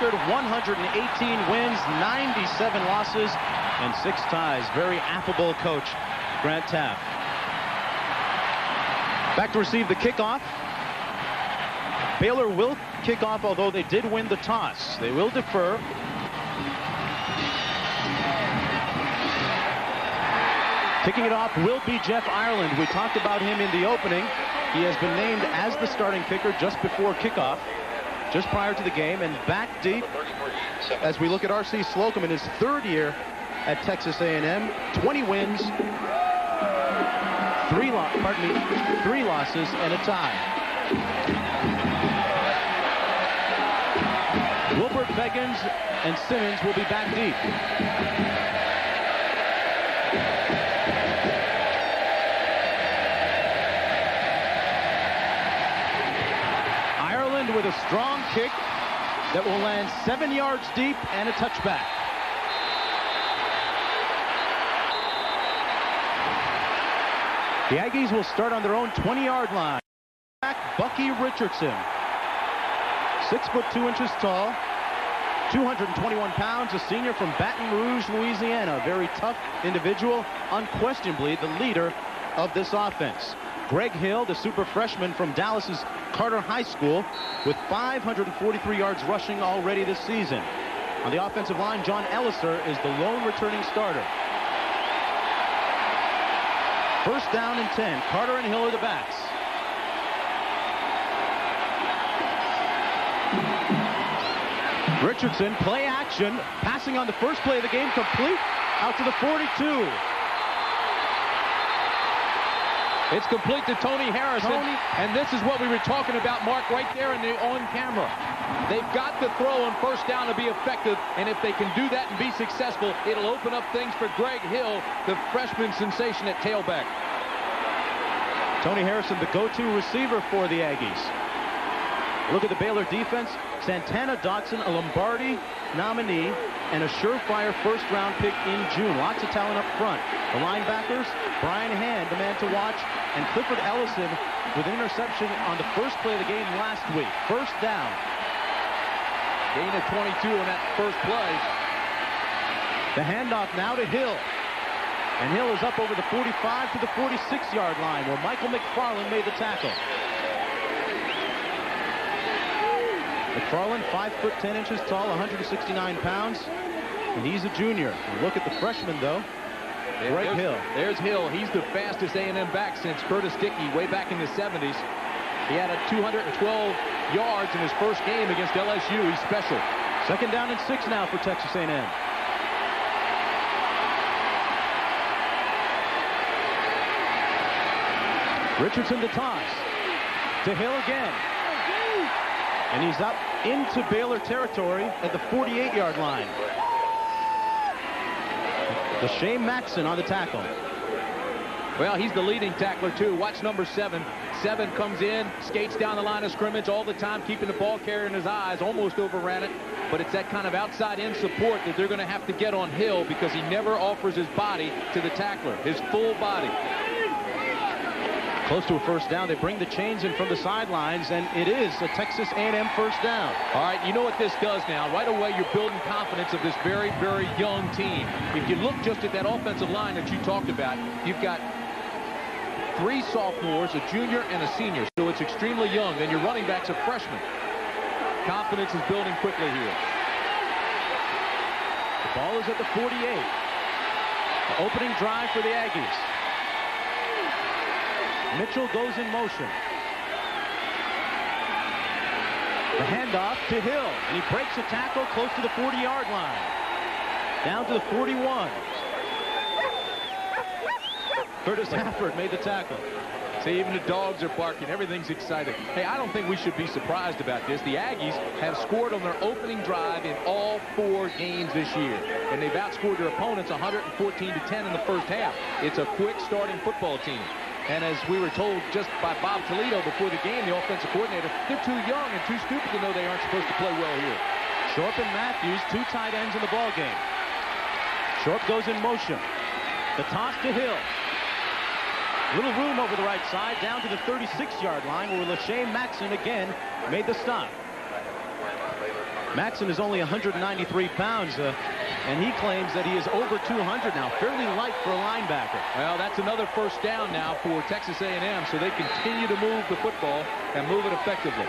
Record, 118 wins, 97 losses, and six ties. Very affable coach, Grant Teaff. Back to receive the kickoff. Baylor will kick off, although they did win the toss. They will defer. Kicking it off will be Jeff Ireland. We talked about him in the opening. He has been named as the starting kicker just before kickoff, just prior to the game, and back deep as we look at R.C. Slocum in his third year at Texas A&M. 20 wins, three, lo pardon me, three losses, and a tie. Wilbert Biggens and Simmons will be back deep. A strong kick that will land seven yards deep and a touchback. The Aggies will start on their own 20-yard line. Back Bucky Richardson, six foot two inches tall, 221 pounds, a senior from Baton Rouge, Louisiana. A Very tough individual, unquestionably the leader of this offense. Greg Hill, the super freshman from Dallas's Carter High School, with 543 yards rushing already this season. On the offensive line, John Ellisor is the lone returning starter. First down and 10. Carter and Hill are the backs. Richardson, play action, passing on the first play of the game, complete out to the 42. It's complete to Tony Harrison. Tony. And this is what we were talking about, Mark, right there in the on camera. They've got to throw on first down to be effective, and if they can do that and be successful, it'll open up things for Greg Hill, the freshman sensation at tailback. Tony Harrison, the go-to receiver for the Aggies. Look at the Baylor defense. Santana Dotson, a Lombardi nominee, and a surefire first-round pick in June. Lots of talent up front. The linebackers, Brian Hand, the man to watch, and Clifford Ellison with an interception on the first play of the game last week. First down. Gain of 22 on that first play. The handoff now to Hill. And Hill is up over the 45 to the 46-yard line where Michael McFarland made the tackle. McFarland, 5 foot 10 inches tall, 169 pounds, and he's a junior. look at the freshman, though. There, Greg Hill. There's Hill. He's the fastest A&M back since Curtis Dickey way back in the 70s. He had a 212 yards in his first game against LSU. He's special. Second down and six now for Texas A&M. Richardson to toss. To Hill again. And he's up into Baylor territory at the 48-yard line. The Shane Maston on the tackle. Well, he's the leading tackler, too. Watch number seven. Seven comes in, skates down the line of scrimmage all the time, keeping the ball carrier in his eyes, almost overran it. But it's that kind of outside-in support that they're going to have to get on Hill because he never offers his body to the tackler, his full body. Close to a first down. They bring the chains in from the sidelines, and it is a Texas A&M first down. All right, you know what this does now. Right away, you're building confidence of this very, very young team. If you look just at that offensive line that you talked about, you've got three sophomores, a junior, and a senior. So it's extremely young. Then your running back's a freshman. Confidence is building quickly here. The ball is at the 48. The opening drive for the Aggies. Mitchell goes in motion. The handoff to Hill, and he breaks a tackle close to the 40-yard line. Down to the 41. Curtis Hafford made the tackle. See, even the dogs are barking. Everything's exciting. Hey, I don't think we should be surprised about this. The Aggies have scored on their opening drive in all four games this year. And they've outscored their opponents 114 to 10 in the first half. It's a quick starting football team. And as we were told just by Bob Toledo before the game, the offensive coordinator, they're too young and too stupid to know they aren't supposed to play well here. Sharp and Matthews, two tight ends in the ball game. Sharp goes in motion. The toss to Hill. Little room over the right side, down to the 36-yard line, where Le'Shai Maston again made the stop. Maston is only 193 pounds, uh, and he claims that he is over 200 now, fairly light for a linebacker. Well, that's another first down now for Texas A&M, so they continue to move the football and move it effectively.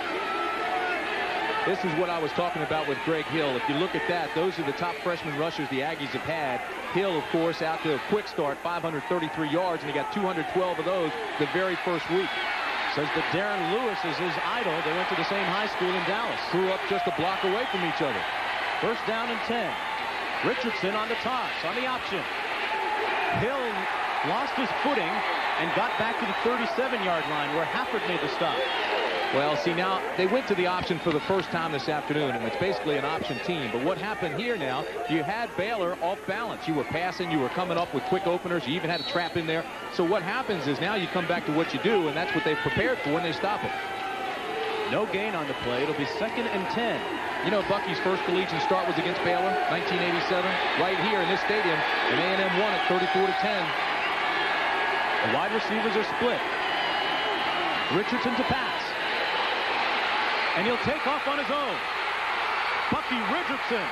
This is what I was talking about with Greg Hill. If you look at that, those are the top freshman rushers the Aggies have had. Hill, of course, out to a quick start, 533 yards, and he got 212 of those the very first week. Says that Darren Lewis is his idol. They went to the same high school in Dallas. Grew up just a block away from each other. First down and 10. Richardson on the toss, on the option. Hill lost his footing and got back to the 37-yard line where Hafford made the stop. Well, see, now they went to the option for the first time this afternoon, and it's basically an option team. But what happened here now, you had Baylor off balance. You were passing, you were coming up with quick openers, you even had a trap in there. So what happens is now you come back to what you do, and that's what they've prepared for when they stop it. No gain on the play. It'll be second and 10. You know, Bucky's first collegiate start was against Baylor, 1987, right here in this stadium, and A&M won it 34 to 10. The wide receivers are split. Richardson to pass and he'll take off on his own. Bucky Richardson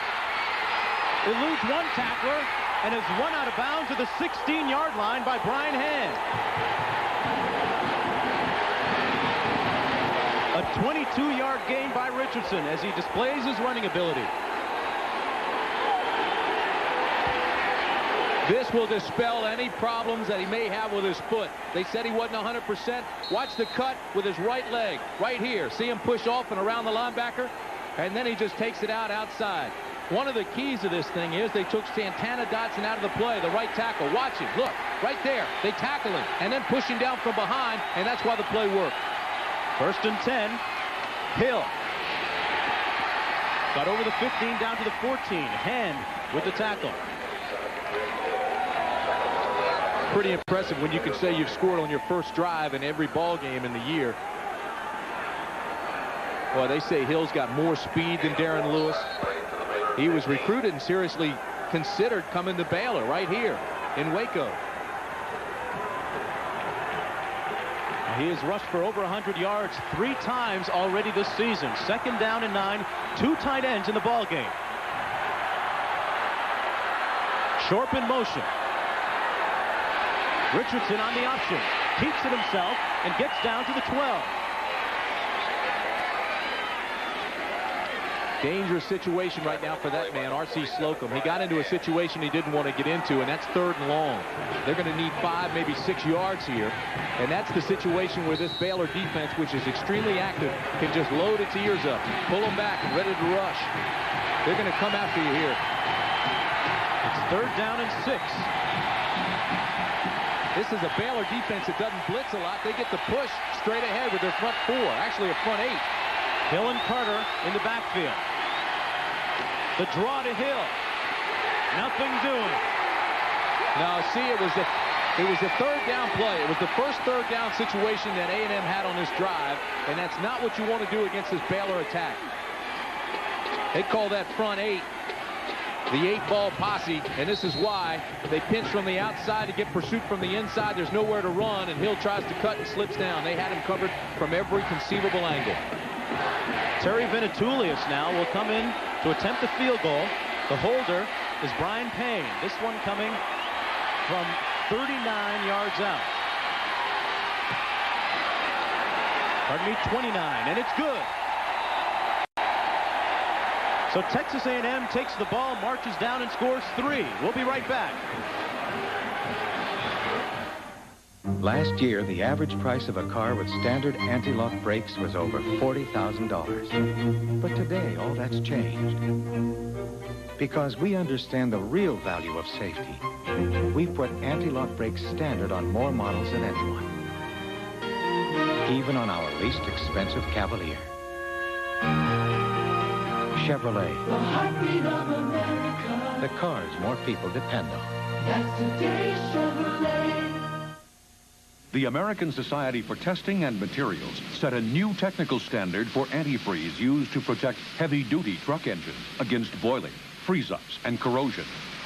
eludes one tackler and is run out of bounds to the 16-yard line by Brian Hand. 22-yard gain by Richardson as he displays his running ability. This will dispel any problems that he may have with his foot. They said he wasn't 100%. Watch the cut with his right leg right here. See him push off and around the linebacker, and then he just takes it out outside. One of the keys of this thing is they took Santana Dotson out of the play, the right tackle. Watch him. Look, right there. They tackle him and then push him down from behind, and that's why the play worked. First and 10. Hill. Got over the 15 down to the 14. Hand with the tackle pretty impressive when you can say you've scored on your first drive in every ball game in the year. Well, they say Hill's got more speed than Darren Lewis. He was recruited and seriously considered coming to Baylor right here in Waco. He has rushed for over 100 yards three times already this season. Second down and nine, two tight ends in the ball game. Sharp in motion. Richardson on the option. Keeps it himself and gets down to the 12. Dangerous situation right now for that man, R.C. Slocum. He got into a situation he didn't want to get into, and that's third and long. They're going to need five, maybe six yards here. And that's the situation where this Baylor defense, which is extremely active, can just load its ears up, pull them back, and ready to rush. They're going to come after you here. It's third down and six. This is a Baylor defense that doesn't blitz a lot. They get the push straight ahead with their front four, actually a front eight. Hill and Carter in the backfield. The draw to Hill. Nothing doing. Now, see, it was the it was the third down play. It was the first third down situation that A&M had on this drive, and that's not what you want to do against this Baylor attack. They call that front eight the eight ball posse, and this is why they pinch from the outside to get pursuit from the inside. There's nowhere to run, and Hill tries to cut and slips down. They had him covered from every conceivable angle. Terry Venetoulias now will come in to attempt the field goal. The holder is Brian Payne. This one coming from 39 yards out. Pardon me, 29, and it's good. So Texas A&M takes the ball, marches down, and scores three. We'll be right back. Last year, the average price of a car with standard anti-lock brakes was over $40,000. But today, all that's changed. Because we understand the real value of safety. We've put anti-lock brakes standard on more models than anyone. Even on our least expensive Cavalier. Chevrolet. The heartbeat of America. The cars more people depend on. That's today's Chevrolet. The American Society for Testing and Materials set a new technical standard for antifreeze used to protect heavy-duty truck engines against boiling, freeze-ups, and corrosion.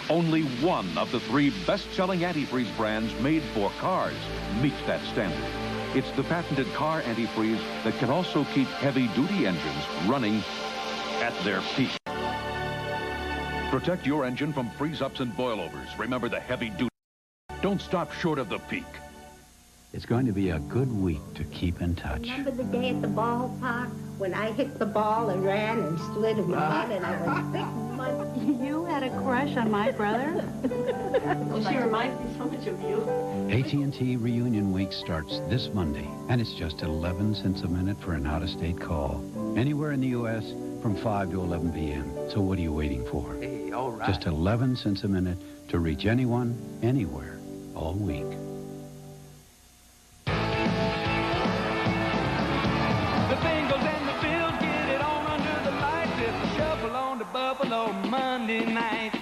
Only one of the three best-selling antifreeze brands made for cars meets that standard. It's the patented car antifreeze that can also keep heavy-duty engines running at their peak. Protect your engine from freeze-ups and boilovers. Remember the heavy duty. Don't stop short of the peak. It's going to be a good week to keep in touch. Remember the day at the ballpark when I hit the ball and ran and slid in the mud and I was big mud. You had a crush on my brother? She reminds me so much of you. AT&T Reunion Week starts this Monday, and it's just 11 cents a minute for an out-of-state call. Anywhere in the U.S. from 5 to 11 p.m. So what are you waiting for? Hey, all right. Just 11 cents a minute to reach anyone, anywhere, all week. To Buffalo Monday night.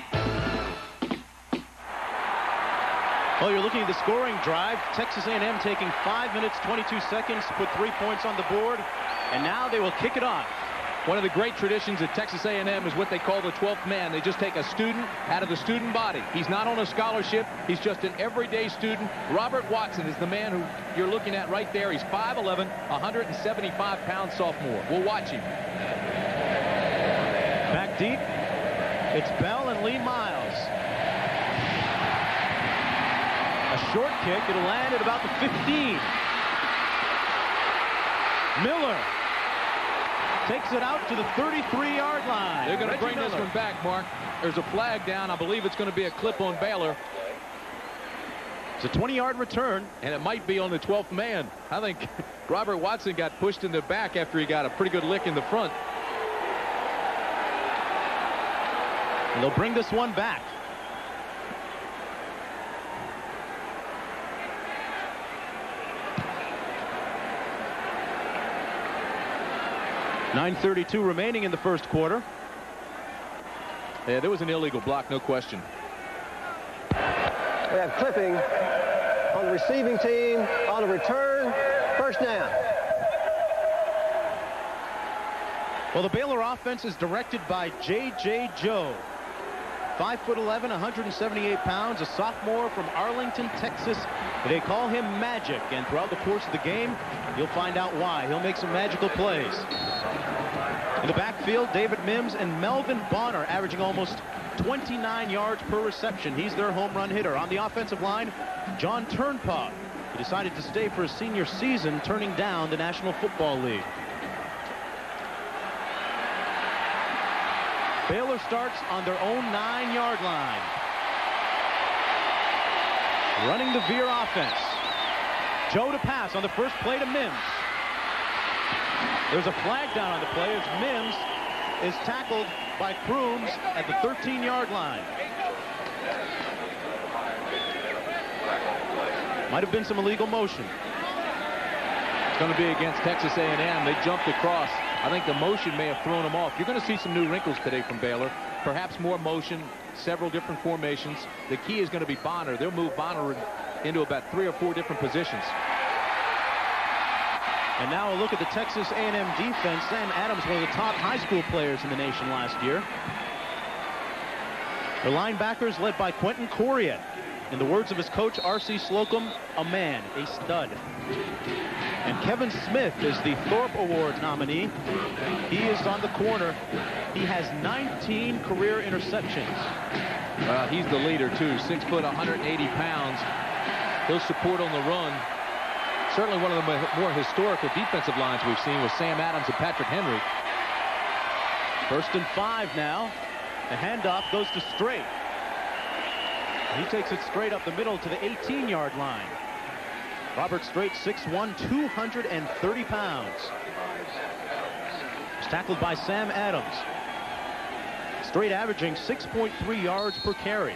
You're looking at the scoring drive. Texas A&M taking 5 minutes, 22 seconds to put three points on the board. And now they will kick it off. One of the great traditions at Texas A&M is what they call the 12th man. They just take a student out of the student body. He's not on a scholarship. He's just an everyday student. Robert Watson is the man who you're looking at right there. He's 5'11", 175-pound sophomore. We'll watch him. Deep, it's Bell and Lee Miles. A short kick. It'll land at about the 15. Miller takes it out to the 33-yard line. They're going to bring this one back, Mark. There's a flag down. I believe it's going to be a clip on Baylor, It's a 20-yard return. and it might be on the 12th man. I think Robert Watson got pushed in the back after he got a pretty good lick in the front. And they'll bring this one back. Nine thirty-two remaining in the first quarter. Yeah, there was an illegal block, no question. We have clipping on the receiving team on a return. First down. Well, the Baylor offense is directed by J.J. Joe. 5 foot 11, 178 pounds, a sophomore from Arlington, Texas. They call him Magic, and throughout the course of the game, you'll find out why. He'll make some magical plays. In the backfield, David Mims and Melvin Bonner averaging almost 29 yards per reception. He's their home run hitter. On the offensive line, John Turnpog. He decided to stay for his senior season, turning down the National Football League. Baylor starts on their own nine-yard line. Running the veer offense. Joe to pass on the first play to Mims. There's a flag down on the play as Mims is tackled by Crooms at the 13-yard line. Might have been some illegal motion. It's going to be against Texas A&M. They jumped across. I think the motion may have thrown them off. You're going to see some new wrinkles today from Baylor. Perhaps more motion, several different formations. The key is going to be Bonner. They'll move Bonner into about three or four different positions. And now a look at the Texas A&M defense. Sam Adams, one of the top high school players in the nation last year. The linebackers led by Quentin Coryatt. In the words of his coach, R.C. Slocum, a man, a stud. And Kevin Smith is the Thorpe Award nominee. He is on the corner. He has 19 career interceptions. He's the leader, too. Six foot, 180 pounds. He'll support on the run. Certainly one of the more historical defensive lines we've seen with Sam Adams and Patrick Henry. First and five now. The handoff goes to Strait. He takes it straight up the middle to the 18-yard line. Robert Strait, 6'1", 230 pounds. He's tackled by Sam Adams. Strait averaging 6.3 yards per carry.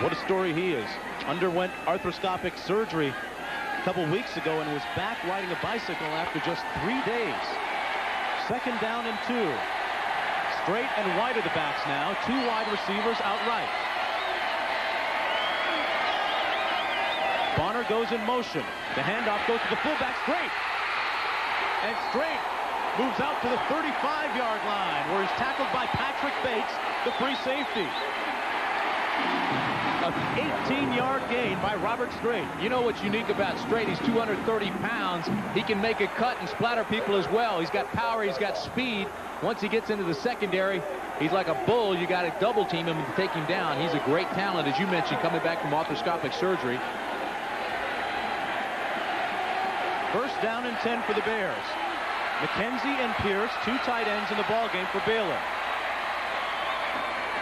What a story he is. Underwent arthroscopic surgery a couple weeks ago and was back riding a bicycle after just three days. Second down and two. Strait and wide of the backs now. Two wide receivers outright. Bonner goes in motion. The handoff goes to the fullback Strait. And Strait moves out to the 35-yard line where he's tackled by Patrick Bates, the free safety. An 18-yard gain by Robert Strait. You know what's unique about Strait? He's 230 pounds. He can make a cut and splatter people as well. He's got power. He's got speed. Once he gets into the secondary, he's like a bull. You got to double team him to take him down. He's a great talent, as you mentioned, coming back from arthroscopic surgery. First down and 10 for the Bears. McKenzie and Pierce, two tight ends in the ball game for Baylor.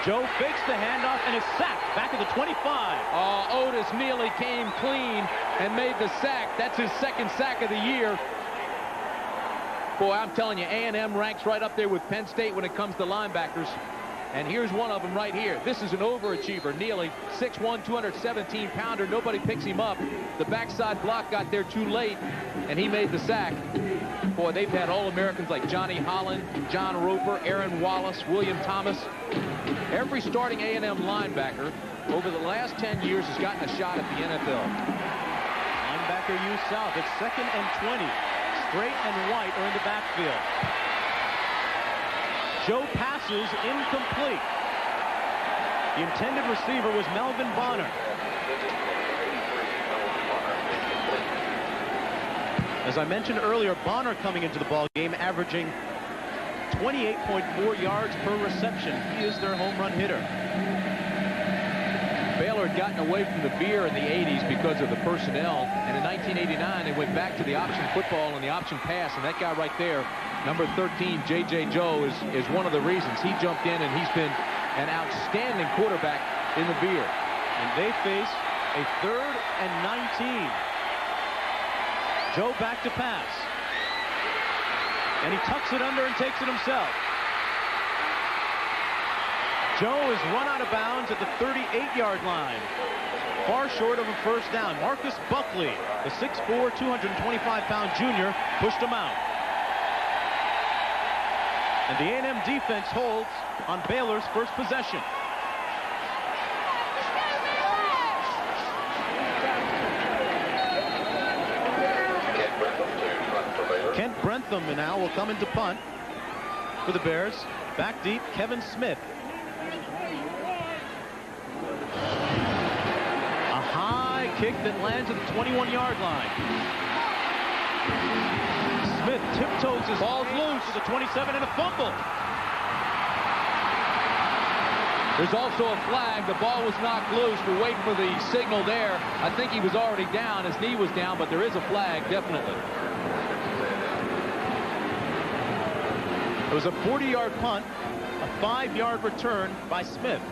Joe fakes the handoff and is sacked back at the 25. Uh, Otis Nealy came clean and made the sack. That's his second sack of the year. Boy, I'm telling you, A&M ranks right up there with Penn State when it comes to linebackers. And here's one of them right here. This is an overachiever. Nealy, 6'1", 217-pounder. Nobody picks him up. The backside block got there too late, and he made the sack. Boy, they've had All-Americans like Johnny Holland, John Roper, Aaron Wallace, William Thomas. Every starting A&M linebacker over the last 10 years has gotten a shot at the NFL. Linebacker U South. It's second and 20. Strait and White are in the backfield. Joe passes incomplete. The intended receiver was Melvin Bonner. As I mentioned earlier, Bonner coming into the ball game averaging 28.4 yards per reception. He is their home run hitter. Baylor had gotten away from the veer in the 80s because of the personnel. And in 1989, they went back to the option football and the option pass. And that guy right there, number 13, J.J. Joe, is, is one of the reasons. He jumped in and he's been an outstanding quarterback in the veer. And they face a third and 19. Joe back to pass. And he tucks it under and takes it himself. Joe is run out of bounds at the 38-yard line. Far short of a first down. Marcus Buckley, the 6'4", 225-pound junior, pushed him out. And the A&M defense holds on Baylor's first possession. Kent Brentham now will come into punt for the Bears. Back deep, Kevin Smith. A high kick that lands at the 21-yard line. Smith tiptoes his ball loose to the 27 and a fumble. There's also a flag. The ball was knocked loose. We're waiting for the signal there. I think he was already down. His knee was down, but there is a flag, definitely. It was a 40-yard punt, five-yard return by Smith.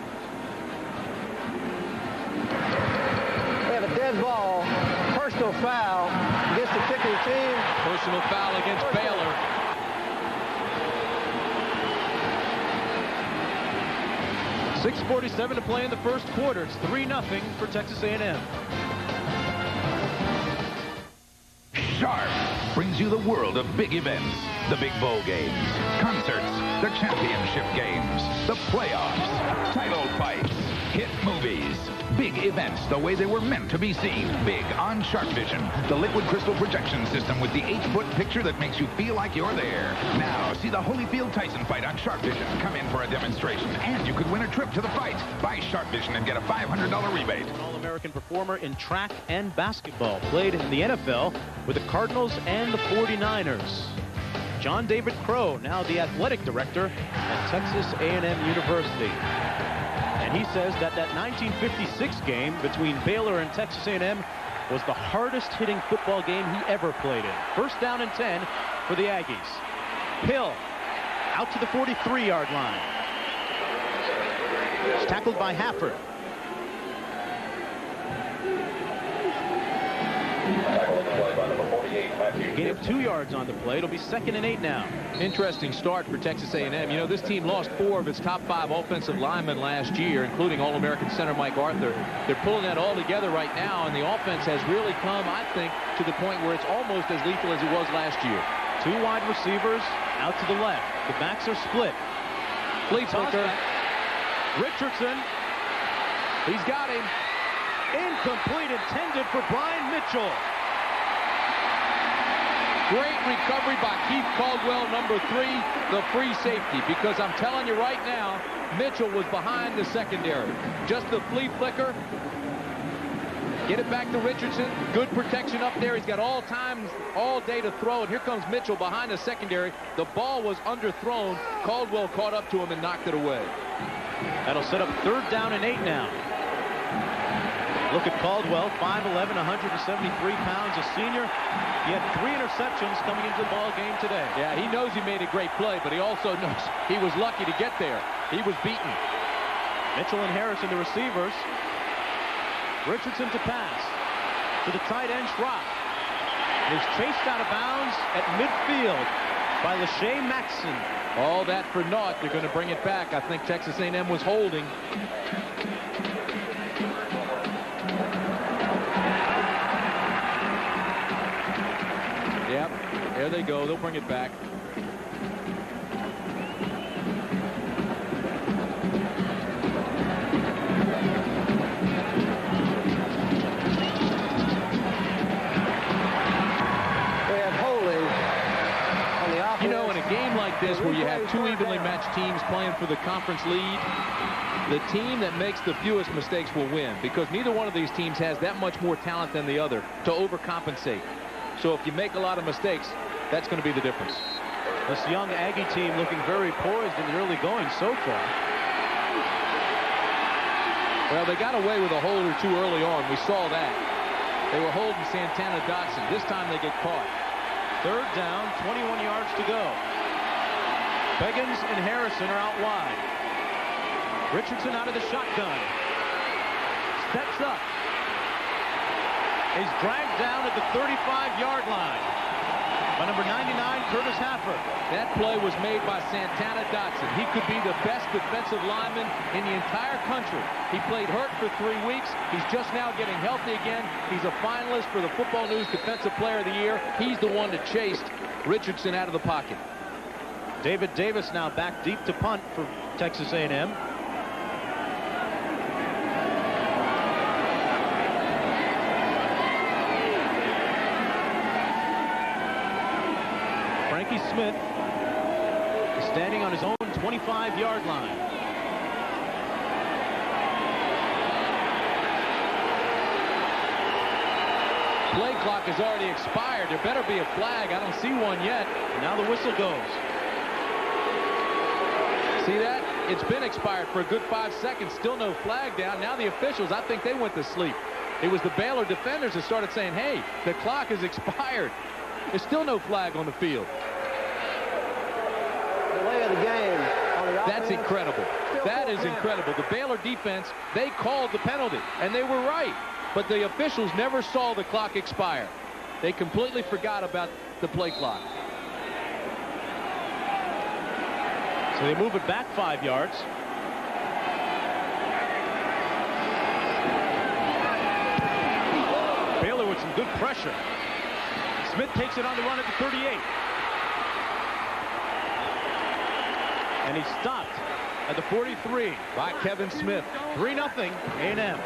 We have a dead ball, personal foul against the kicking team. Personal foul against Baylor. Six forty-seven to play in the first quarter. It's three nothing for Texas A&M. Sharp brings you the world of big events. The big bowl games, concerts, the championship games, the playoffs, title fights, hit movies. Big events the way they were meant to be seen. Big on Sharp Vision, the liquid crystal projection system with the eight-foot picture that makes you feel like you're there. Now, see the Holyfield Tyson fight on Sharp Vision. Come in for a demonstration, and you could win a trip to the fight. Buy Sharp Vision and get a $500 rebate. All-American performer in track and basketball. Played in the NFL with the Cardinals and the 49ers. John David Crow, now the athletic director at Texas A&M University. And he says that that 1956 game between Baylor and Texas A&M was the hardest hitting football game he ever played in. First down and 10 for the Aggies. Hill out to the 43-yard line. It's tackled by Hafford. Gain of two yards on the play. It'll be second and eight now. Interesting start for Texas A&M. You know, this team lost four of its top five offensive linemen last year, including All-American center Mike Arthur. They're pulling that all together right now, and the offense has really come, I think, to the point where it's almost as lethal as it was last year. Two wide receivers out to the left. The backs are split. Flea. Richardson. He's got him. Incomplete intended for Brian Mitchell. Great recovery by Keith Caldwell, number three, the free safety. Because I'm telling you right now, Mitchell was behind the secondary. Just the flea flicker, Get it back to Richardson. Good protection up there. He's got all times, all day to throw. And here comes Mitchell behind the secondary. The ball was underthrown. Caldwell caught up to him and knocked it away. That'll set up third down and eight now. Look at Caldwell, 5'11", 173 pounds, a senior. He had three interceptions coming into the ball game today. Yeah, he knows he made a great play, but he also knows he was lucky to get there. He was beaten. Mitchell and Harrison, the receivers. Richardson to pass. To the tight end, Schrock. Is chased out of bounds at midfield by Le'Shai Maston. All that for naught. They're going to bring it back. I think Texas A&M was holding. There they go. They'll bring it back. You know, in a game like this where you have two evenly matched teams playing for the conference lead, the team that makes the fewest mistakes will win because neither one of these teams has that much more talent than the other to overcompensate. So if you make a lot of mistakes, that's going to be the difference. This young Aggie team looking very poised in the early going so far. Well, they got away with a hold or two early on. We saw that. They were holding Santana Dotson. This time they get caught. Third down, 21 yards to go. Biggens and Harrison are out wide. Richardson out of the shotgun. Steps up. He's dragged down at the 35-yard line by number 99, Curtis Hafford. That play was made by Santana Dotson. He could be the best defensive lineman in the entire country. He played hurt for three weeks. He's just now getting healthy again. He's a finalist for the Football News Defensive Player of the Year. He's the one that chased Richardson out of the pocket. David Davis now back deep to punt for Texas A&M. Frankie Smith is standing on his own 25-yard line. Play clock has already expired. There better be a flag. I don't see one yet. Now the whistle goes. See that? It's been expired for a good five seconds. Still no flag down. Now the officials, I think they went to sleep. It was the Baylor defenders that started saying, hey, the clock is expired. There's still no flag on the field. Delay of the game. That's incredible. That is incredible. The Baylor defense, they called the penalty, and they were right. But the officials never saw the clock expire. They completely forgot about the play clock. So they move it back five yards. Baylor with some good pressure. Smith takes it on the run at the 38. And he stopped at the 43 by Kevin Smith. 3-0 A&M.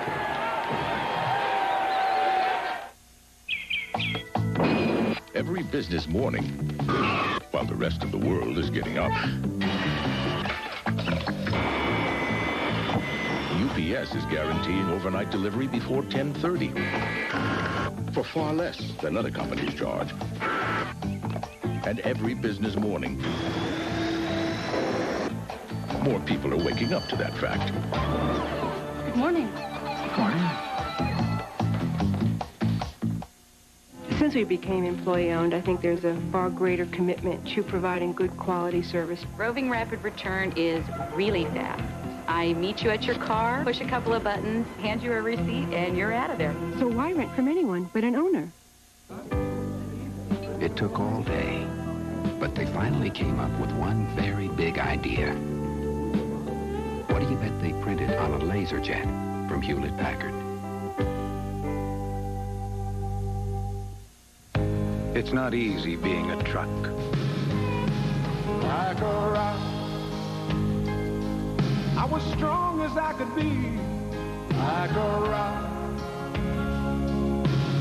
Every business morning, while the rest of the world is getting up. UPS is guaranteeing overnight delivery before 1030 for far less than other companies charge. And every business morning, more people are waking up to that fact. Good morning. Good morning. Since we became employee-owned, I think there's a far greater commitment to providing good quality service. Roving Rapid Return is really fast. I meet you at your car, push a couple of buttons, hand you a receipt, and you're out of there. So why rent from anyone but an owner? It took all day, but they finally came up with one very big idea. What do you bet they printed on a laser jet from Hewlett-Packard? It's not easy being a truck. Like a rock. I was strong as I could be. Like a rock.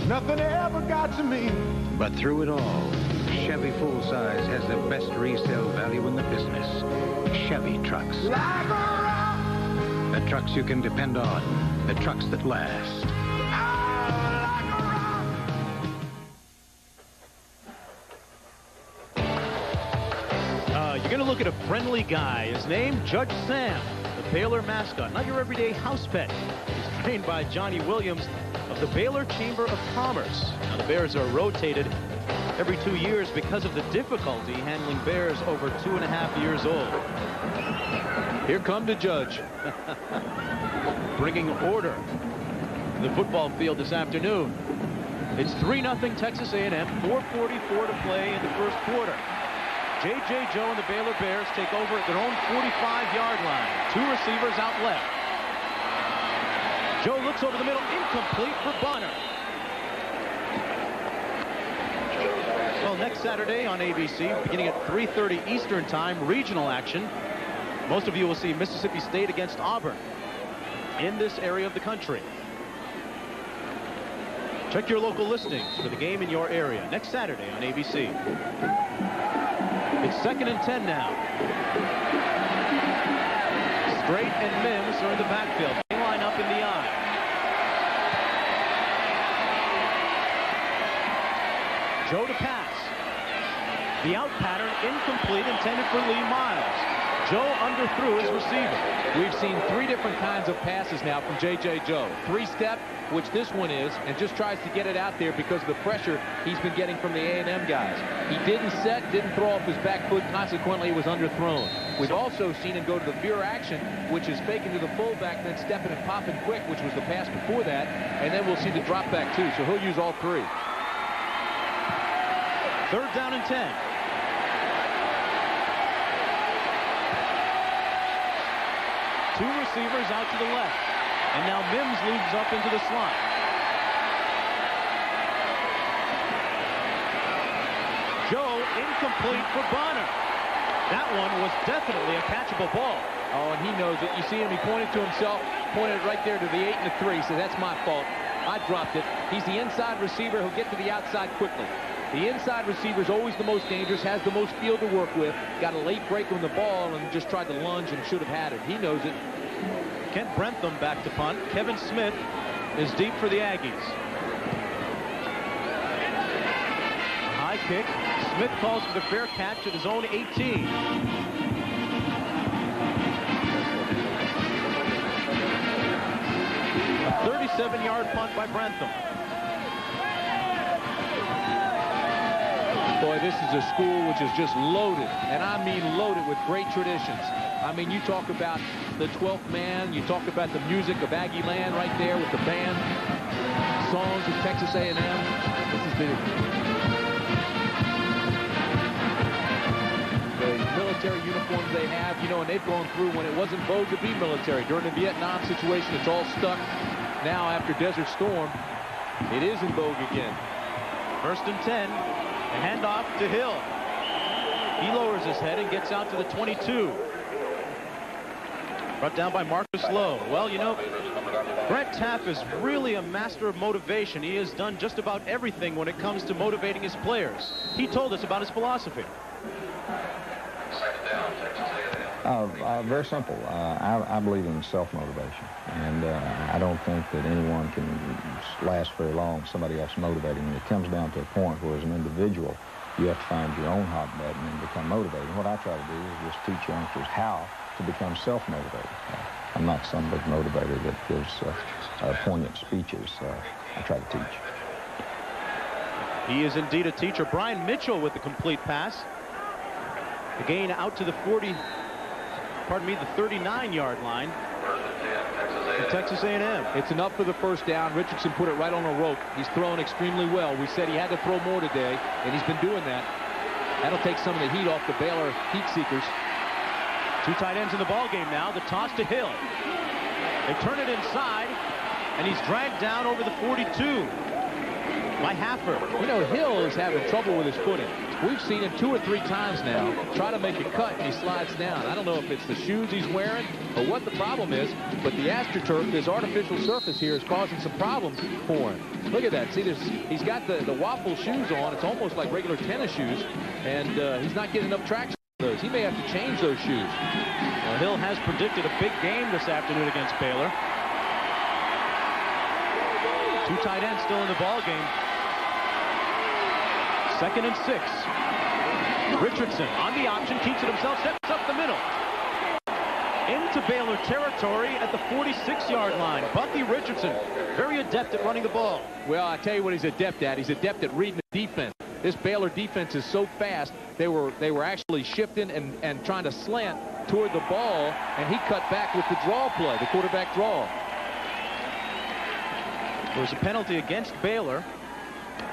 Nothing ever got to me. But through it all, Chevy full size has the best resale value in the business. Chevy trucks. Like a rock. The trucks you can depend on. The trucks that last. Uh, you're going to look at a friendly guy. His name, Judge Sam, the Baylor mascot. Not your everyday house pet. He's trained by Johnny Williams of the Baylor Chamber of Commerce. Now, the Bears are rotated every two years because of the difficulty handling bears over two and a half years old. Here come the judge. Bringing order to the football field this afternoon. It's 3-0 Texas A&M, 4.44 to play in the first quarter. J.J. Joe and the Baylor Bears take over at their own 45-yard line. Two receivers out left. Joe looks over the middle, incomplete for Bonner. Well, next Saturday on ABC, beginning at 3.30 Eastern Time, regional action. Most of you will see Mississippi State against Auburn in this area of the country. Check your local listings for the game in your area next Saturday on ABC. It's second and 10 now. Strait and Mims are in the backfield. They line up in the eye. Joe to pass. The out pattern incomplete intended for Lee Miles. Joe underthrew his receiver. We've seen three different kinds of passes now from J.J. Joe. Three-step, which this one is, and just tries to get it out there because of the pressure he's been getting from the A&M guys. He didn't set, didn't throw off his back foot, consequently it was underthrown. We've also seen him go to the veer action, which is faking to the fullback, then stepping and popping quick, which was the pass before that, and then we'll see the drop back too, so he'll use all three. Third down and 10. Two receivers out to the left. And now Mims leads up into the slot. Joe incomplete for Bonner. That one was definitely a catchable ball. Oh, and he knows it. You see him, he pointed to himself, pointed right there to the 8 and the 3, so that's my fault. I dropped it. He's the inside receiver who'll get to the outside quickly. The inside receiver is always the most dangerous, has the most field to work with. Got a late break on the ball and just tried to lunge and should have had it. He knows it. Kent Brentham back to punt. Kevin Smith is deep for the Aggies. High kick. Smith calls for the fair catch at his own 18. A 37-yard punt by Brentham. Boy, this is a school which is just loaded, and I mean loaded with great traditions. I mean, you talk about the 12th man, you talk about the music of Aggie Land right there with the band, songs of Texas A&M. This is the, the military uniforms they have, you know, and they've gone through when it wasn't vogue to be military. During the Vietnam situation, it's all stuck. Now, after Desert Storm, it is in vogue again. First and 10. A handoff to Hill. He lowers his head and gets out to the 22. Brought down by Marcus Lowe. Well, you know, Brett Teaff is really a master of motivation. He has done just about everything when it comes to motivating his players. He told us about his philosophy. Uh, uh, very simple. Uh, I, I, believe in self-motivation, and uh, I don't think that anyone can last very long somebody else motivating you. It comes down to a point where, as an individual, you have to find your own hot button and become motivated. And what I try to do is just teach youngsters how to become self-motivated. Uh, I'm not some big motivator that gives uh, poignant speeches. I try to teach. He is indeed a teacher. Brian Mitchell with the complete pass. The gain out to the 40 pardon me, the 39-yard line. Texas A&M. It's enough for the first down. Richardson put it right on a rope. He's throwing extremely well. We said he had to throw more today, and he's been doing that. That'll take some of the heat off the Baylor heat seekers. Two tight ends in the ball game now. The toss to Hill. They turn it inside, and he's dragged down over the 42 by Hafford. You know, Hill is having trouble with his footing. We've seen him two or three times now try to make a cut and he slides down. I don't know if it's the shoes he's wearing or what the problem is, but the AstroTurf, this artificial surface here, is causing some problems for him. Look at that. See, he's got the, the waffle shoes on. It's almost like regular tennis shoes, and uh, he's not getting enough traction on those. He may have to change those shoes. Well, Hill has predicted a big game this afternoon against Baylor. Two tight ends still in the ball game. Second and six. Richardson on the option, keeps it himself. himself, steps up the middle. Into Baylor territory at the 46-yard line. Bucky Richardson, very adept at running the ball. Well, I tell you what he's adept at. He's adept at reading the defense. This Baylor defense is so fast. They were they were actually shifting and, and trying to slant toward the ball, and he cut back with the draw play, the quarterback draw. There was a penalty against Baylor.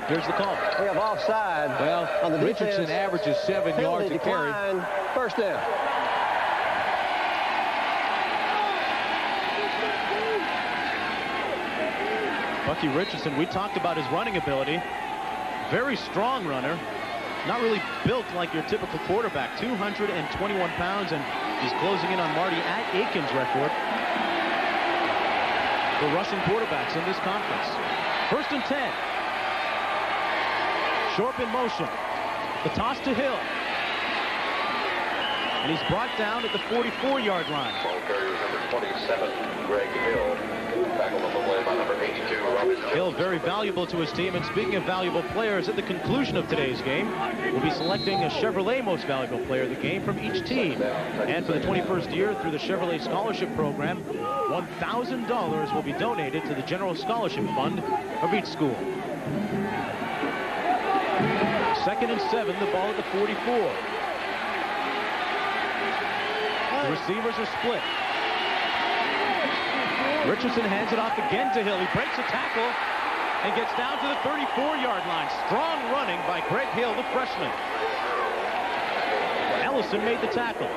Here's the call. We have offside. Well, on the Richardson defense. averages seven Penalty yards a carry. First down. Bucky Richardson, we talked about his running ability. Very strong runner. Not really built like your typical quarterback. 221 pounds, and he's closing in on Marty at Aiken's record for rushing quarterbacks in this conference. First and 10. Sharp in motion. The toss to Hill. And he's brought down at the 44-yard line. Ball carrier number 27, Greg Hill. Tackled on the play by number 82, Robert Hill very valuable to his team. And speaking of valuable players, at the conclusion of today's game, we'll be selecting a Chevrolet Most Valuable Player of the game from each team. And for the 21st year, through the Chevrolet Scholarship Program, $1,000 will be donated to the General Scholarship Fund of each school. Second and seven, the ball at the 44. The receivers are split. Richardson hands it off again to Hill. He breaks a tackle and gets down to the 34-yard line. Strong running by Greg Hill, the freshman. Ellison made the tackle.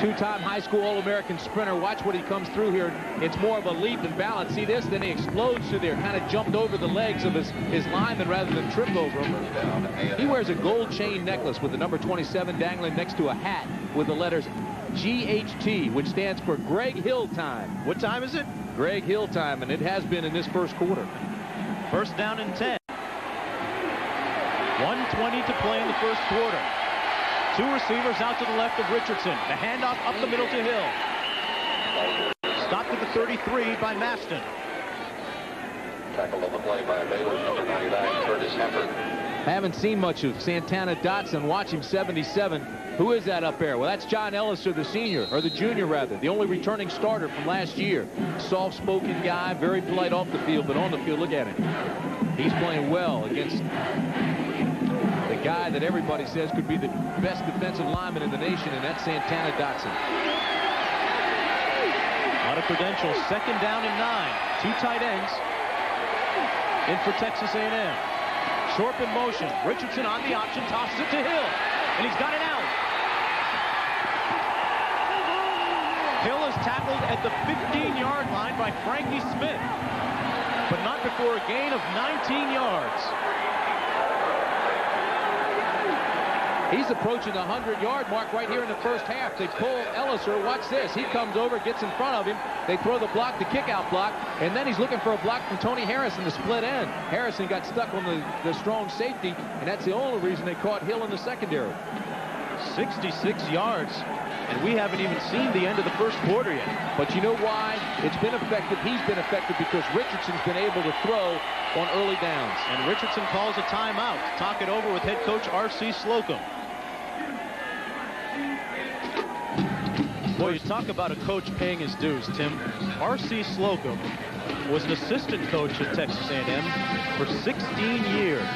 Two-time high school All-American sprinter. Watch what he comes through here. It's more of a leap and balance. See this? Then he explodes through there. Kind of jumped over the legs of his, his lineman rather than trip over him. He wears a gold chain necklace with the number 27 dangling next to a hat with the letters GHT, which stands for Greg Hill time. What time is it? Greg Hill time, and it has been in this first quarter. First down and 10. 120 to play in the first quarter. Two receivers out to the left of Richardson. The handoff up the middle to Hill. Stopped at the 33 by Maston. Tackled on the play by Baylor number 99, Curtis Hafford. Haven't seen much of Santana Dotson. Watch him 77. Who is that up there? Well, that's John Ellisor, the senior, or the junior, rather. The only returning starter from last year. Soft-spoken guy, very polite off the field, but on the field, look at him. He's playing well against the guy that everybody says could be the best defensive lineman in the nation, and that's Santana Dotson. A lot of credentials. Second down and nine. Two tight ends in for Texas A&M. Sharp in motion. Richardson on the option, tosses it to Hill, and he's got it out. Hill is tackled at the 15-yard line by Frankie Smith, but not before a gain of 19 yards. He's approaching the 100-yard mark right here in the first half. They pull Ellisor. Watch this. He comes over, gets in front of him. They throw the block, the kick-out block, and then he's looking for a block from Tony Harrison, the split end. Harrison got stuck on the, the strong safety, and that's the only reason they caught Hill in the secondary. 66 yards, and we haven't even seen the end of the first quarter yet. But you know why? It's been effective. He's been effective because Richardson's been able to throw on early downs. And Richardson calls a timeout. Talk it over with head coach R.C. Slocum. Boy, you talk about a coach paying his dues, Tim. R.C. Slocum was an assistant coach at Texas A&M for 16 years.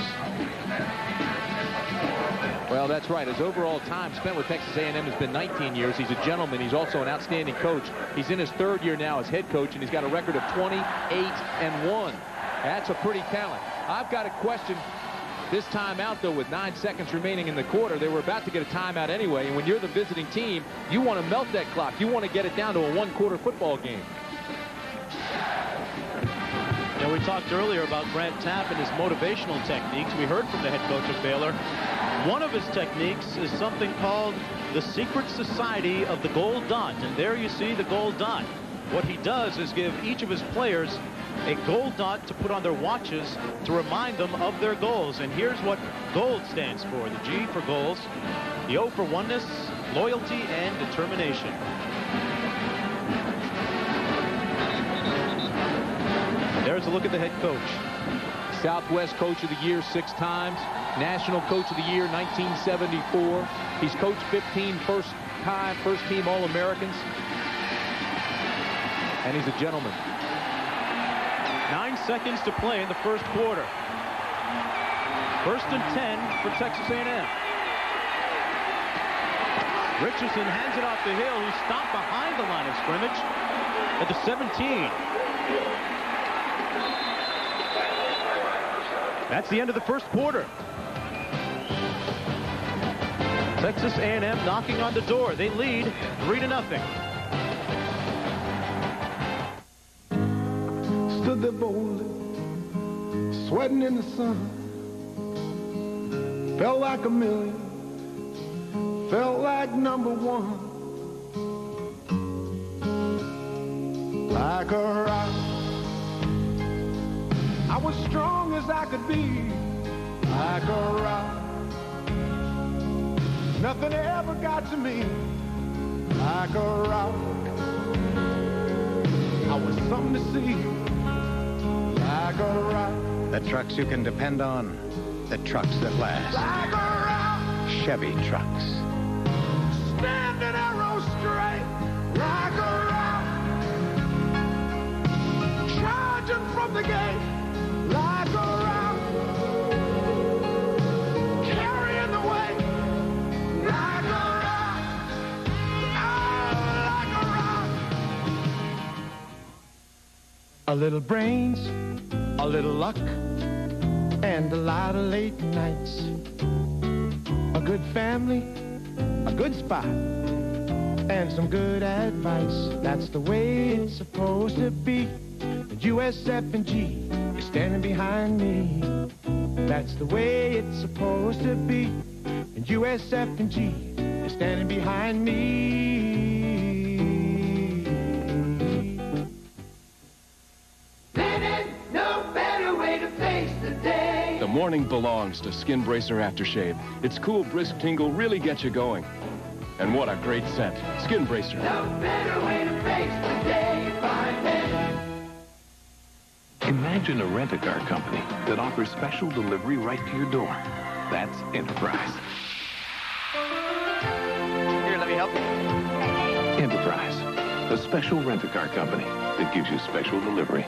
Well, that's right. His overall time spent with Texas A&M has been 19 years. He's a gentleman. He's also an outstanding coach. He's in his third year now as head coach, and he's got a record of 28 and 1. That's a pretty talent. I've got a question this timeout, though, with nine seconds remaining in the quarter, they were about to get a timeout anyway. And when you're the visiting team, you want to melt that clock. You want to get it down to a one-quarter football game. Now, we talked earlier about Grant Teaff and his motivational techniques. We heard from the head coach of Baylor. One of his techniques is something called the Secret Society of the Gold Dot. And there you see the gold dot. What he does is give each of his players a gold dot to put on their watches to remind them of their goals. And here's what gold stands for. The G for goals, the O for oneness, loyalty, and determination. There's a look at the head coach. Southwest Coach of the Year six times. National Coach of the Year, 1974. He's coached 15 first-time, first-team All-Americans. And he's a gentleman. Nine seconds to play in the first quarter. First and 10 for Texas A&M. Richardson hands it off the hill. He stopped behind the line of scrimmage at the 17. That's the end of the first quarter. Texas A&M knocking on the door. They lead 3 to nothing. There boldly, sweating in the sun. Felt like a million, felt like number one. Like a rock, I was strong as I could be. Like a rock, nothing ever got to me. Like a rock, I was something to see. Like a rock. The trucks you can depend on. The trucks that last. Like a rock. Chevy trucks. Standing arrow straight. Like a rock. Charging from the gate. Like a rock. Carrying the weight. Like a rock. Oh, like a rock. A little brains, a little luck, and a lot of late nights. A good family, a good spot, and some good advice. That's the way it's supposed to be. The USF is standing behind me. That's the way it's supposed to be. And USF and G is standing behind me. Morning belongs to Skin Bracer Aftershave. Its cool, brisk tingle really gets you going. And what a great scent. Skin Bracer. No better way to face the day. Find it. Imagine a rent-a-car company that offers special delivery right to your door. That's Enterprise. Here, let me help you. Enterprise, a special rent-a-car company that gives you special delivery.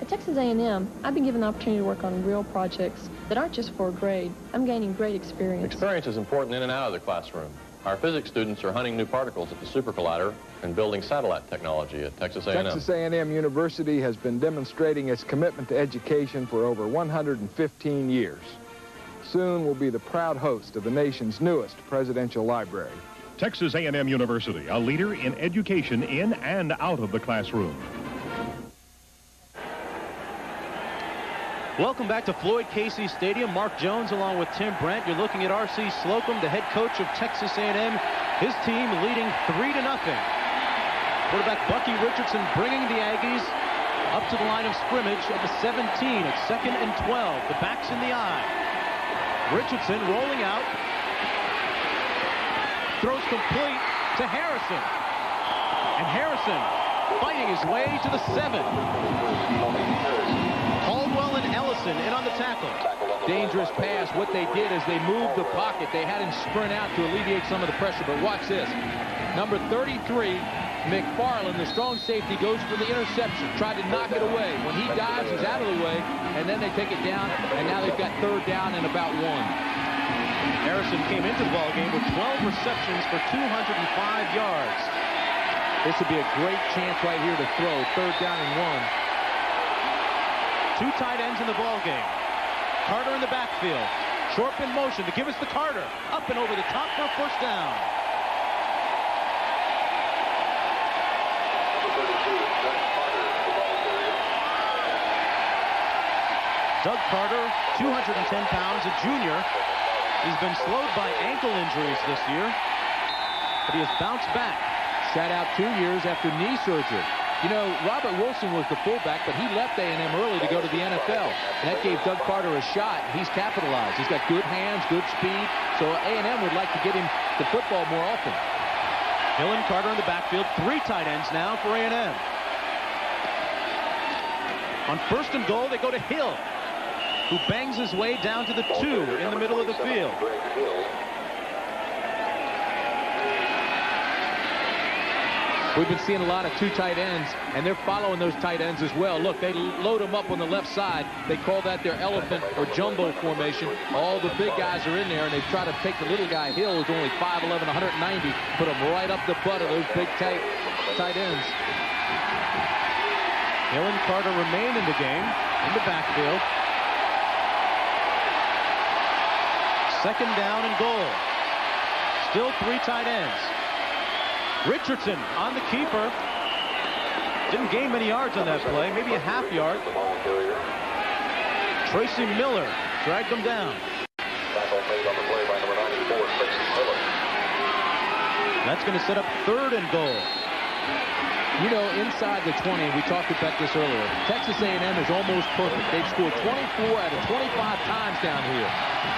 At Texas A&M, I've been given the opportunity to work on real projects that aren't just for a grade. I'm gaining great experience. Experience is important in and out of the classroom. Our physics students are hunting new particles at the Super Collider and building satellite technology at Texas A&M. Texas A&M University has been demonstrating its commitment to education for over 115 years. Soon will be the proud host of the nation's newest presidential library. Texas A&M University, a leader in education in and out of the classroom. Welcome back to Floyd Casey Stadium. Mark Jones along with Tim Brant. You're looking at R.C. Slocum, the head coach of Texas A&M. His team leading 3 to nothing. Quarterback Bucky Richardson bringing the Aggies up to the line of scrimmage at the 17. at second and 12. The back's in the eye. Richardson rolling out. Throws complete to Harrison. And Harrison fighting his way to the 7. Ellison in on the tackle. Dangerous pass. What they did is they moved the pocket. They had him sprint out to alleviate some of the pressure. But watch this. Number 33, McFarland, the strong safety, goes for the interception. Tried to knock it away. When he dives, he's out of the way. And then they take it down. And now they've got third down and about one. Harrison came into the ballgame with 12 receptions for 205 yards. This would be a great chance right here to throw. Third down and one. Two tight ends in the ball game. Carter in the backfield. Sharp in motion to give us the Carter. Up and over the top for first down. Doug Carter, 210 pounds, a junior. He's been slowed by ankle injuries this year, but he has bounced back. Sat out two years after knee surgery. You know, Robert Wilson was the fullback, but he left A&M early to go to the NFL. That gave Doug Carter a shot. He's capitalized. He's got good hands, good speed. So A&M would like to get him the football more often. Hill and Carter in the backfield. Three tight ends now for A&M. On first and goal, they go to Hill. who bangs his way down to the two in the middle of the field. We've been seeing a lot of two tight ends, and they're following those tight ends as well. Look, they load them up on the left side. They call that their elephant or jumbo formation. All the big guys are in there, and they try to take the little guy, Hill, who's only 5'11", 190, put him right up the butt of those big tight, tight ends. Hill and Carter remain in the game, in the backfield. Second down and goal. Still three tight ends. Richardson on the keeper. Didn't gain many yards on that play, maybe a half yard. Tracy Miller dragged them down. That's going to set up third and goal. You know, inside the 20, we talked about this earlier, Texas A&M is almost perfect. They've scored 24 out of 25 times down here.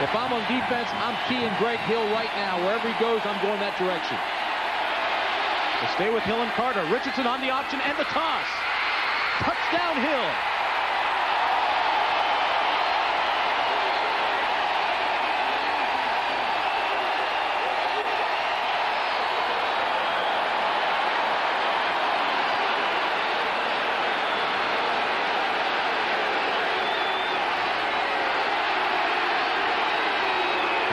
If I'm on defense, I'm keying Greg Hill right now. Wherever he goes, I'm going that direction. To stay with Hill and Carter. Richardson on the option and the toss. Touchdown Hill.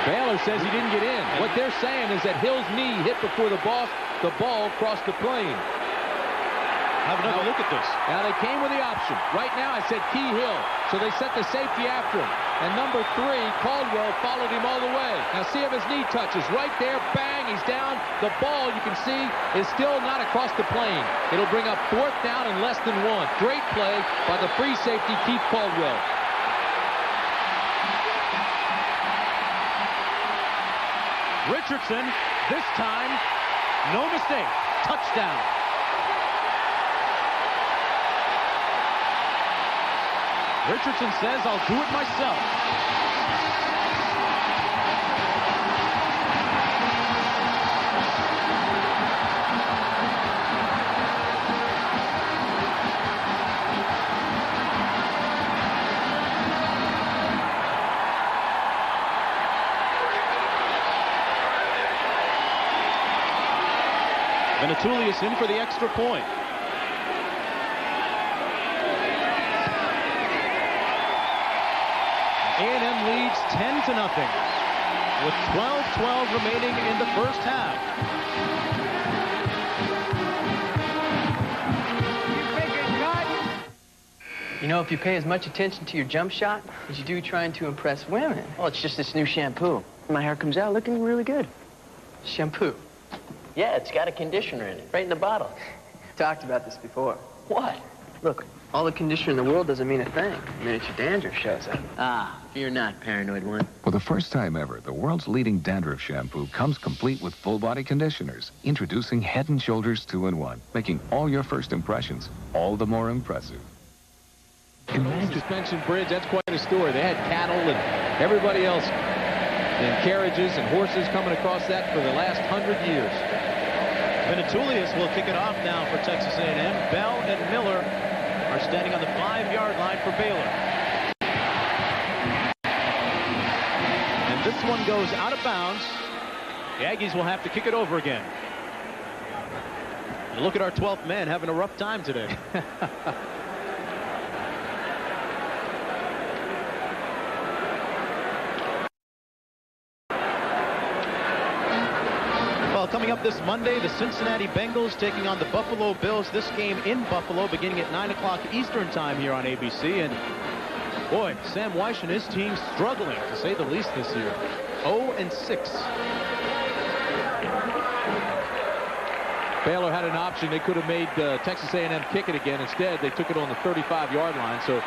Baylor says he didn't get in. What they're saying is that Hill's knee hit before the ball, the ball crossed the plane. Have another now, look at this. Now they came with the option. Right now I said Key Hill. So they set the safety after him. And number three, Caldwell, followed him all the way. Now see if his knee touches. Right there, bang, he's down. The ball, you can see, is still not across the plane. It'll bring up fourth down and less than one. Great play by the free safety, Keith Caldwell. Richardson, this time, no mistake, touchdown. Richardson says, I'll do it myself. Venetoulias in for the extra point. A&M leads 10 to nothing with 12-12 remaining in the first half. You know, if you pay as much attention to your jump shot as you do trying to impress women, well, it's just this new shampoo. My hair comes out looking really good. Shampoo. Yeah, it's got a conditioner in it, right in the bottle. Talked about this before. What? Look, all the conditioner in the world doesn't mean a thing. I mean, it's your dandruff shows up. Ah, fear not, paranoid one. For the first time ever, the world's leading dandruff shampoo comes complete with full-body conditioners. Introducing Head & Shoulders 2-in-1, making all your first impressions all the more impressive. Imagine. Suspension Bridge, that's quite a story. They had cattle and everybody else in carriages and horses coming across that for the last hundred years. Venetoulias will kick it off now for Texas A&M. Bell and Miller are standing on the five-yard line for Baylor. And this one goes out of bounds. The Aggies will have to kick it over again. And look at our 12th man having a rough time today. Coming up this Monday, the Cincinnati Bengals taking on the Buffalo Bills. This game in Buffalo beginning at 9 o'clock Eastern time here on ABC. And boy, Sam Wyche and his team struggling, to say the least, this year. 0 and 6. Baylor had an option. They could have made uh, Texas A&M kick it again. Instead, they took it on the 35-yard line. So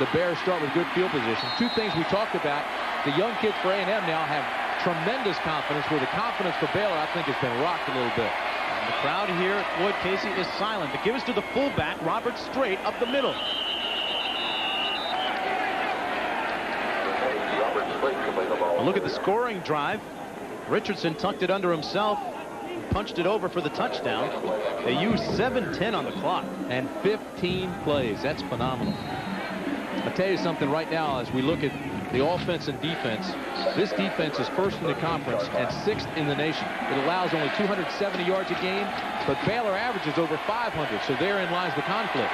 the Bears start with good field position. Two things we talked about. The young kids for A&M now have tremendous confidence, where the confidence for Baylor, I think, has been rocked a little bit. And the crowd here at Floyd Casey is silent. The give is to the fullback, Robert Strait, up the middle. A look at the scoring drive. Richardson tucked it under himself, punched it over for the touchdown. They used 7-10 on the clock. And 15 plays. That's phenomenal. I'll tell you something right now as we look at the offense and defense. This defense is first in the conference and sixth in the nation. It allows only 270 yards a game, but Baylor averages over 500, so therein lies the conflict.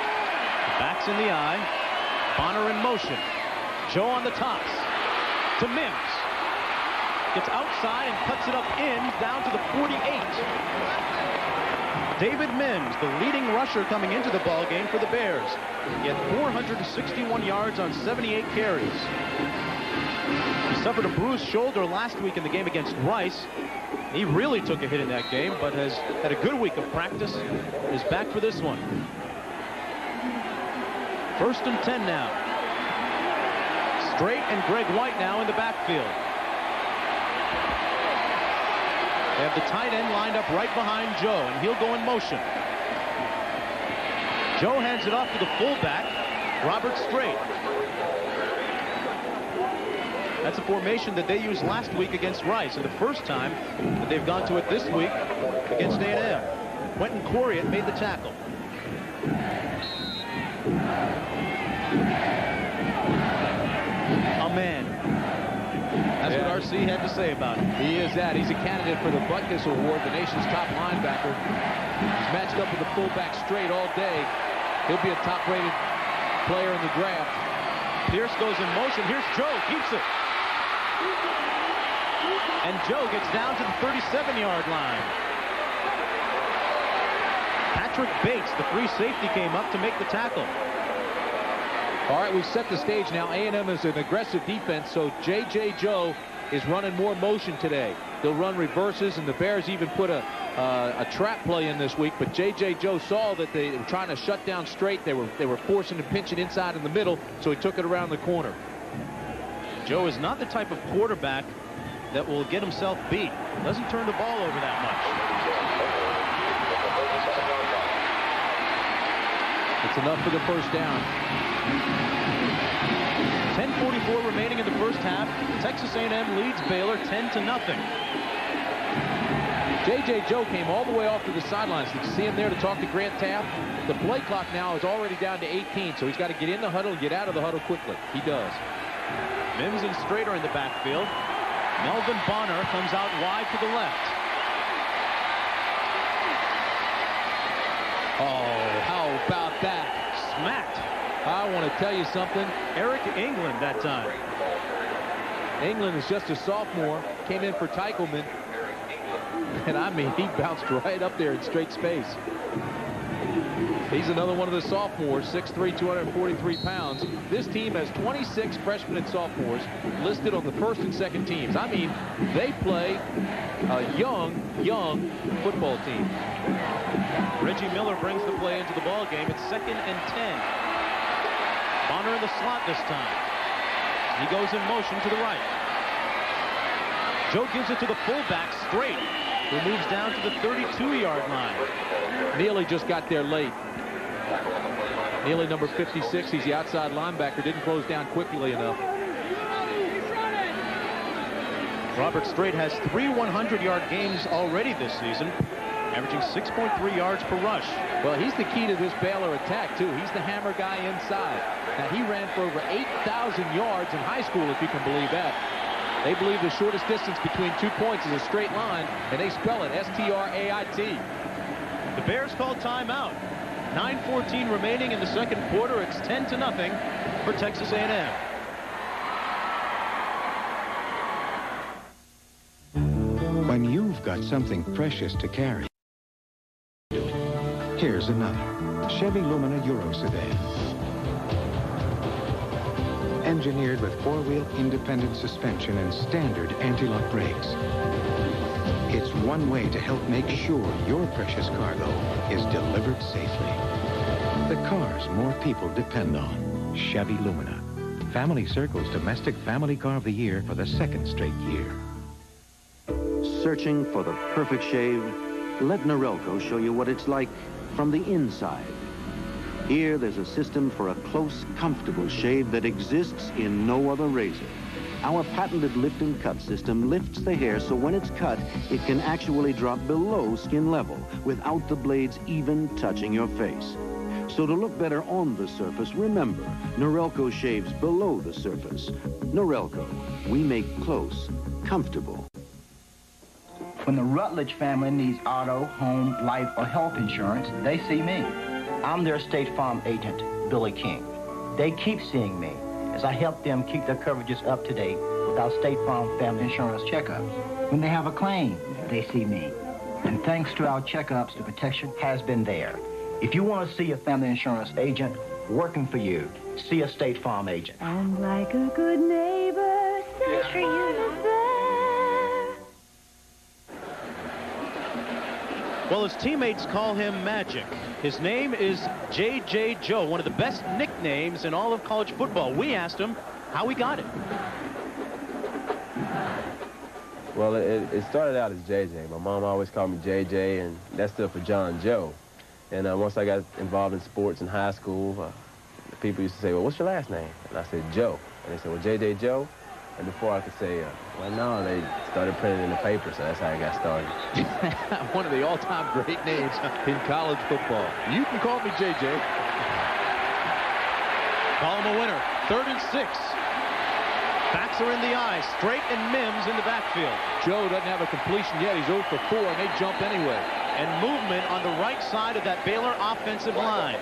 Backs in the eye. Bonner in motion. Joe on the toss. To Mims. Gets outside and cuts it up in down to the 48. David Mims, the leading rusher coming into the ball game for the Bears. He had 461 yards on 78 carries. He suffered a bruised shoulder last week in the game against Rice. He really took a hit in that game, but has had a good week of practice. Is back for this one. First and 10 now. Strait and Greg White now in the backfield. They have the tight end lined up right behind Joe, and he'll go in motion. Joe hands it off to the fullback, Robert Strait. That's a formation that they used last week against Rice, and the first time that they've gone to it this week against A&M. Quentin Coryatt made the tackle. A man. RC had to say about it. He is that. He's a candidate for the Butkus Award, the nation's top linebacker. He's matched up with the fullback Strait all day. He'll be a top-rated player in the draft. Pierce goes in motion. Here's Joe. Keeps it. And Joe gets down to the 37-yard line. Patrick Bates, the free safety, came up to make the tackle. All right, we've set the stage now. A&M is an aggressive defense, so J.J. Joe is running more motion today. They'll run reverses, and the Bears even put a, uh, a trap play in this week, but J.J. Joe saw that they were trying to shut down Strait. They were, they were forcing and pinching inside in the middle, so he took it around the corner. Joe is not the type of quarterback that will get himself beat. Doesn't turn the ball over that much. It's enough for the first down. 10:44 remaining in the first half. Texas A&M leads Baylor 10 to nothing. J.J. Joe came all the way off to the sidelines. Did you see him there to talk to Grant Teaff? The play clock now is already down to 18, so he's got to get in the huddle and get out of the huddle quickly. He does. Mims and Strader in the backfield. Melvin Bonner comes out wide to the left. Oh, how about that? Smacked. I want to tell you something. Eric England that time. England is just a sophomore. Came in for Teichelman. And I mean, he bounced right up there in straight space. He's another one of the sophomores, 6'3", 243 pounds. This team has 26 freshmen and sophomores listed on the first and second teams. I mean, they play a young, young football team. Reggie Miller brings the play into the ball game. It's second and 10. Bonner in the slot this time. He goes in motion to the right. Joe gives it to the fullback Strait, who moves down to the 32-yard line. Neely just got there late. Neely, number 56, he's the outside linebacker, didn't close down quickly enough. Robert Strait has three 100-yard games already this season, averaging 6.3 yards per rush. Well, he's the key to this Baylor attack, too. He's the hammer guy inside. Now, he ran for over 8,000 yards in high school, if you can believe that. They believe the shortest distance between two points is a straight line, and they spell it S-T-R-A-I-T. The Bears call timeout. 9.14 remaining in the second quarter. It's 10 to nothing for Texas A&M. When you've got something precious to carry, here's another. Chevy Lumina Euro sedan. Engineered with four-wheel independent suspension and standard anti-lock brakes. It's one way to help make sure your precious cargo is delivered safely. The cars more people depend on. Chevy Lumina. Family Circle's Domestic Family Car of the Year for the second straight year. Searching for the perfect shave? Let Norelco show you what it's like from the inside. Here, there's a system for a close, comfortable shave that exists in no other razor. Our patented lift and cut system lifts the hair so when it's cut, it can actually drop below skin level without the blades even touching your face. So to look better on the surface, remember, Norelco shaves below the surface. Norelco, we make close, comfortable. When the Rutledge family needs auto, home, life, or health insurance, they see me. I'm their State Farm agent, Billy King. They keep seeing me as I help them keep their coverages up to date with our State Farm family insurance checkups. When they have a claim, they see me. And thanks to our checkups, the protection has been there. If you want to see a family insurance agent working for you, see a State Farm agent. And like a good neighbor. Well, his teammates call him Magic. His name is J.J. Joe, one of the best nicknames in all of college football. We asked him how he got it. Well, it, it started out as JJ. My mom always called me JJ, and that stood for John Joe. And uh, once I got involved in sports in high school, uh, people used to say, well, what's your last name? And I said, Joe. And they said, well, JJ Joe? And before I could say, uh, well, no, they started printing in the paper, so that's how I got started. One of the all-time great names in college football. You can call me JJ. Call him a winner. Third and six. Backs are in the eye. Strait and Mims in the backfield. Joe doesn't have a completion yet. He's 0 for 4, and they jump anyway. And movement on the right side of that Baylor offensive line.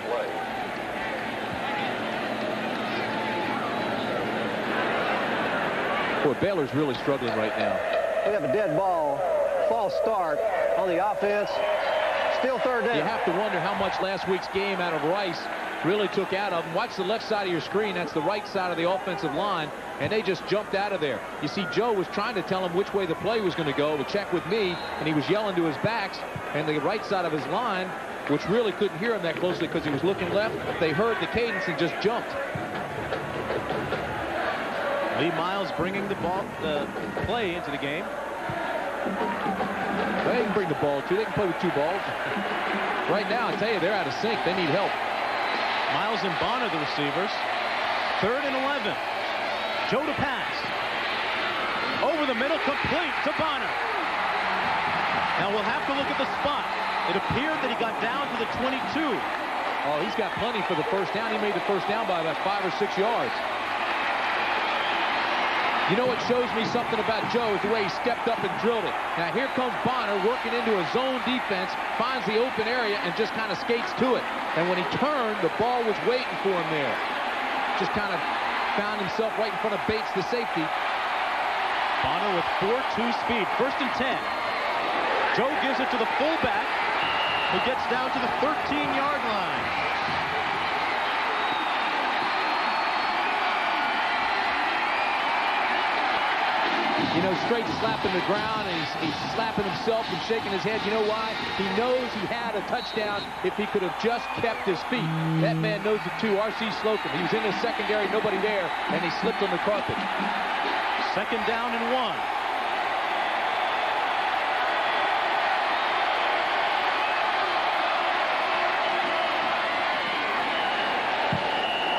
Boy, Baylor's really struggling right now. We have a dead ball, false start on the offense. Still third down. You have to wonder how much last week's game out of Rice really took out of them. Watch the left side of your screen. That's the right side of the offensive line, and they just jumped out of there. You see, Joe was trying to tell him which way the play was going to go to check with me, and he was yelling to his backs, and the right side of his line, which really couldn't hear him that closely because he was looking left, they heard the cadence and just jumped. Lee Miles bringing the ball, the play into the game. They can bring the ball, too. They can play with two balls. Right now, I tell you, they're out of sync. They need help. Miles and Bonner, the receivers. Third and 11. Joe to pass. Over the middle, complete to Bonner. Now we'll have to look at the spot. It appeared that he got down to the 22. Oh, he's got plenty for the first down. He made the first down by about five or six yards. You know what shows me something about Joe is the way he stepped up and drilled it. Now here comes Bonner working into a zone defense, finds the open area and just kind of skates to it. And when he turned, the ball was waiting for him there. Just kind of found himself right in front of Bates, the safety. Bonner with 4-2 speed. First and 10. Joe gives it to the fullback, who gets down to the 13-yard line. You know, Strait slapping the ground, and he's, he's slapping himself and shaking his head. You know why? He knows he had a touchdown if he could have just kept his feet. That man knows it too. R.C. Slocum. He was in the secondary, nobody there, and he slipped on the carpet. Second down and one.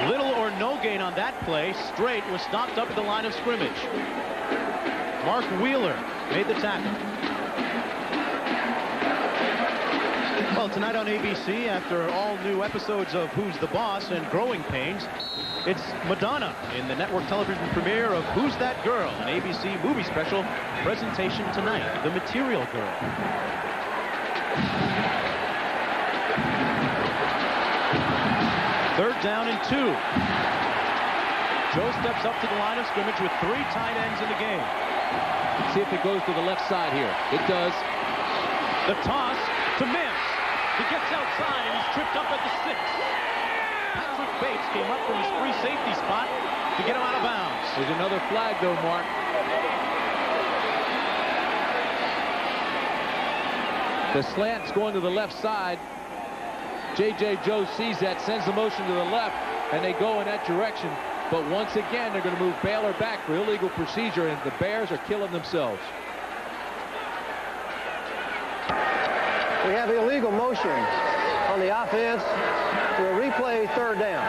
Little or no gain on that play. Strait was stopped up at the line of scrimmage. Mark Wheeler made the tackle. Well, tonight on ABC, after all new episodes of Who's the Boss and Growing Pains, it's Madonna in the network television premiere of Who's That Girl, an ABC movie special presentation tonight, The Material Girl. Third down and two. Joe steps up to the line of scrimmage with three tight ends in the game. See if it goes to the left side here. It does. The toss to Mims. He gets outside and he's tripped up at the six. Patrick Bates came up from his free safety spot to get him out of bounds. There's another flag though, Mark. The slant's going to the left side. J.J. Joe sees that, sends the motion to the left, and they go in that direction. But once again, they're going to move Baylor back for illegal procedure, and the Bears are killing themselves. We have illegal motion on the offense. We'll replay third down.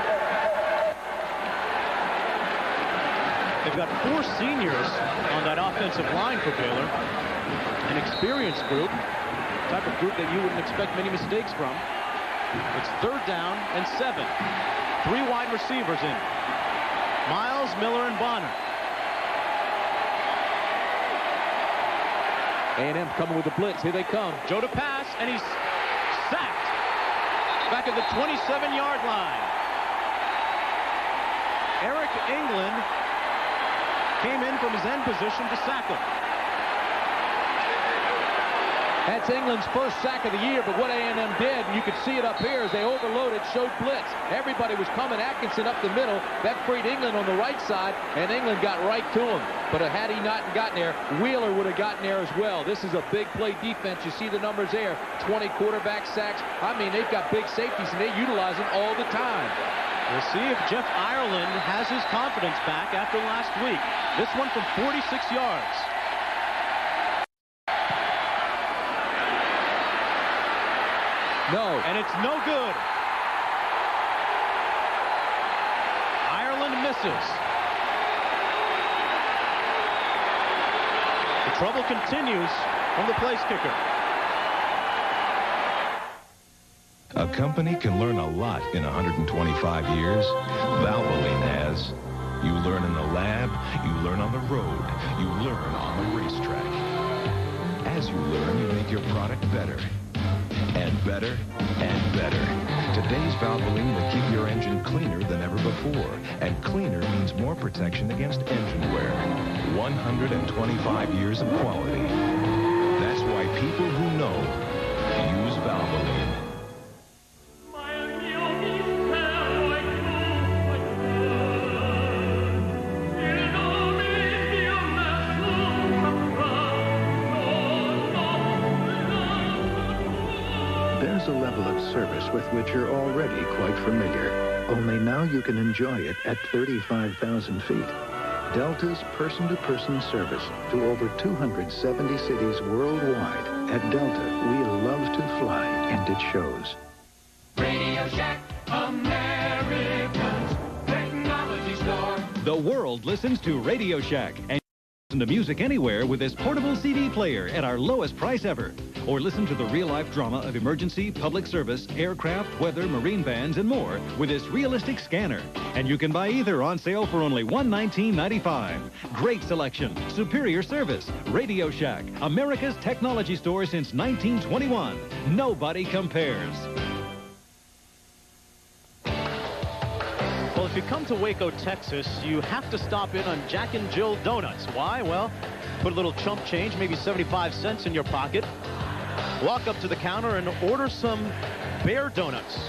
They've got four seniors on that offensive line for Baylor. An experienced group, type of group that you wouldn't expect many mistakes from. It's third down and seven. Three wide receivers in. Miles, Miller, and Bonner. A&M coming with the blitz. Here they come. Joe to pass, and he's sacked back at the 27-yard line. Eric England came in from his end position to sack him. That's England's first sack of the year, but what A&M did, and you could see it up here, as they overloaded, showed blitz. Everybody was coming. Atkinson up the middle. That freed England on the right side, and England got right to him. But had he not gotten there, Wheeler would have gotten there as well. This is a big play defense. You see the numbers there. 20 quarterback sacks. I mean, they've got big safeties, and they utilize them all the time. We'll see if Jeff Ireland has his confidence back after last week. This one from 46 yards. No. And it's no good. Ireland misses. The trouble continues from the place kicker. A company can learn a lot in 125 years. Valvoline has. You learn in the lab, you learn on the road, you learn on the racetrack. As you learn, you make your product better. And better, and better. Today's Valvoline will keep your engine cleaner than ever before. And cleaner means more protection against engine wear. 125 years of quality. That's why people who service with which you're already quite familiar. Only now you can enjoy it at 35,000 feet. Delta's person-to-person service to over 270 cities worldwide. At Delta, we love to fly, and it shows. Radio Shack, America's technology store. The world listens to Radio Shack and listen to music anywhere with this portable CD player at our lowest price ever. Or listen to the real-life drama of emergency, public service, aircraft, weather, marine bands, and more with this realistic scanner. And you can buy either on sale for only $119.95. Great selection, superior service. Radio Shack, America's technology store since 1921. Nobody compares. Well, if you come to Waco, Texas, you have to stop in on Jack and Jill Donuts. Why? Well, put a little chump change, maybe 75 cents in your pocket. Walk up to the counter and order some bear donuts.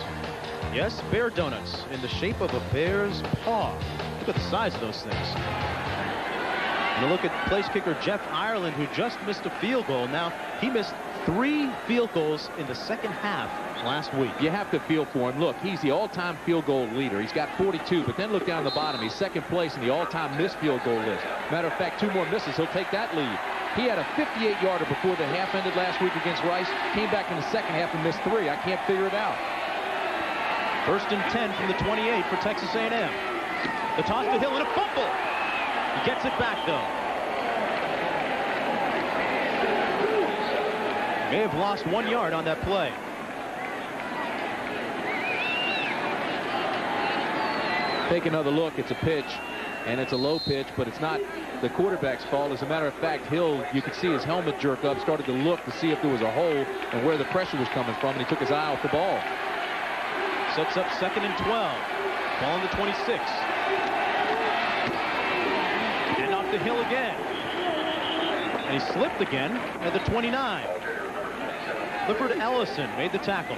Yes, bear donuts in the shape of a bear's paw. Look at the size of those things. And a look at place kicker Jeff Ireland, who just missed a field goal. Now, he missed three field goals in the second half last week. You have to feel for him. Look, he's the all-time field goal leader. He's got 42, but then look down the bottom. He's second place in the all-time missed field goal list. Matter of fact, two more misses. He'll take that lead. He had a 58-yarder before the half ended last week against Rice. Came back in the second half and missed three. I can't figure it out. First and 10 from the 28 for Texas A&M. The toss to Hill and a fumble. He gets it back, though. May have lost one yard on that play. Take another look. It's a pitch, and it's a low pitch, but it's not the quarterback's fault. As a matter of fact, Hill, you could see his helmet jerk up, started to look to see if there was a hole and where the pressure was coming from, and he took his eye off the ball. Sets up second and 12. Ball on the 26. And off the Hill again. And he slipped again at the 29. Clifford Ellison made the tackle.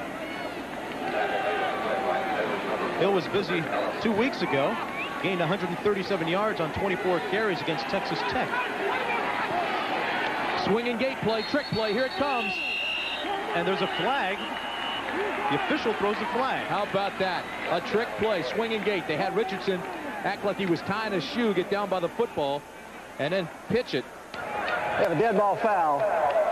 Hill was busy two weeks ago. Gained 137 yards on 24 carries against Texas Tech. Swinging gate play, trick play, here it comes. And there's a flag. The official throws the flag. How about that? A trick play, swinging gate. They had Richardson act like he was tying his shoe, get down by the football, and then pitch it. They have a dead ball foul.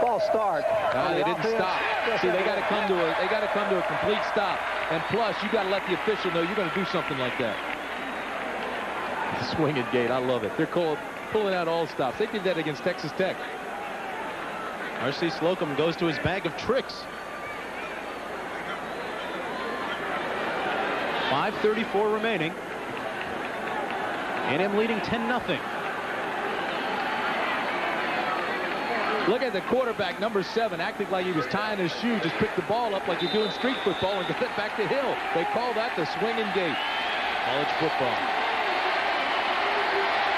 False start. No, they didn't offense. stop. See, they they got to come to a they got to come to a complete stop. And plus, you got to let the official know you're going to do something like that. Swinging gate, I love it. They're called pulling out all stops. They did that against Texas Tech. R.C. Slocum goes to his bag of tricks. 5.34 remaining. A&M leading 10 nothing. Look at the quarterback, number seven, acting like he was tying his shoe. Just picked the ball up like you're doing street football and got it back to Hill. They call that the swinging gate. College football.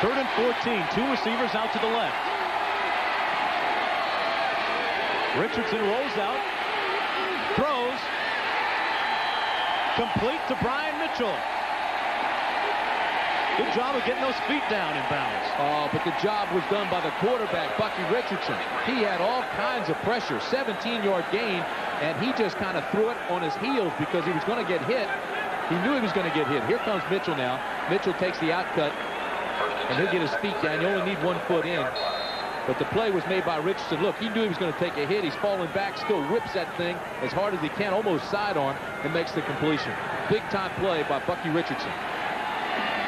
Third and 14. Two receivers out to the left. Richardson rolls out. Throws. Complete to Brian Mitchell. Good job of getting those feet down in bounds. Oh, but the job was done by the quarterback, Bucky Richardson. He had all kinds of pressure, 17-yard gain, and he just kind of threw it on his heels because he was going to get hit. He knew he was going to get hit. Here comes Mitchell now. Mitchell takes the outcut, and he'll get his feet down. You only need one foot in. But the play was made by Richardson. Look, he knew he was going to take a hit. He's falling back, still whips that thing as hard as he can, almost sidearm, and makes the completion. Big-time play by Bucky Richardson.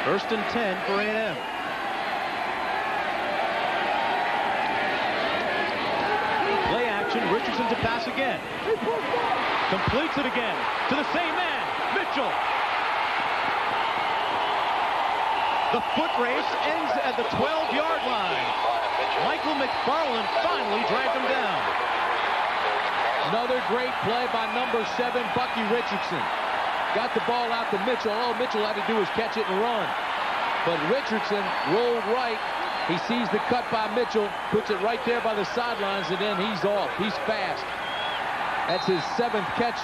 First and 10 for A&M. Play action. Richardson to pass again. Completes it again to the same man, Mitchell. The foot race ends at the 12-yard line. Michael McFarland finally dragged him down. Another great play by number seven, Bucky Richardson. Got the ball out to Mitchell. All Mitchell had to do was catch it and run. But Richardson rolled right. He sees the cut by Mitchell, puts it right there by the sidelines, and then he's off. He's fast. That's his seventh catch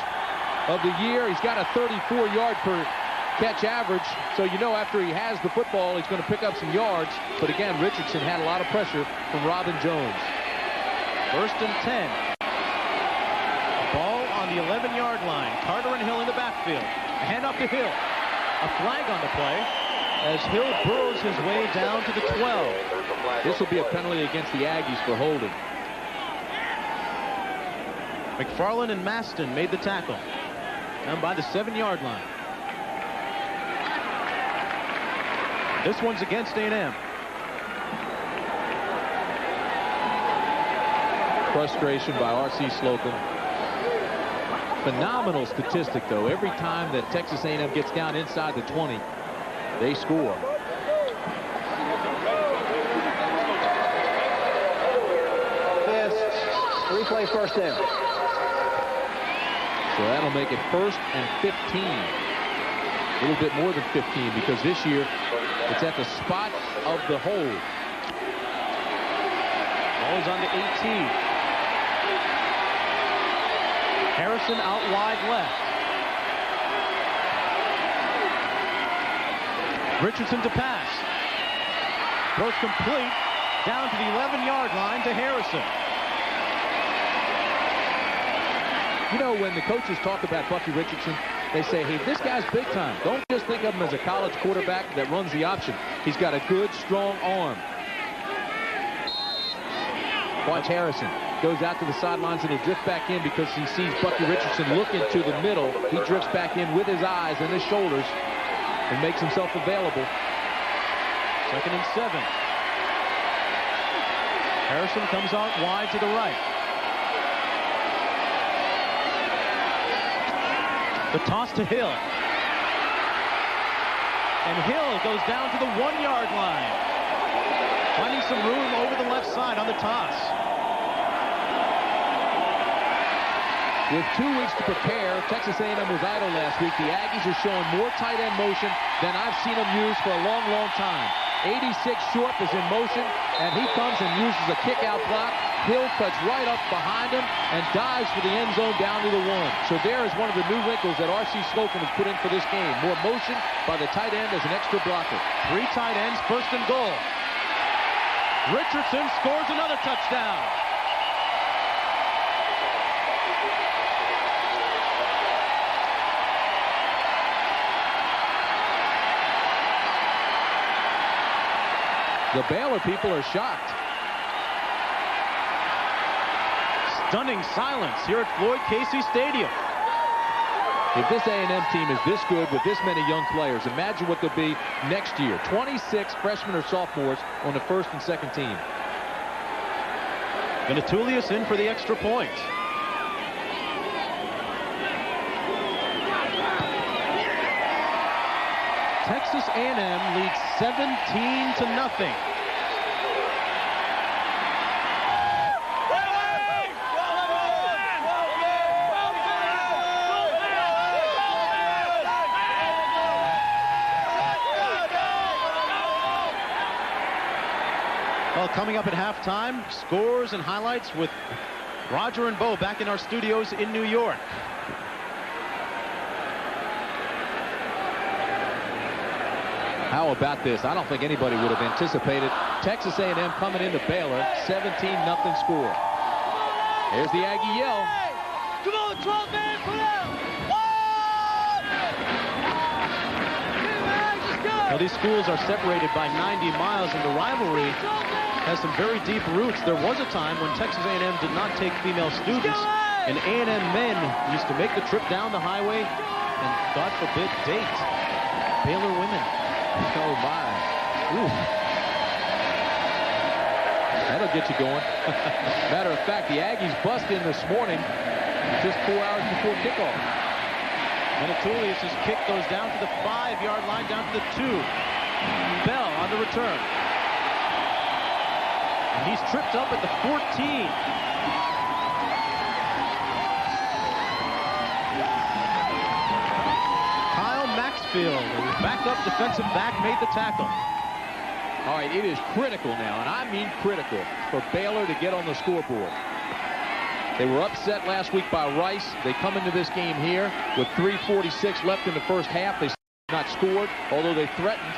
of the year. He's got a 34-yard per catch average, so you know after he has the football, he's going to pick up some yards. But again, Richardson had a lot of pressure from Robin Jones. First and 10. Ball on the 11-yard line. Carter and Hill in the backfield. A hand up to Hill. A flag on the play as Hill burrows his way down to the 12. This will be a penalty against the Aggies for holding. McFarland and Maston made the tackle. Down by the seven-yard line. This one's against A&M. Frustration by R.C. Slocum. Phenomenal statistic, though. Every time that Texas A&M gets down inside the 20, they score. Fifth, replay first down. So that'll make it first and 15. A little bit more than 15 because this year it's at the spot of the hole. Ball is on the 18. Harrison out wide left. Richardson to pass. Throws complete down to the 11-yard line to Harrison. You know, when the coaches talk about Bucky Richardson, they say, hey, this guy's big time. Don't just think of him as a college quarterback that runs the option. He's got a good, strong arm. Watch Harrison. Goes out to the sidelines and he'll drift back in because he sees Bucky Richardson looking to the middle. He drifts back in with his eyes and his shoulders and makes himself available. Second and seven. Harrison comes out wide to the right. The toss to Hill. And Hill goes down to the one-yard line. Finding some room over the left side on the toss. With two weeks to prepare, Texas A&M was idle last week. The Aggies are showing more tight end motion than I've seen them use for a long, long time. 86 Short is in motion, and he comes and uses a kick-out block. Hill cuts right up behind him and dives for the end zone down to the one. So there is one of the new wrinkles that R.C. Slocum has put in for this game. More motion by the tight end as an extra blocker. Three tight ends, first and goal. Richardson scores another touchdown. The Baylor people are shocked. Stunning silence here at Floyd Casey Stadium. If this A&M team is this good with this many young players, imagine what they'll be next year. 26 freshmen or sophomores on the first and second team. Venetoulias in for the extra point. Texas A&M leads 17 to nothing. Well, coming up at halftime, scores and highlights with Roger and Bo back in our studios in New York. How about this? I don't think anybody would have anticipated Texas A&M coming into Baylor, 17-0 score. Here's the Aggie yell. Come on, 12 man, put out! Now, these schools are separated by 90 miles, and the rivalry has some very deep roots. There was a time when Texas A&M did not take female students, and A&M men used to make the trip down the highway and, God forbid, date Baylor women. Oh, my. Ooh. That'll get you going. Matter of fact, the Aggies bust in this morning just four hours before kickoff. Venetoulias' kick goes down to the five-yard line, down to the two. Bell on the return. And he's tripped up at the 14. Kyle Maxfield, the backup defensive back, made the tackle. All right, it is critical now, and I mean critical, for Baylor to get on the scoreboard. They were upset last week by Rice. They come into this game here with 3.46 left in the first half. They not scored, although they threatened.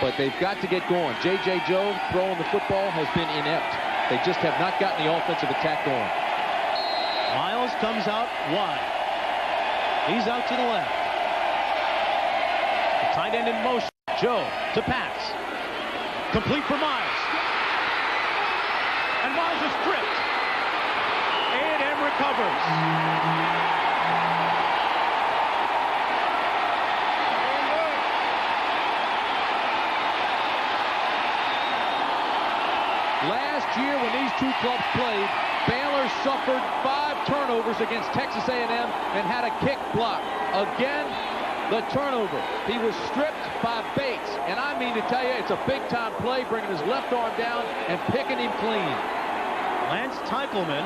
But they've got to get going. J.J. Joe throwing the football has been inept. They just have not gotten the offensive attack going. Miles comes out wide. He's out to the left. Tight end in motion. Joe to pass. Complete for Miles. And Miles is stripped. A&M recovers. Last year when these two clubs played, Baylor suffered five turnovers against Texas A&M and had a kick block. Again, the turnover. He was stripped by Bates. And I mean to tell you, it's a big-time play, bringing his left arm down and picking him clean. Lance Teichelman,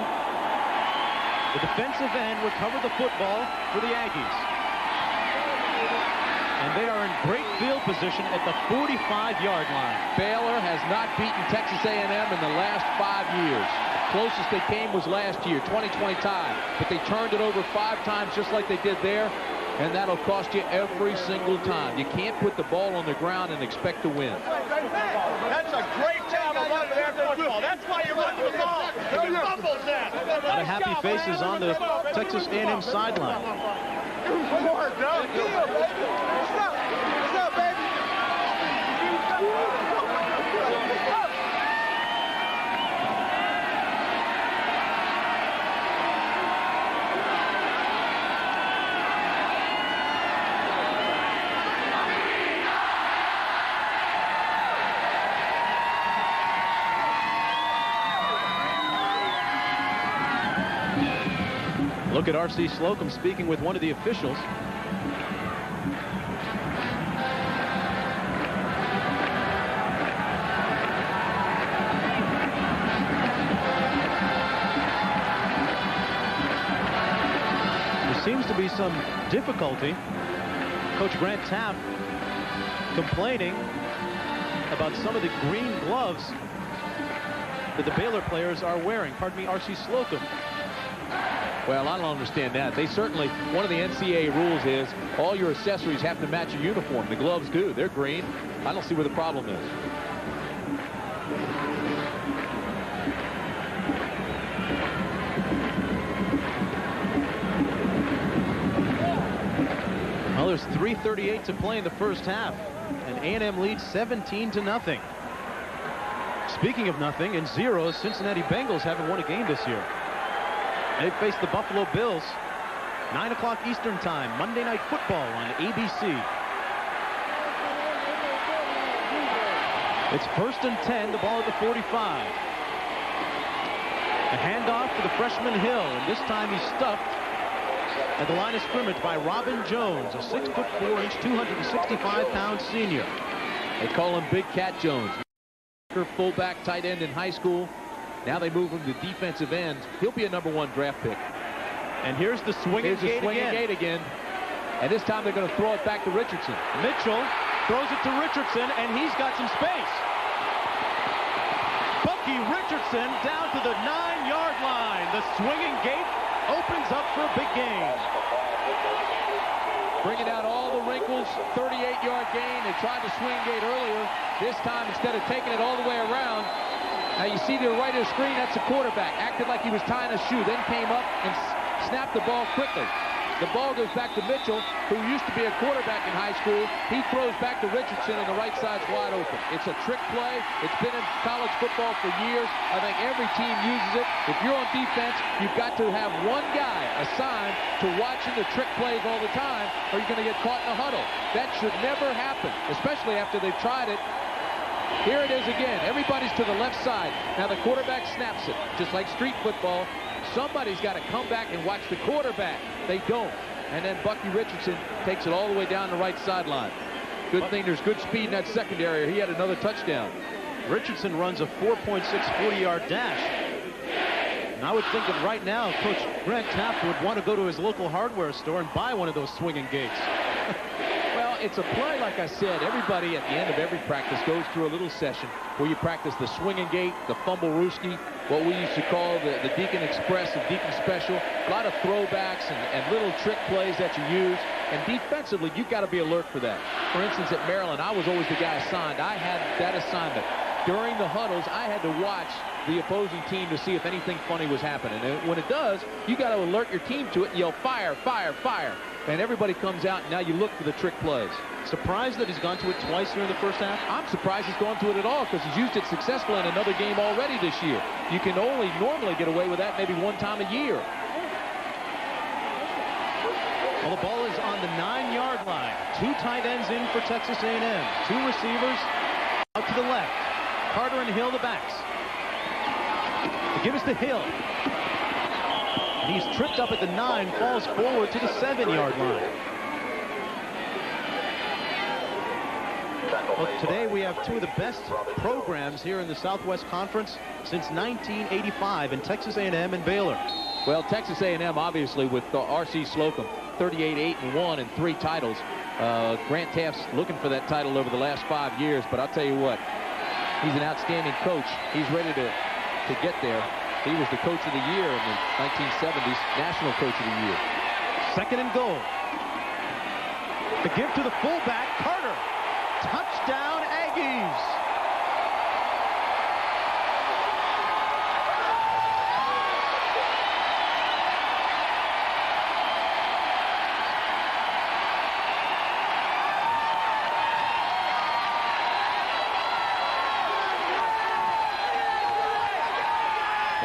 the defensive end, recovered the football for the Aggies. And they are in great field position at the 45-yard line. Baylor has not beaten Texas A&M in the last five years. The closest they came was last year, 2020 tie. But they turned it over five times just like they did there. And that'll cost you every single time. You can't put the ball on the ground and expect to win. That's a great job of running their football. That's why you run the ball. You fumbles that. A lot happy faces on the Texas A&M sideline. Look at R.C. Slocum speaking with one of the officials. There seems to be some difficulty. Coach Grant Teaff complaining about some of the green gloves that the Baylor players are wearing. Pardon me, R.C. Slocum. Well, I don't understand that. They certainly, one of the NCAA rules is all your accessories have to match your uniform. The gloves do. They're green. I don't see where the problem is. Well, there's 3.38 to play in the first half, and A&M leads 17 to nothing. Speaking of nothing, and zeros, Cincinnati Bengals haven't won a game this year. They face the Buffalo Bills, 9 o'clock Eastern Time, Monday Night Football on ABC. It's first and 10, the ball at the 45. A handoff to the freshman Hill, and this time he's stuffed At the line of scrimmage by Robin Jones, a 6 foot 4 inch, 265 pound senior. They call him Big Cat Jones. Fullback, tight end in high school. Now they move him to defensive end. He'll be a number one draft pick. And here's the swinging here's the gate swinging again. gate again. And this time they're going to throw it back to Richardson. Mitchell throws it to Richardson, and he's got some space. Bucky Richardson down to the nine-yard line. The swinging gate opens up for a big game. Bringing out all the wrinkles, 38-yard gain. They tried the swing gate earlier. This time, instead of taking it all the way around, now you see the right of the screen, that's the quarterback. Acted like he was tying a shoe, then came up and snapped the ball quickly. The ball goes back to Mitchell, who used to be a quarterback in high school. He throws back to Richardson, and the right side's wide open. It's a trick play. It's been in college football for years. I think every team uses it. If you're on defense, you've got to have one guy assigned to watching the trick plays all the time, or you're going to get caught in a huddle. That should never happen, especially after they've tried it here it is again. Everybody's to the left side. Now the quarterback snaps it, just like street football. Somebody's got to come back and watch the quarterback. They don't. And then Bucky Richardson takes it all the way down the right sideline. Good thing there's good speed in that secondary. He had another touchdown. Richardson runs a 4.6 40-yard dash. And I would think that right now, Coach Grant Teaff would want to go to his local hardware store and buy one of those swinging gates. It's a play, like I said. Everybody at the end of every practice goes through a little session where you practice the swinging gate, the fumble rooski, what we used to call the, the Deacon Express and Deacon Special. A lot of throwbacks and, and little trick plays that you use. And defensively, you've got to be alert for that. For instance, at Maryland, I was always the guy assigned. I had that assignment. During the huddles, I had to watch the opposing team to see if anything funny was happening. And when it does, you got to alert your team to it and yell, fire, fire, fire. And everybody comes out, now you look for the trick plays. Surprised that he's gone to it twice during the first half? I'm surprised he's gone to it at all because he's used it successfully in another game already this year. You can only normally get away with that maybe one time a year. Well, the ball is on the nine-yard line. Two tight ends in for Texas A&M. Two receivers out to the left. Carter and Hill, the backs. They give us to Hill. And he's tripped up at the nine, falls forward to the seven-yard line. Well, today we have two of the best programs here in the Southwest Conference since 1985 in Texas A&M and Baylor. Well, Texas A&M obviously with uh, R.C. Slocum, 38 8 and 1 and three titles. Uh, Grant Teaff's looking for that title over the last five years, but I'll tell you what, he's an outstanding coach. He's ready to to get there. He was the coach of the year in the 1970s, national coach of the year. Second and goal. The give to the fullback, Carter. Touchdown, Aggies.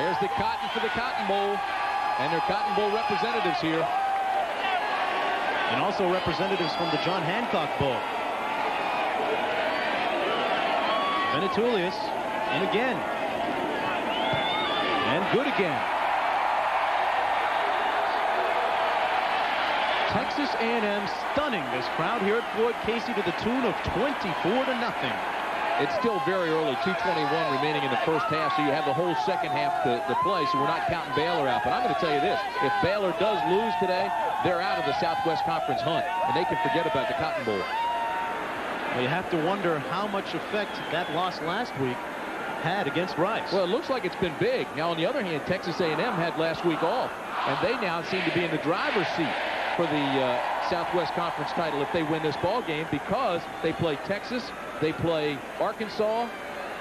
There's the cotton for the Cotton Bowl. And they're Cotton Bowl representatives here. And also representatives from the John Hancock Bowl. Venetoulias, and again. And good again. Texas A&M stunning this crowd here at Floyd Casey to the tune of 24 to nothing. It's still very early, 221 remaining in the first half, so you have the whole second half to, to play, so we're not counting Baylor out. But I'm going to tell you this, if Baylor does lose today, they're out of the Southwest Conference hunt, and they can forget about the Cotton Bowl. Well, you have to wonder how much effect that loss last week had against Rice. Well, it looks like it's been big. Now, on the other hand, Texas A&M had last week off, and they now seem to be in the driver's seat for the uh, Southwest Conference title if they win this ball game because they play Texas, they play Arkansas,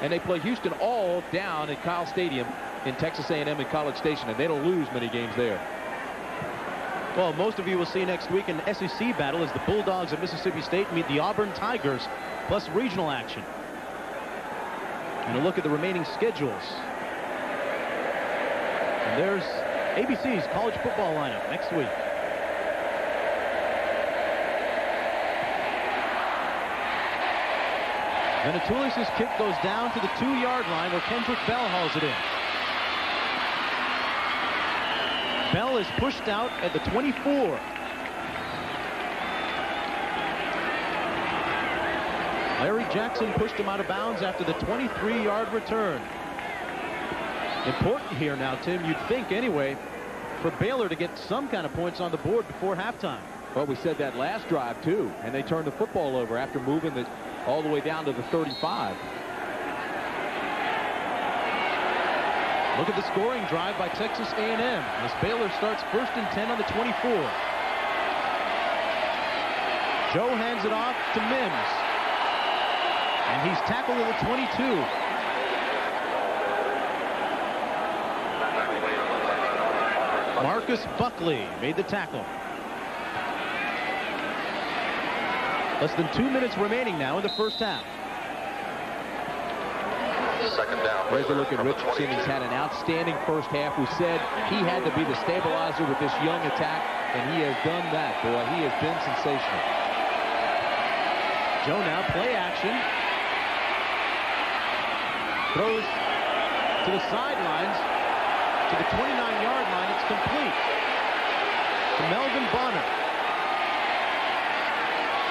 and they play Houston all down at Kyle Stadium in Texas A&M and College Station, and they don't lose many games there. Well, most of you will see next week an SEC battle as the Bulldogs of Mississippi State meet the Auburn Tigers, plus regional action. And a look at the remaining schedules. And there's ABC's college football lineup next week. Venetoulias' kick goes down to the two-yard line where Kendrick Bell hauls it in. Bell is pushed out at the 24. Larry Jackson pushed him out of bounds after the 23-yard return. Important here now, Tim, you'd think anyway, for Baylor to get some kind of points on the board before halftime. Well, we said that last drive, too, and they turned the football over after moving it all the way down to the 35. Look at the scoring drive by Texas A&M as Baylor starts first and 10 on the 24. Joe hands it off to Mims. And he's tackled at the 22. Marcus Buckley made the tackle. Less than two minutes remaining now in the first half. Second down. Where's the look at Richardson? He's had an outstanding first half. We said he had to be the stabilizer with this young attack, and he has done that, boy. He has been sensational. Joe now play action. Throws to the sidelines to the 29-yard line. It's complete to Melvin Bonner.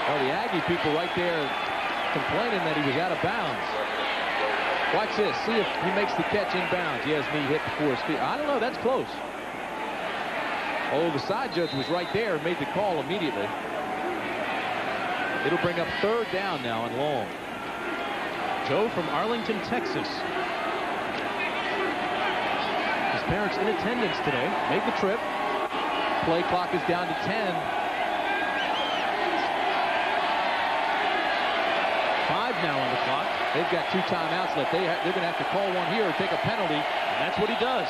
Well, the Aggie people right there complaining that he was out of bounds. Watch this. See if he makes the catch in bounds. He has me hit before his feet. I don't know. That's close. Oh, the side judge was right there and made the call immediately. It'll bring up third down now and long. Joe from Arlington, Texas. His parents in attendance today. Made the trip. Play clock is down to 10. Five now on the clock. They've got two timeouts left. They they're going to have to call one here or take a penalty. And that's what he does.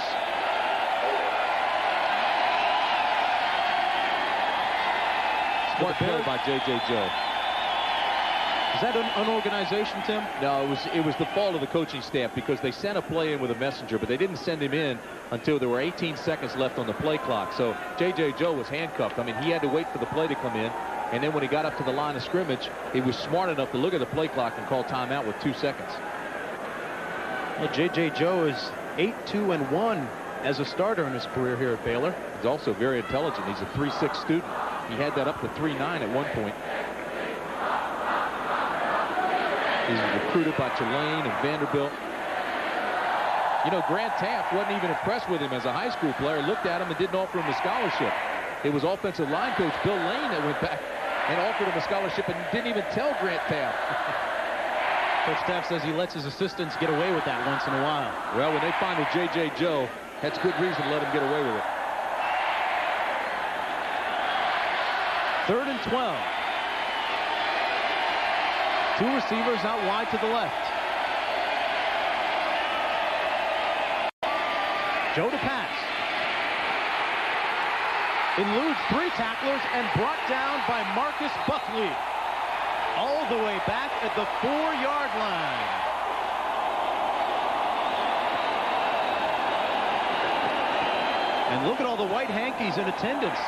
Smart play by J.J. Joe. Is that an unorganization, Tim? No, it was it was the fault of the coaching staff because they sent a play in with a messenger, but they didn't send him in until there were 18 seconds left on the play clock. So J.J. Joe was handcuffed. I mean, he had to wait for the play to come in, and then when he got up to the line of scrimmage, he was smart enough to look at the play clock and call timeout with two seconds. Well, J.J. Joe is 8-2 and 1 as a starter in his career here at Baylor. He's also very intelligent. He's a 3-6 student. He had that up to 3-9 at one point. He's recruited by Tulane and Vanderbilt. You know, Grant Teaff wasn't even impressed with him as a high school player. Looked at him and didn't offer him a scholarship. It was offensive line coach Bill Lane that went back and offered him a scholarship and didn't even tell Grant Teaff. Coach Teaff says he lets his assistants get away with that once in a while. Well, when they find a J.J. Joe, that's good reason to let him get away with it. Third and 12. Two receivers out wide to the left. Joe to pass. Eludes three tacklers and brought down by Marcus Buckley. All the way back at the four-yard line. And look at all the white hankies in attendance.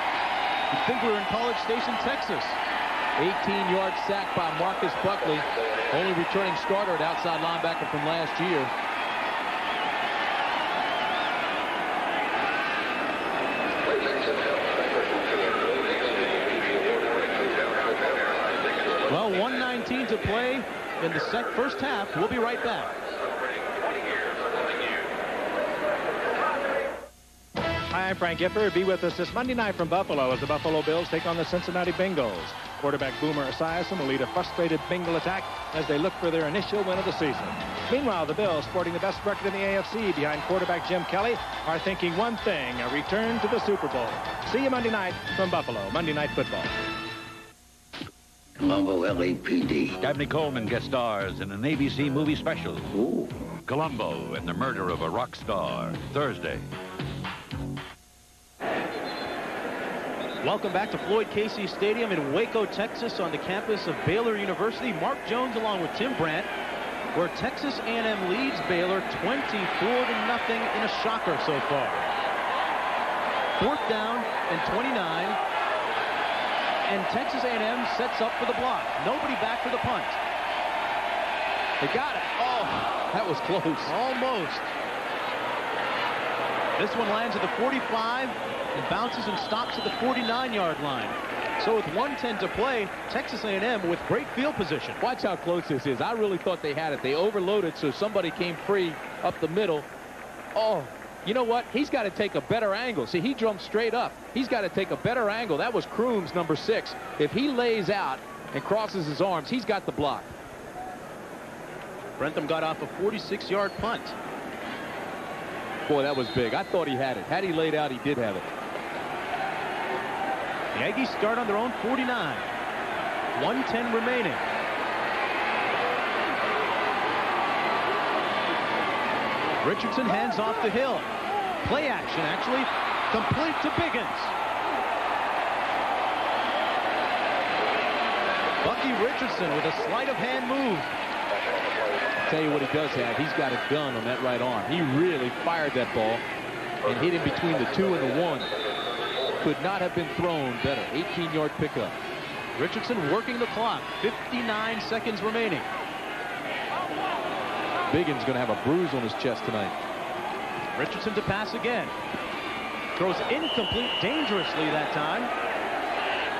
You'd think we were in College Station, Texas. 18-yard sack by Marcus Buckley, only returning starter at outside linebacker from last year. Well, 119 to play in the first half. We'll be right back. Hi, I'm Frank Gifford. Be with us this Monday night from Buffalo as the Buffalo Bills take on the Cincinnati Bengals. Quarterback Boomer Esiason will lead a frustrated Bengal attack as they look for their initial win of the season. Meanwhile, the Bills, sporting the best record in the AFC behind quarterback Jim Kelly, are thinking one thing, a return to the Super Bowl. See you Monday night from Buffalo, Monday Night Football. Columbo LAPD. Dabney Coleman guest stars in an ABC movie special. Ooh. Columbo and the murder of a rock star. Thursday. Welcome back to Floyd Casey Stadium in Waco, Texas on the campus of Baylor University. Mark Jones along with Tim Brant, where Texas A&M leads Baylor 24 to nothing in a shocker so far. Fourth down and 29. And Texas A&M sets up for the block. Nobody back for the punt. They got it. Oh, that was close. Almost. This one lands at the 45 and bounces and stops at the 49-yard line. So with 110 to play, Texas A&M with great field position. Watch how close this is. I really thought they had it. They overloaded, so somebody came free up the middle. Oh, you know what? He's got to take a better angle. See, he jumped straight up. He's got to take a better angle. That was Crooms, number six. If he lays out and crosses his arms, he's got the block. Brentham got off a 46-yard punt. Boy, that was big. I thought he had it. Had he laid out, he did have it. The Aggies start on their own 49. 110 remaining. Richardson hands off to Hill. Play action, actually, complete to Biggens. Bucky Richardson with a sleight of hand move. I Tell you what he does have. He's got a gun on that right arm. He really fired that ball and hit him between the two and the one. Could not have been thrown better. 18-yard pickup. Richardson working the clock. 59 seconds remaining. Biggens going to have a bruise on his chest tonight. Richardson to pass again. Throws incomplete dangerously that time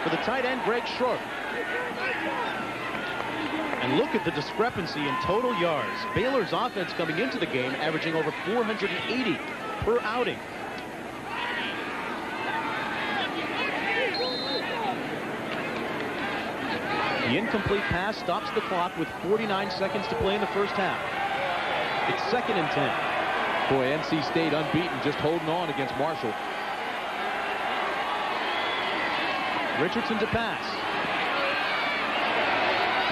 for the tight end Greg Short. And look at the discrepancy in total yards. Baylor's offense coming into the game averaging over 480 per outing. The incomplete pass stops the clock with 49 seconds to play in the first half. It's second and 10. Boy, NC State unbeaten, just holding on against Marshall. Richardson to pass.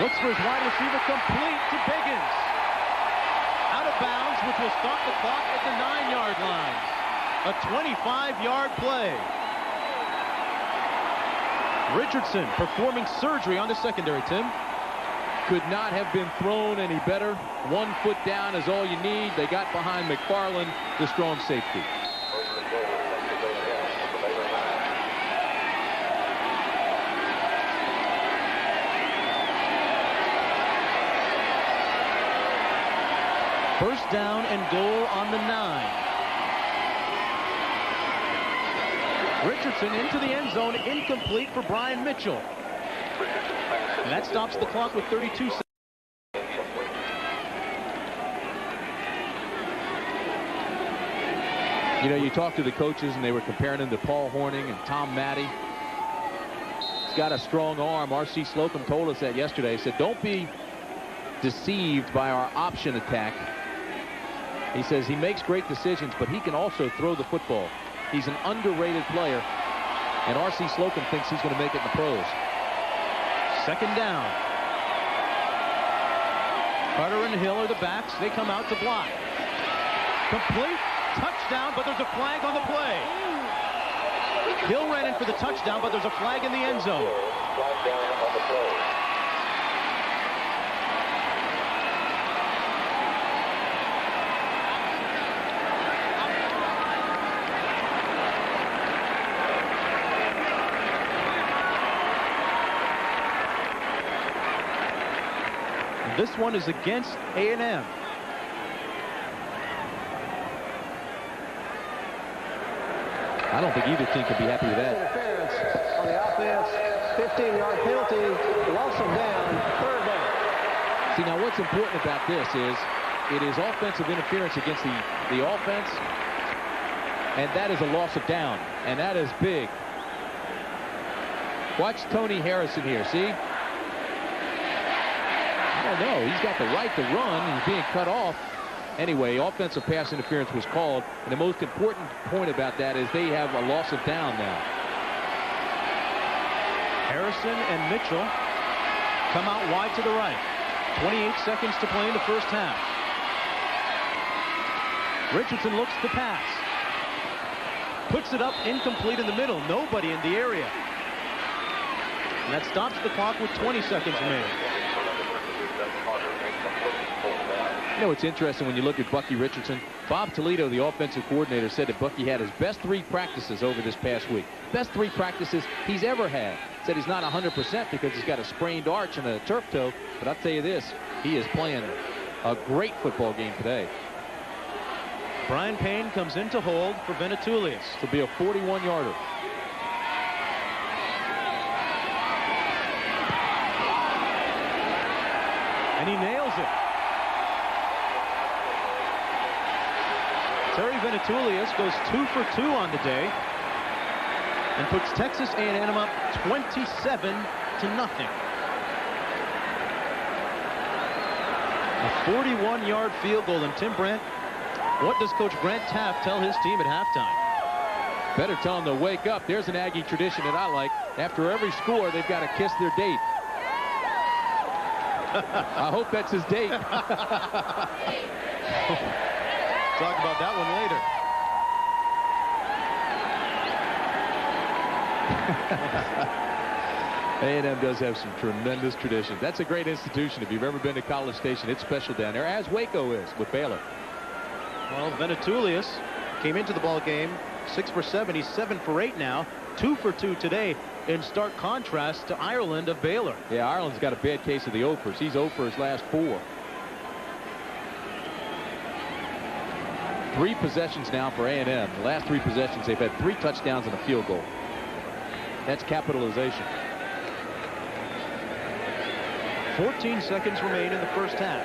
Looks for his wide receiver complete to Biggens. Out of bounds, which will stop the clock at the nine-yard line. A 25-yard play. Richardson performing surgery on the secondary, Tim. Could not have been thrown any better. One foot down is all you need. They got behind McFarland, the strong safety. First down and goal on the nine. Richardson into the end zone, incomplete for Brian Mitchell. And that stops the clock with 32 seconds. You know, you talk to the coaches, and they were comparing him to Paul Hornung and Tom Matte. He's got a strong arm. R.C. Slocum told us that yesterday. He said, don't be deceived by our option attack. He says he makes great decisions, but he can also throw the football. He's an underrated player, and R.C. Slocum thinks he's going to make it in the pros. Second down. Carter and Hill are the backs. They come out to block. Complete touchdown, but there's a flag on the play. Hill ran in for the touchdown, but there's a flag in the end zone. This one is against A&M. I don't think either team could be happy with that. Interference on the offense, 15-yard penalty, loss of down, third down. See, now what's important about this is it is offensive interference against the, the offense, and that is a loss of down, and that is big. Watch Tony Harrison here, see? Don't know. He's got the right to run. He's being cut off. Anyway, offensive pass interference was called, and the most important point about that is they have a loss of down now. Harrison and Mitchell come out wide to the right. 28 seconds to play in the first half. Richardson looks to pass. Puts it up incomplete in the middle. Nobody in the area. And that stops the clock with 20 seconds remaining. You know, it's interesting when you look at Bucky Richardson. Bob Toledo, the offensive coordinator, said that Bucky had his best three practices over this past week. Best three practices he's ever had. Said he's not 100% because he's got a sprained arch and a turf toe. But I'll tell you this, he is playing a great football game today. Brian Payne comes in to hold for Venetoulias. To be a 41-yarder. And he nails it. Venetoulias goes two for two on the day and puts Texas A&M up 27 to nothing. A 41-yard field goal. And Tim Brant, what does Coach Grant Teaff tell his team at halftime? Better tell them to wake up. There's an Aggie tradition that I like. After every score, they've got to kiss their date. I hope that's his date. Talk about that one later. A&M does have some tremendous traditions. That's a great institution. If you've ever been to College Station, it's special down there, as Waco is with Baylor. Well, Venetoulias came into the ball game six for seven. He's seven for eight now, two for two today. In stark contrast to Ireland of Baylor. Yeah, Ireland's got a bad case of the Opers. He's 0 for his last four. Three possessions now for A&M. Last three possessions, they've had three touchdowns and a field goal. That's capitalization. 14 seconds remain in the first half.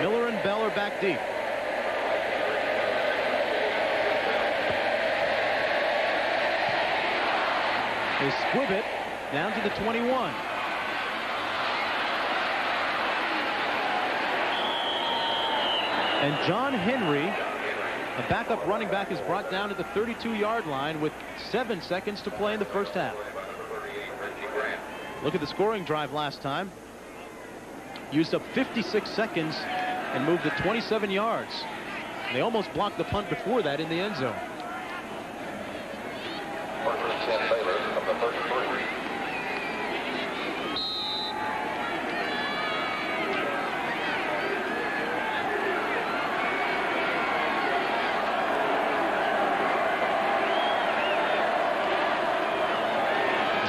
Miller and Bell are back deep. They squib it down to the 21. And John Henry, a backup running back, is brought down to the 32-yard line with seven seconds to play in the first half. Look at the scoring drive last time. Used up 56 seconds and moved to 27 yards. They almost blocked the punt before that in the end zone.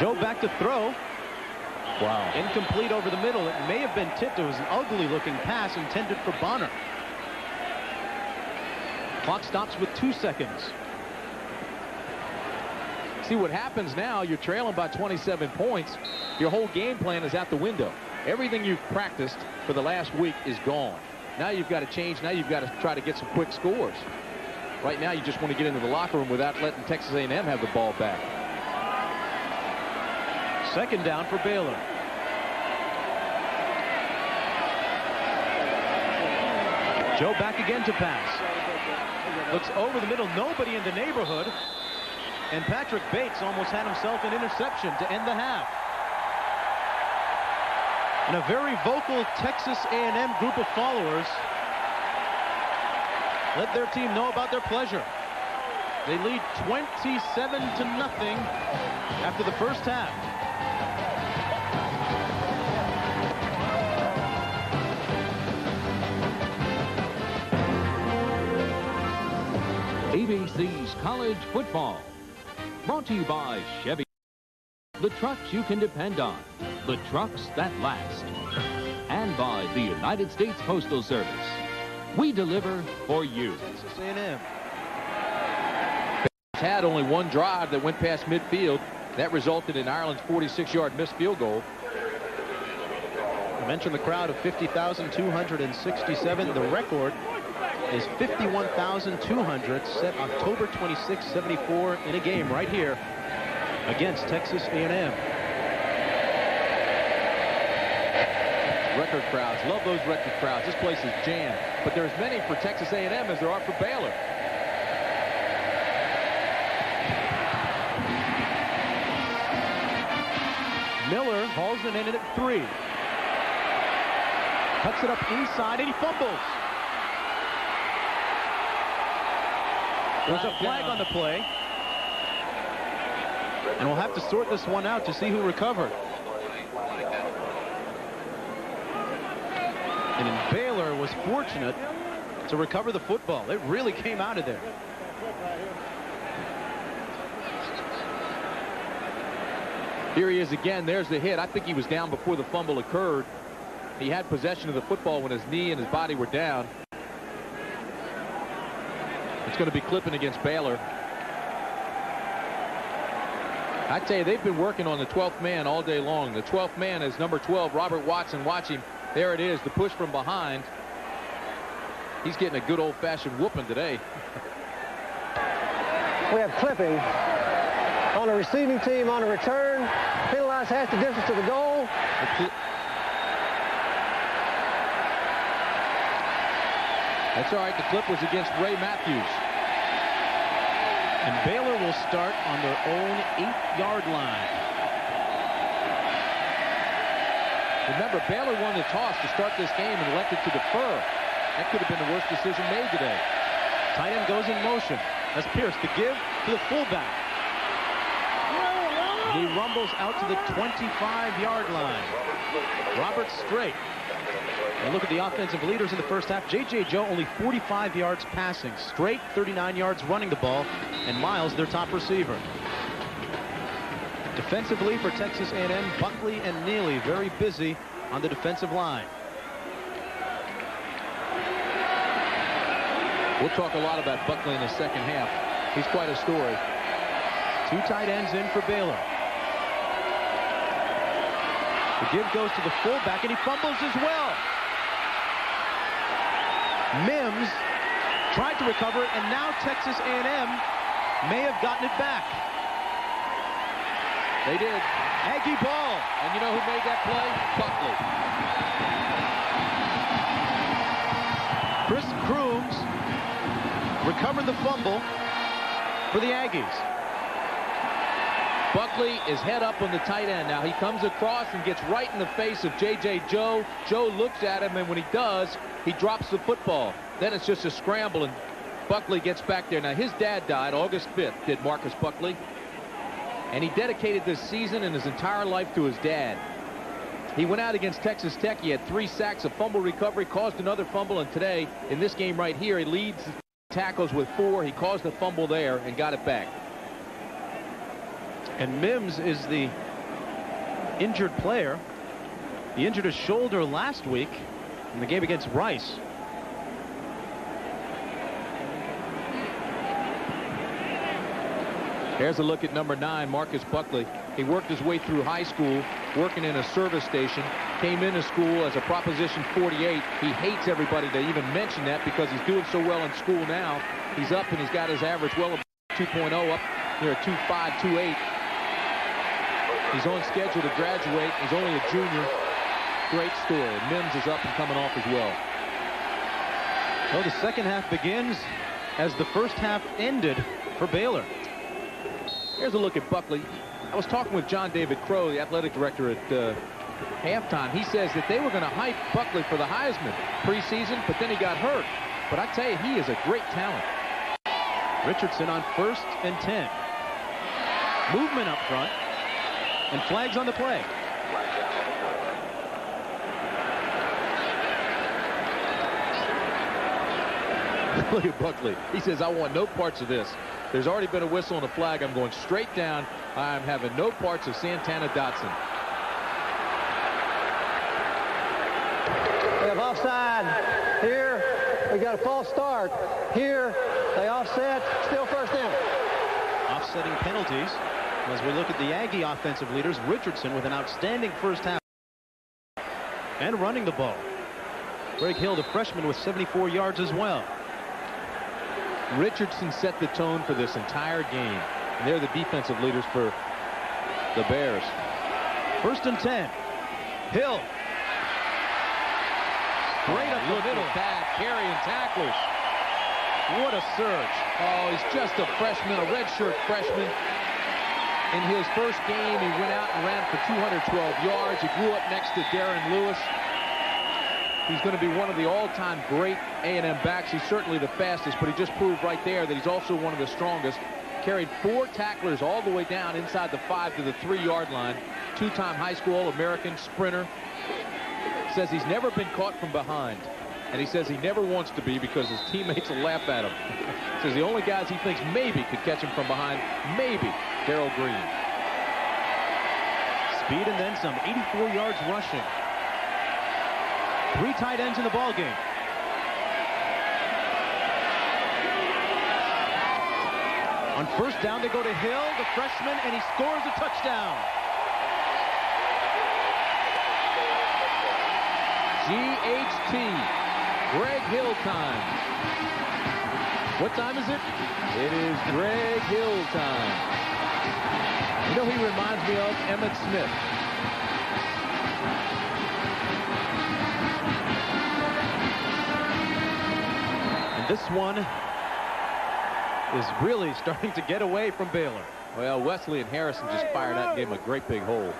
Joe back to throw. Wow. Incomplete over the middle. It may have been tipped. It was an ugly looking pass intended for Bonner. Clock stops with two seconds. See what happens now, you're trailing by 27 points. Your whole game plan is out the window. Everything you've practiced for the last week is gone. Now you've got to change. Now you've got to try to get some quick scores. Right now you just want to get into the locker room without letting Texas A&M have the ball back. Second down for Baylor. Joe back again to pass. Looks over the middle. Nobody in the neighborhood. And Patrick Bates almost had himself an interception to end the half. And a very vocal Texas A&M group of followers let their team know about their pleasure. They lead 27 to nothing after the first half. ABC's College Football. Brought to you by Chevy. The trucks you can depend on. The trucks that last. And by the United States Postal Service. We deliver for you. Texas A&M. Had only one drive that went past midfield. That resulted in Ireland's 46-yard missed field goal. I mentioned the crowd of 50,267. The record is 51,200 set October 26, 74 in a game right here against Texas A&M. Record crowds. Love those record crowds. This place is jammed. But there's many for Texas A&M as there are for Baylor. Miller hauls it in at three. Cuts it up inside and he fumbles. There's a flag on the play. And we'll have to sort this one out to see who recovered. And Baylor was fortunate to recover the football. It really came out of there. Here he is again. There's the hit. I think he was down before the fumble occurred. He had possession of the football when his knee and his body were down. It's going to be clipping against Baylor. I tell you, they've been working on the 12th man all day long. The 12th man is number 12, Robert Watson. Watch him. There it is, the push from behind. He's getting a good old-fashioned whooping today. We have clipping on the receiving team on the return. Penalize half the distance to the goal. That's all right. The clip was against Ray Matthews. And Baylor will start on their own eight-yard line. Remember, Baylor won the toss to start this game and elected to defer. That could have been the worst decision made today. Tight end goes in motion. As Pierce to give to the fullback. He rumbles out to the 25-yard line. Robert Strait. And look at the offensive leaders in the first half. J.J. Joe only 45 yards passing. Strait 39 yards running the ball. And Miles their top receiver. Defensively for Texas A&M, Buckley and Neely very busy on the defensive line. We'll talk a lot about Buckley in the second half. He's quite a story. Two tight ends in for Baylor. The give goes to the fullback, and he fumbles as well. Mims tried to recover it, and now Texas A&M may have gotten it back. They did. Aggie ball. And you know who made that play? Buckley. Chris Crooms recovered the fumble for the Aggies. Buckley is head up on the tight end. Now he comes across and gets right in the face of J.J. Joe. Joe looks at him, and when he does, he drops the football. Then it's just a scramble, and Buckley gets back there. Now his dad died August 5th, did Marcus Buckley. And he dedicated this season and his entire life to his dad. He went out against Texas Tech. He had three sacks, a fumble recovery, caused another fumble, and today, in this game right here, he leads tackles with four. He caused a fumble there and got it back. And Mims is the injured player. He injured his shoulder last week in the game against Rice. Here's a look at number nine, Marcus Buckley. He worked his way through high school, working in a service station, came into school as a Proposition 48. He hates everybody to even mention that because he's doing so well in school now. He's up and he's got his average well above 2.0 up near a 2.5, 2.8. He's on schedule to graduate. He's only a junior. Great story. Mims is up and coming off as well. Well, the second half begins as the first half ended for Baylor. Here's a look at Buckley. I was talking with John David Crow, the athletic director at uh, halftime. He says that they were going to hype Buckley for the Heisman preseason, but then he got hurt. But I tell you, he is a great talent. Richardson on first and 10. Movement up front. And flags on the play. Look at Buckley. He says, I want no parts of this. There's already been a whistle and a flag. I'm going straight down. I'm having no parts of Santana Dotson. We have offside here. We got a false start here. They offset. Still first down. Offsetting penalties. As we look at the Aggie offensive leaders, Richardson with an outstanding first half and running the ball. Greg Hill, the freshman, with 74 yards as well. Richardson set the tone for this entire game. And they're the defensive leaders for the Bears. First and 10. Hill. Straight up the middle. Bad carrying tacklers. What a surge. Oh, he's just a freshman, a redshirt freshman. In his first game, he went out and ran for 212 yards. He grew up next to Darren Lewis. He's going to be one of the all-time great A&M backs. He's certainly the fastest, but he just proved right there that he's also one of the strongest. Carried four tacklers all the way down inside the five to the three-yard line. Two-time high school All-American sprinter. Says he's never been caught from behind. And he says he never wants to be because his teammates will laugh at him. says the only guys he thinks maybe could catch him from behind, maybe Darrell Green. Speed and then some, 84 yards rushing. Three tight ends in the ball game. On first down, they go to Hill, the freshman, and he scores a touchdown. GHT. Greg Hill time. What time is it? It is Greg Hill time. You know, he reminds me of Emmitt Smith. And this one is really starting to get away from Baylor. Well, Wesley and Harrison just fired out and gave him a great big hole.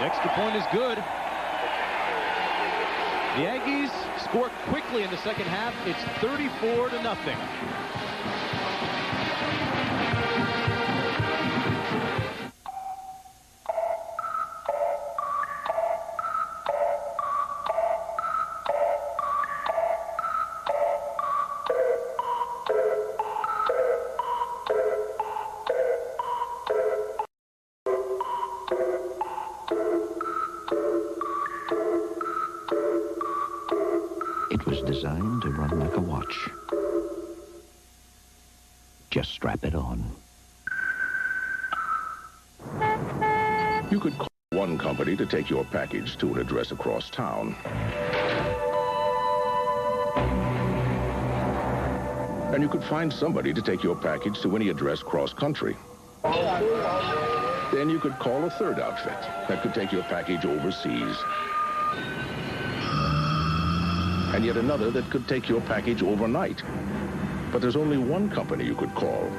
Extra point is good. The Aggies score quickly in the second half. It's 34 to nothing. Strap it on. You could call one company to take your package to an address across town. And you could find somebody to take your package to any address cross-country. Then you could call a third outfit that could take your package overseas. And yet another that could take your package overnight. But there's only one company you could call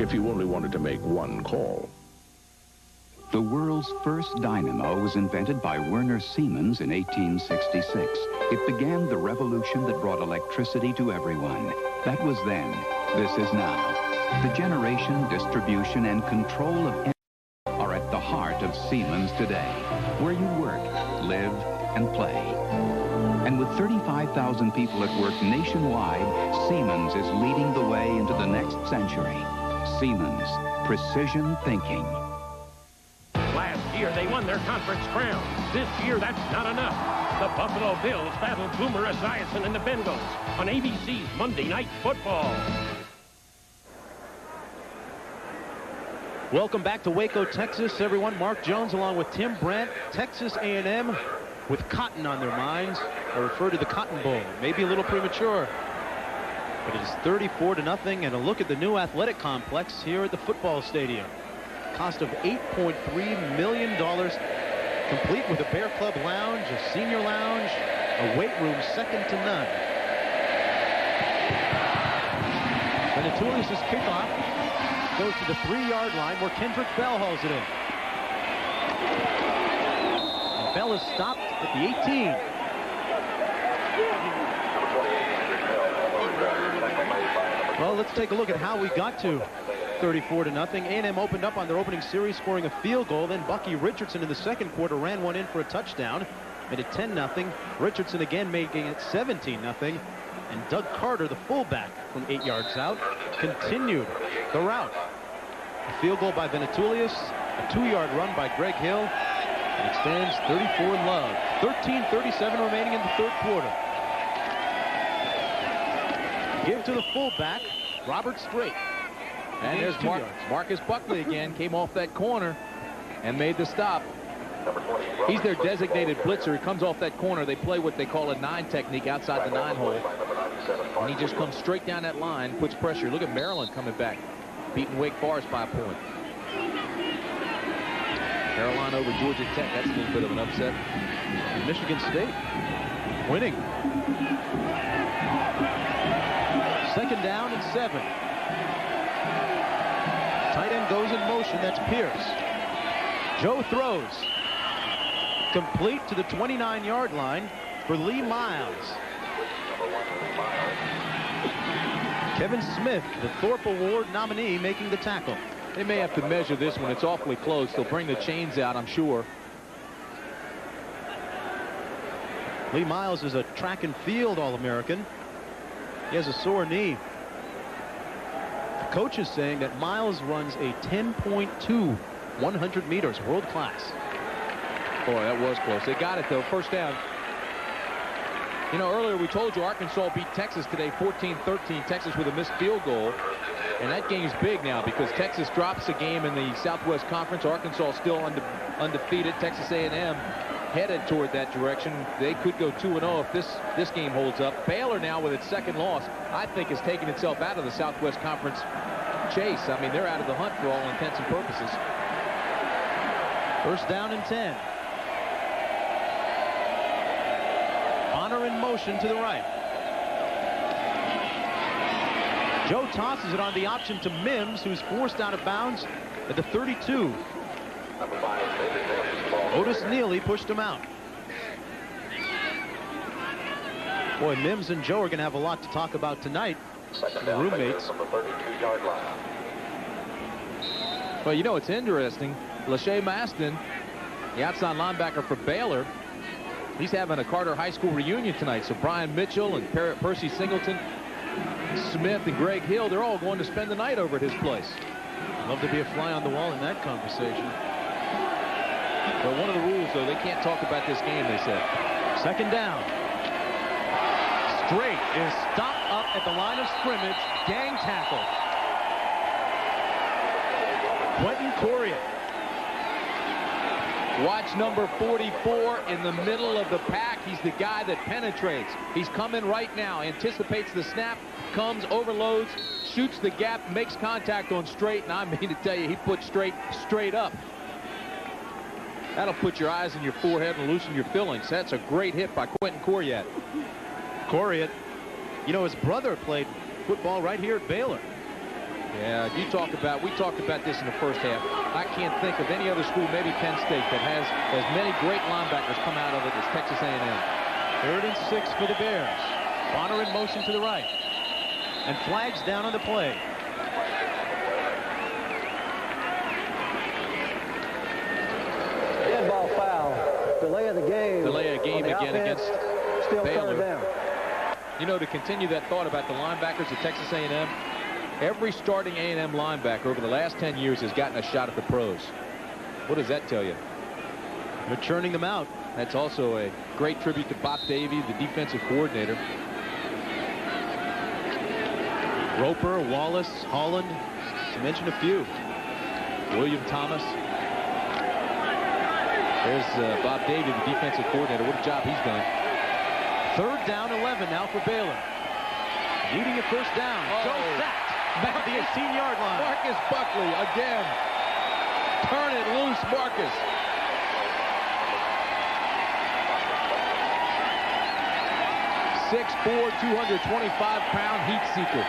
if you only wanted to make one call. The world's first dynamo was invented by Werner Siemens in 1866. It began the revolution that brought electricity to everyone. That was then. This is now. The generation, distribution, and control of energy are at the heart of Siemens today, where you work, live, and play. And with 35,000 people at work nationwide, Siemens is leading the way into the next century. Siemens, precision thinking. Last year, they won their conference crown. This year, that's not enough. The Buffalo Bills battle Boomer Esiason and the Bengals on ABC's Monday Night Football. Welcome back to Waco, Texas, everyone. Mark Jones along with Tim Brant, Texas A&M with cotton on their minds. I refer to the Cotton Bowl. Maybe a little premature, but it is 34 to nothing. And a look at the new athletic complex here at the football stadium. Cost of $8.3 million, complete with a Bear Club lounge, a senior lounge, a weight room second to none. Venetoulias' kickoff goes to the three-yard line where Kendrick Bell hauls it in. Bell is stopped at the 18. Well, let's take a look at how we got to 34 to nothing. A&M opened up on their opening series, scoring a field goal. Then Bucky Richardson in the second quarter ran one in for a touchdown. Made it 10 nothing. Richardson again making it 17 nothing. And Doug Carter, the fullback from eight yards out, continued the route. A field goal by Venetoulias, a two-yard run by Greg Hill, it stands 34 in love. 13:37 remaining in the third quarter. Give to the fullback, Robert Strait. And there's Mar yards. Marcus Buckley again, came off that corner and made the stop. He's their designated blitzer. He comes off that corner. They play what they call a nine technique outside the nine hole. And he just comes straight down that line, puts pressure. Look at Maryland coming back, beating Wake Forest by a point. Carolina over Georgia Tech. That's a little bit of an upset. Michigan State winning. Second down and seven. Tight end goes in motion. That's Pierce. Joe throws. Complete to the 29-yard line for Lee Miles. Kevin Smith, the Thorpe Award nominee, making the tackle. They may have to measure this one. it's awfully close. They'll bring the chains out, I'm sure. Lee Miles is a track and field All-American. He has a sore knee. The coach is saying that Miles runs a 10.2 100 meters, world class. Boy, that was close. They got it, though. First down. You know, earlier we told you Arkansas beat Texas today 14-13. Texas with a missed field goal. And that game's big now because Texas drops a game in the Southwest Conference. Arkansas still unde undefeated. Texas A&M headed toward that direction. They could go 2-0 if this, this game holds up. Baylor now with its second loss, I think has taken itself out of the Southwest Conference chase. I mean, they're out of the hunt for all intents and purposes. First down and 10. Bonner in motion to the right. Joe tosses it on the option to Mims, who's forced out of bounds at the 32. Otis Neely pushed him out. Boy, Mims and Joe are going to have a lot to talk about tonight. The roommates. Well, you know, it's interesting. Le'Shai Maston, the outside linebacker for Baylor, he's having a Carter High School reunion tonight. So Brian Mitchell and per Percy Singleton Smith and Greg Hill, they're all going to spend the night over at his place. Love to be a fly on the wall in that conversation. But one of the rules, though, they can't talk about this game, they said. Second down. Strait is stopped up at the line of scrimmage. Gang tackle. Quentin Coryatt. Watch number 44 in the middle of the pack. He's the guy that penetrates. He's coming right now, anticipates the snap, comes, overloads, shoots the gap, makes contact on Strait, and I mean to tell you, he put Strait straight up. That'll put your eyes in your forehead and loosen your fillings. That's a great hit by Quentin Coryatt. Coryatt, you know, his brother played football right here at Baylor. Yeah, you talk about, we talked about this in the first half. I can't think of any other school, maybe Penn State, that has as many great linebackers come out of it as Texas A&M. Third and six for the Bears. Bonner in motion to the right. And flags down on the play. Dead ball foul. Delay of the game. Delay of game again offense, against Still Baylor. down. You know, to continue that thought about the linebackers at Texas A&M, every starting A&M linebacker over the last 10 years has gotten a shot at the pros. What does that tell you? They're churning them out. That's also a great tribute to Bob Davie, the defensive coordinator. Roper, Wallace, Holland, to mention a few. William Thomas. There's uh, Bob Davie, the defensive coordinator. What a job he's done. Third down 11 now for Baylor. Needing a first down. Oh. Joe sacked back at the 18-yard line. Marcus Buckley again. Turn it loose, Marcus. Six four, 225-pound heat seeker.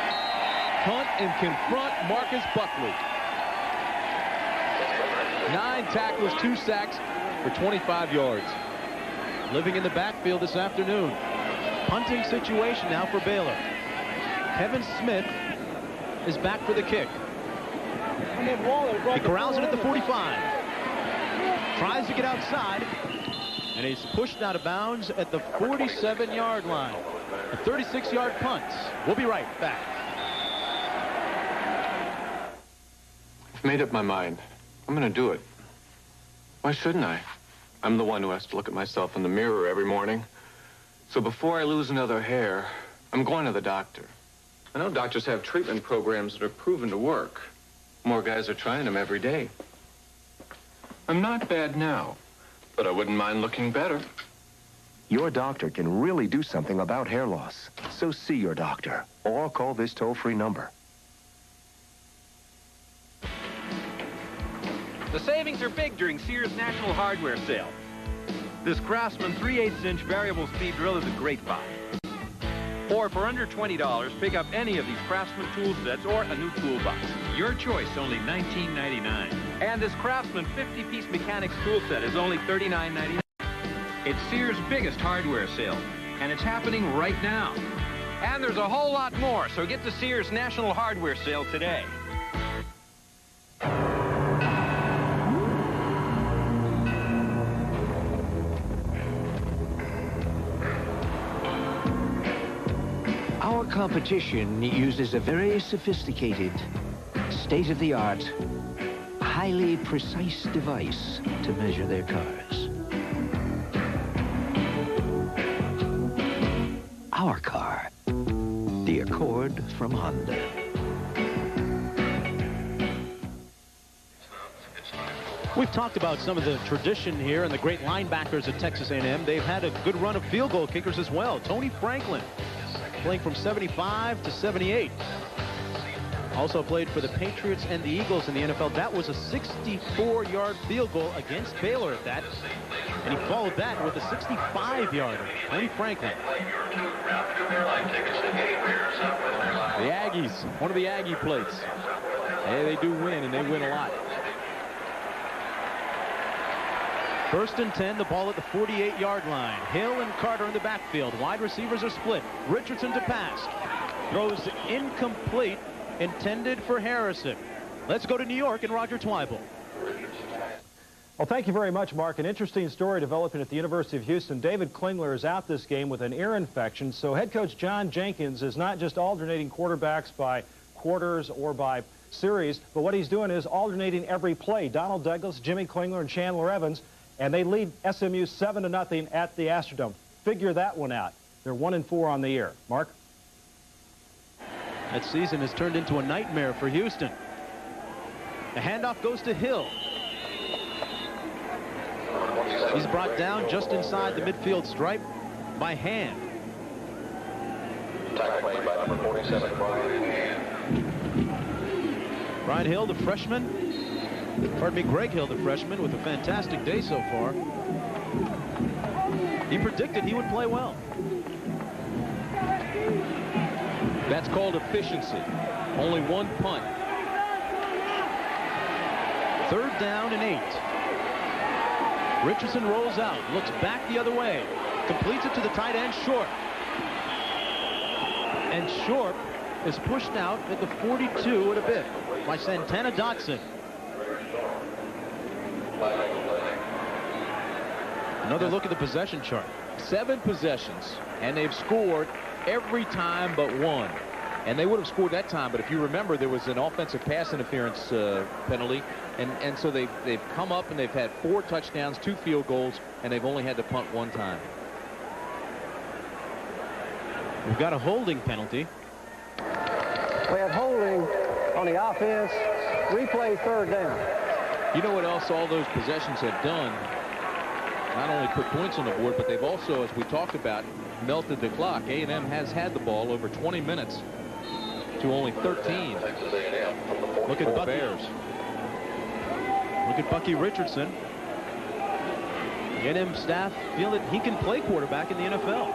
Hunt and confront Marcus Buckley. Nine tackles, two sacks for 25 yards. Living in the backfield this afternoon. Punting situation now for Baylor. Kevin Smith is back for the kick. He corrals it at the 45. Tries to get outside. And he's pushed out of bounds at the 47-yard line. A 36-yard punt. We'll be right back. I've made up my mind. I'm going to do it. Why shouldn't I? I'm the one who has to look at myself in the mirror every morning. So before I lose another hair, I'm going to the doctor. I know doctors have treatment programs that are proven to work. More guys are trying them every day. I'm not bad now, but I wouldn't mind looking better. Your doctor can really do something about hair loss. So see your doctor or call this toll-free number. The savings are big during Sears National Hardware Sale. This Craftsman 3 8 inch variable speed drill is a great buy. Or for under $20, pick up any of these Craftsman tool sets or a new toolbox. Your choice, only $19.99. And this Craftsman 50-piece mechanics tool set is only $39.99. It's Sears' biggest hardware sale, and it's happening right now. And there's a whole lot more, so get to Sears National Hardware Sale today. Our competition uses a very sophisticated, state-of-the-art, highly precise device to measure their cars. Our car, the Accord from Honda. We've talked about some of the tradition here and the great linebackers at Texas A&M. They've had a good run of field goal kickers as well. Tony Franklin, playing from 75 to 78. Also played for the Patriots and the Eagles in the NFL. That was a 64-yard field goal against Baylor at that. And he followed that with a 65-yarder. Tony Franklin. The Aggies, one of the Aggie plates. Hey, they do win, and they win a lot. First and 10, the ball at the 48-yard line. Hill and Carter in the backfield. Wide receivers are split. Richardson to pass. Throws incomplete, intended for Harrison. Let's go to New York and Roger Twibell. Well, thank you very much, Mark. An interesting story developing at the University of Houston. David Klingler is out this game with an ear infection, so head coach John Jenkins is not just alternating quarterbacks by quarters or by series, but what he's doing is alternating every play. Donald Douglas, Jimmy Klingler, and Chandler Evans and they lead SMU 7 to nothing at the Astrodome. Figure that one out. They're 1 and 4 on the year. Mark? That season has turned into a nightmare for Houston. The handoff goes to Hill. He's brought down just inside the midfield stripe by hand. Tackle by number 47, Brian Brian Hill, the freshman, Pardon me, Greg Hill, the freshman, with a fantastic day so far. He predicted he would play well. That's called efficiency. Only one punt. Third down and eight. Richardson rolls out, looks back the other way, completes it to the tight end, Short. And Short is pushed out at the 42 and a bit by Santana Dotson. Another look at the possession chart. Seven possessions, and they've scored every time but one. And they would have scored that time, but if you remember, there was an offensive pass interference uh, penalty, and, and so they've, they've come up and they've had four touchdowns, two field goals, and they've only had to punt one time. We've got a holding penalty. We have holding on the offense. Replay third down. You know what else all those possessions have done? Not only put points on the board, but they've also, as we talked about, melted the clock. A&M has had the ball over 20 minutes to only 13. Look at Bucky. Bears. Look at Bucky Richardson. A&M staff feel that he can play quarterback in the NFL.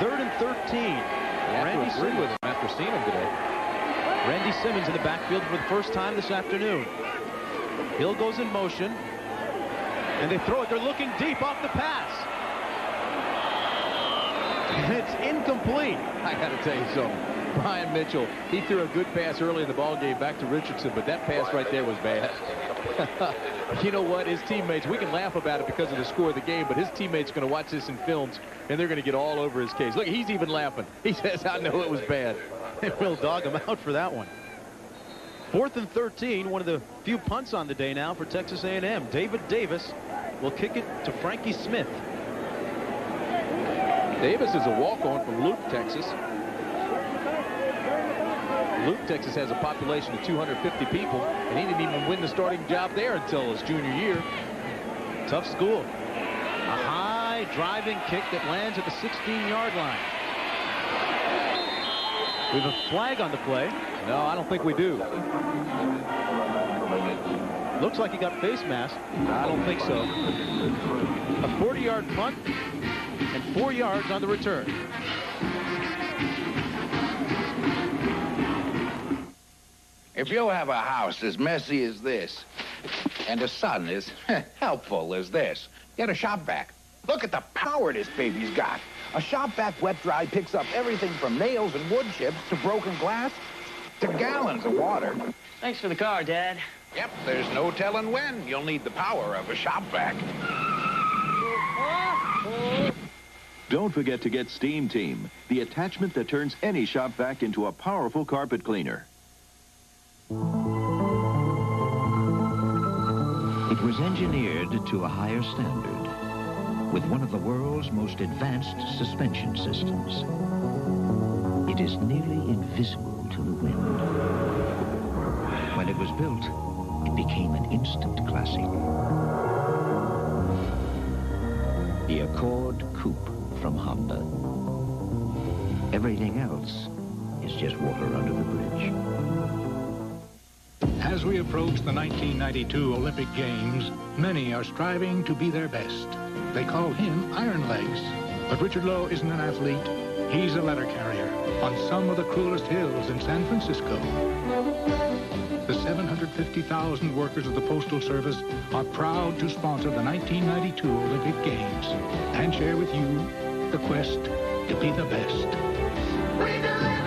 Third and 13. Randy Simmons. with him after seeing him today. Randy Simmons in the backfield for the first time this afternoon. Hill goes in motion. And they throw it. They're looking deep off the pass. It's incomplete. I got to tell you something. Brian Mitchell, he threw a good pass early in the ball game back to Richardson, but that pass right there was bad. you know what? His teammates, we can laugh about it because of the score of the game, but his teammates are going to watch this in films, and they're going to get all over his case. Look, he's even laughing. He says, I know it was bad. They will dog him out for that one. Fourth and 13, one of the few punts on the day now for Texas A&M. David Davis will kick it to Frankie Smith. Davis is a walk-on from Luke, Texas. Luke, Texas has a population of 250 people, and he didn't even win the starting job there until his junior year. Tough school. A high driving kick that lands at the 16-yard line. We have a flag on the play. No, I don't think we do. Looks like he got face mask. I don't think so. A 40-yard punt and four yards on the return. If you have a house as messy as this, and a son as helpful as this, get a shop vac. Look at the power this baby's got. A shop vac wet dry picks up everything from nails and wood chips to broken glass to gallons of water. Thanks for the car, Dad. Yep, there's no telling when you'll need the power of a shop vac. Don't forget to get Steam Team, the attachment that turns any shop vac into a powerful carpet cleaner. It was engineered to a higher standard with one of the world's most advanced suspension systems. It is nearly invisible to the wind. When it was built, it became an instant classic. The Accord Coupe from Honda. Everything else is just water under the bridge. As we approach the 1992 Olympic Games, many are striving to be their best. They call him Iron Legs. But Richard Lowe isn't an athlete. He's a letter carrier on some of the cruelest hills in San Francisco. The 750,000 workers of the Postal Service are proud to sponsor the 1992 Olympic Games and share with you the quest to be the best.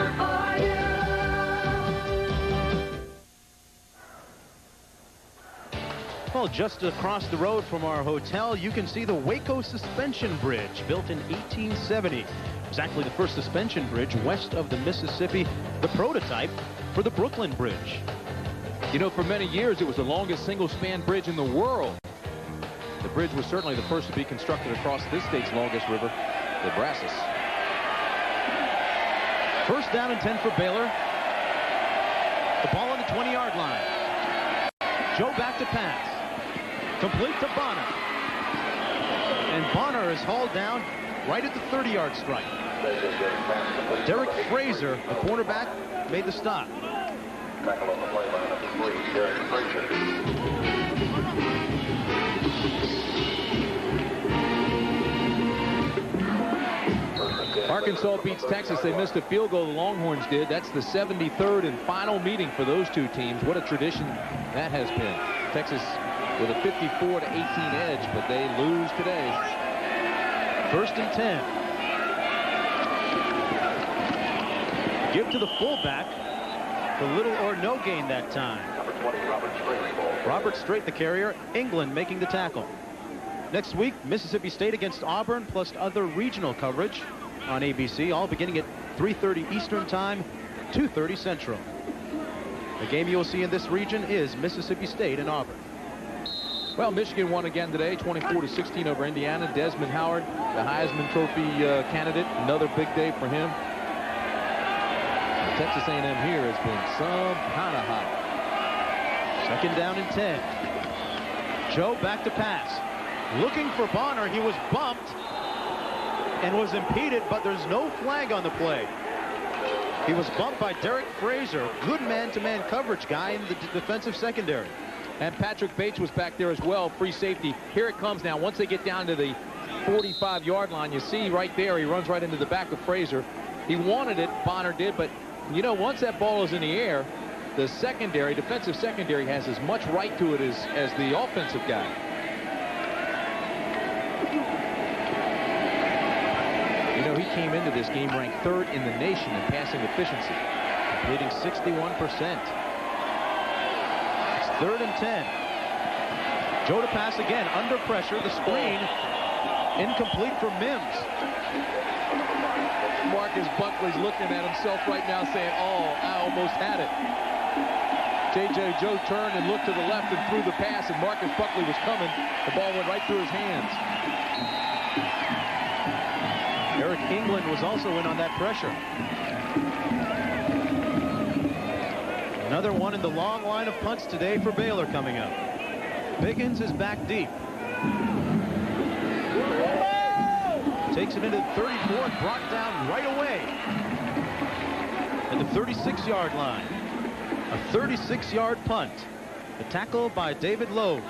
Well, just across the road from our hotel, you can see the Waco Suspension Bridge, built in 1870. Exactly the first suspension bridge west of the Mississippi, the prototype for the Brooklyn Bridge. You know, for many years, it was the longest single-span bridge in the world. The bridge was certainly the first to be constructed across this state's longest river, the Brazos. First down and 10 for Baylor. The ball on the 20-yard line. Joe back to pass. Complete to Bonner. And Bonner is hauled down right at the 30-yard strike. Derrick Frazier, the cornerback, made the stop. Arkansas beats Texas. They missed a field goal. The Longhorns did. That's the 73rd and final meeting for those two teams. What a tradition that has been. Texas with a 54 to 18 edge, but they lose today. First and 10. Give to the fullback. The little or no gain that time. Number 20, Robert Strait, the carrier. England making the tackle. Next week, Mississippi State against Auburn, plus other regional coverage on ABC, all beginning at 3.30 Eastern Time, 2.30 Central. The game you'll see in this region is Mississippi State and Auburn. Well, Michigan won again today, 24 to 16 over Indiana. Desmond Howard, the Heisman Trophy uh, candidate, another big day for him. Texas A&M here has been some kind of hot. Second down and 10. Joe back to pass. Looking for Bonner. He was bumped and was impeded, but there's no flag on the play. He was bumped by Derrick Frazier, good man-to-man coverage guy in the defensive secondary. And Patrick Bates was back there as well, free safety. Here it comes now. Once they get down to the 45-yard line, you see right there, he runs right into the back of Frazier. He wanted it, Bonner did, but you know, once that ball is in the air, the secondary, defensive secondary, has as much right to it as, as the offensive guy. You know, he came into this game ranked third in the nation in passing efficiency, completing 61%. Third and 10. Joe to pass again, under pressure, the screen, incomplete for Mims. Marcus Buckley's looking at himself right now saying, oh, I almost had it. J.J. Joe turned and looked to the left and threw the pass, and Marcus Buckley was coming. The ball went right through his hands. Eric England was also in on that pressure. Another one in the long line of punts today for Baylor coming up. Biggens is back deep. Takes it into the 34 and brought down right away at the 36-yard line. A 36-yard punt. The tackle by David Lowe.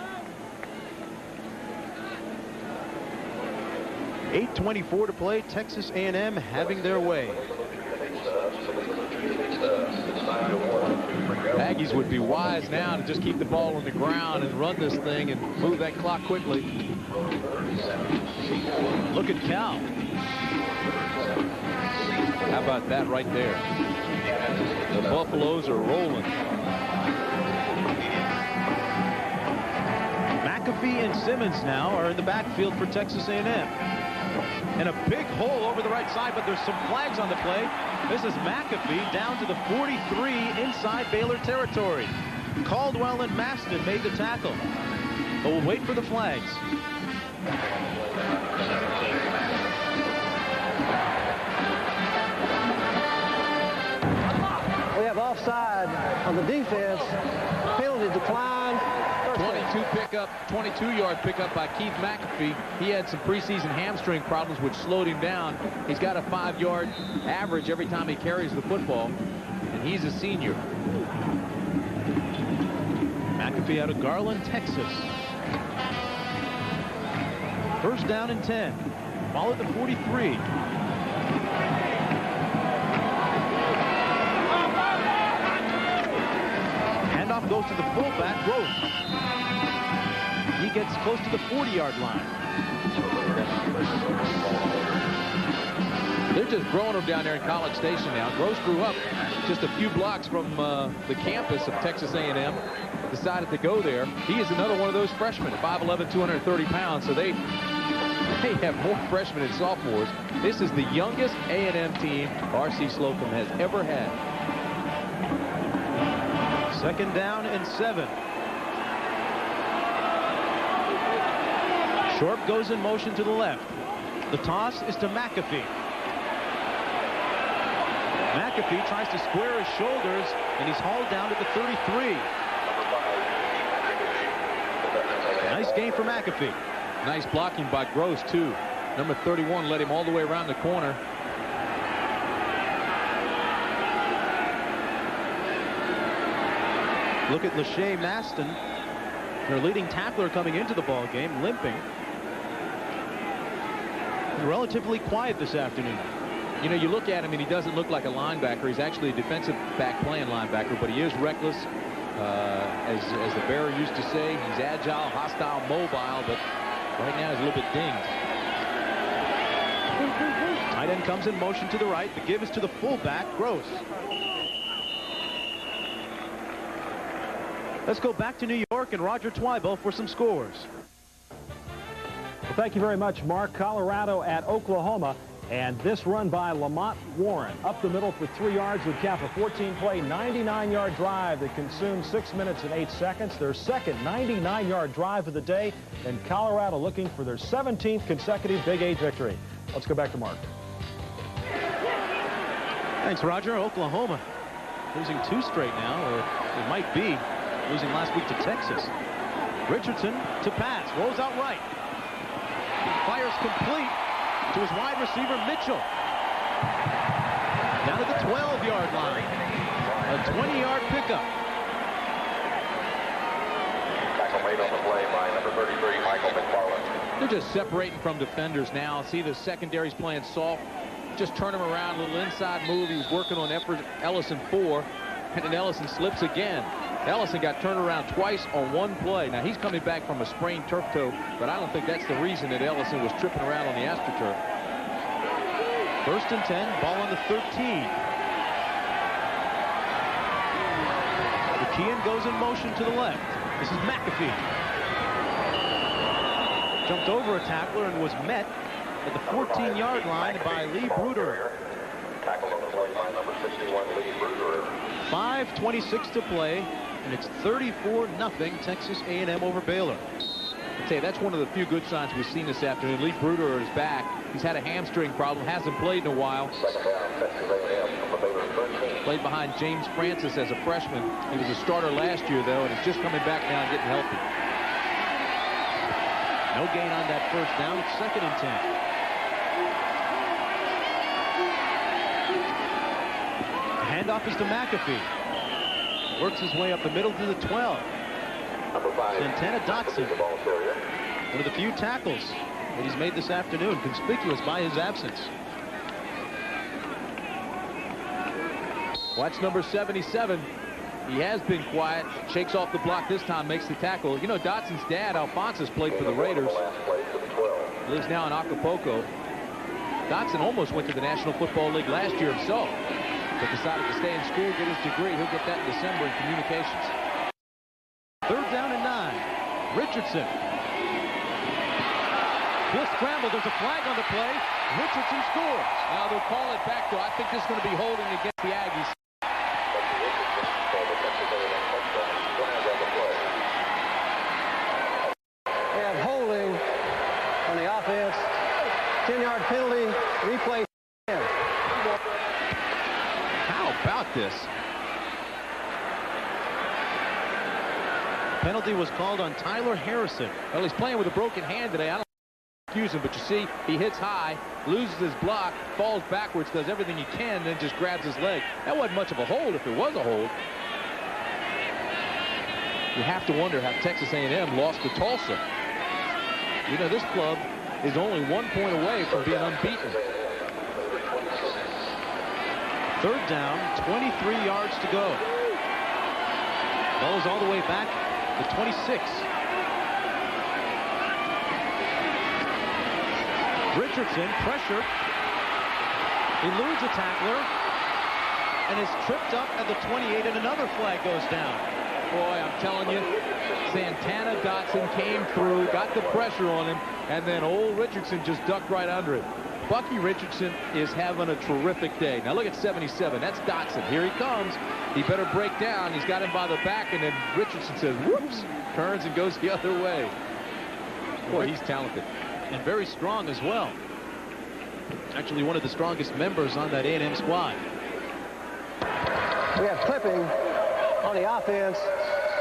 8.24 to play. Texas A&M having their way. Aggies would be wise now to just keep the ball on the ground and run this thing and move that clock quickly. Look at Cal. How about that right there? The Buffaloes are rolling. McAfee and Simmons now are in the backfield for Texas A&M and a big hole over the right side, but there's some flags on the play. This is McAfee down to the 43 inside Baylor territory. Caldwell and Maston made the tackle. But we'll wait for the flags. We have offside on the defense. Penalty decline. 22 pickup, 22-yard pickup by Keith McAfee. He had some preseason hamstring problems, which slowed him down. He's got a five-yard average every time he carries the football, and he's a senior. McAfee out of Garland, Texas. First down and 10. Ball at the 43. Goes to the fullback, Gross. He gets close to the 40-yard line. They're just growing him down there in College Station now. Gross grew up just a few blocks from uh, the campus of Texas A&M. Decided to go there. He is another one of those freshmen, 5'11", 230 pounds. So they they have more freshmen and sophomores. This is the youngest A&M team R.C. Slocum has ever had. Second down and seven. Short goes in motion to the left. The toss is to McAfee. McAfee tries to square his shoulders, and he's hauled down to the 33. Nice game for McAfee. Nice blocking by Gross, too. Number 31 led him all the way around the corner. Look at Le'Shai Maston, their leading tackler coming into the ball game, limping. Relatively quiet this afternoon. You know, you look at him and he doesn't look like a linebacker. He's actually a defensive back playing linebacker, but he is reckless. Uh, as, as the Bearer used to say, he's agile, hostile, mobile, but right now he's a little bit dinged. Tight end comes in motion to the right. The give is to the fullback, Gross. Let's go back to New York and Roger Twibell for some scores. Well, thank you very much, Mark. Colorado at Oklahoma. And this run by Lamont Warren up the middle for three yards would cap a 14-play, 99-yard drive that consumed six minutes and eight seconds. Their second 99-yard drive of the day, and Colorado looking for their 17th consecutive Big Eight victory. Let's go back to Mark. Thanks, Roger. Oklahoma losing two straight now, or it might be losing last week to Texas. Richardson to pass, rolls out right. Fires complete to his wide receiver, Mitchell. Down to the 12-yard line. A 20-yard pickup. Tackle made on the play by number 33, Michael McFarland. They're just separating from defenders now. See the secondaries playing soft. Just turn him around, a little inside move. He was working on effort Ellisor 4, and then Ellisor slips again. Ellisor got turned around twice on one play. Now, he's coming back from a sprained turf toe, but I don't think that's the reason that Ellisor was tripping around on the AstroTurf. First and 10, ball on the 13. McKeon goes in motion to the left. This is McAfee. Jumped over a tackler and was met at the 14-yard line by Lee Bruder. Tackle on the play by number 61, Lee Bruder. 5.26 to play, and it's 34-0 Texas A&M over Baylor. I'd say that's one of the few good signs we've seen this afternoon. Lee Bruder is back. He's had a hamstring problem, hasn't played in a while. Second down, Texas A&M from the Baylor 13. Played behind James Francis as a freshman. He was a starter last year, though, and he's just coming back now and getting healthy. No gain on that first down. It's second and 10. Handoff is to McAfee. Works his way up the middle to the 12. Number five. Santana Dotson. One of the few tackles that he's made this afternoon, conspicuous by his absence. Watch number 77. He has been quiet, shakes off the block this time, makes the tackle. You know, Dotson's dad, Alphonsus, played for the Raiders. Lives now in Acapulco. Dotson almost went to the National Football League last year himself, but decided to stay in school, get his degree. He'll get that in December in communications. Third down and nine. Richardson. He'll scramble. There's a flag on the play. Richardson scores. Now they'll call it back, though. I think this is going to be holding against the Aggies. They have holding on the offense. 10-yard penalty, replay. How about this? Penalty was called on Tyler Harrison. Well, he's playing with a broken hand today. I don't excuse him, but you see, he hits high, loses his block, falls backwards, does everything he can, then just grabs his leg. That wasn't much of a hold if it was a hold. You have to wonder how Texas A&M lost to Tulsa. You know, this club is only one point away from being unbeaten. Third down, 23 yards to go. Is all the way back to 26. Richardson, pressure. Eludes a tackler and is tripped up at the 28, and another flag goes down. Boy, I'm telling you, Santana Dotson came through, got the pressure on him, and then old Richardson just ducked right under it. Bucky Richardson is having a terrific day. Now look at 77. That's Dotson. Here he comes. He better break down. He's got him by the back, and then Richardson says, whoops, turns and goes the other way. Boy, he's talented. And very strong as well. Actually one of the strongest members on that A&M squad. We have clipping on the offense.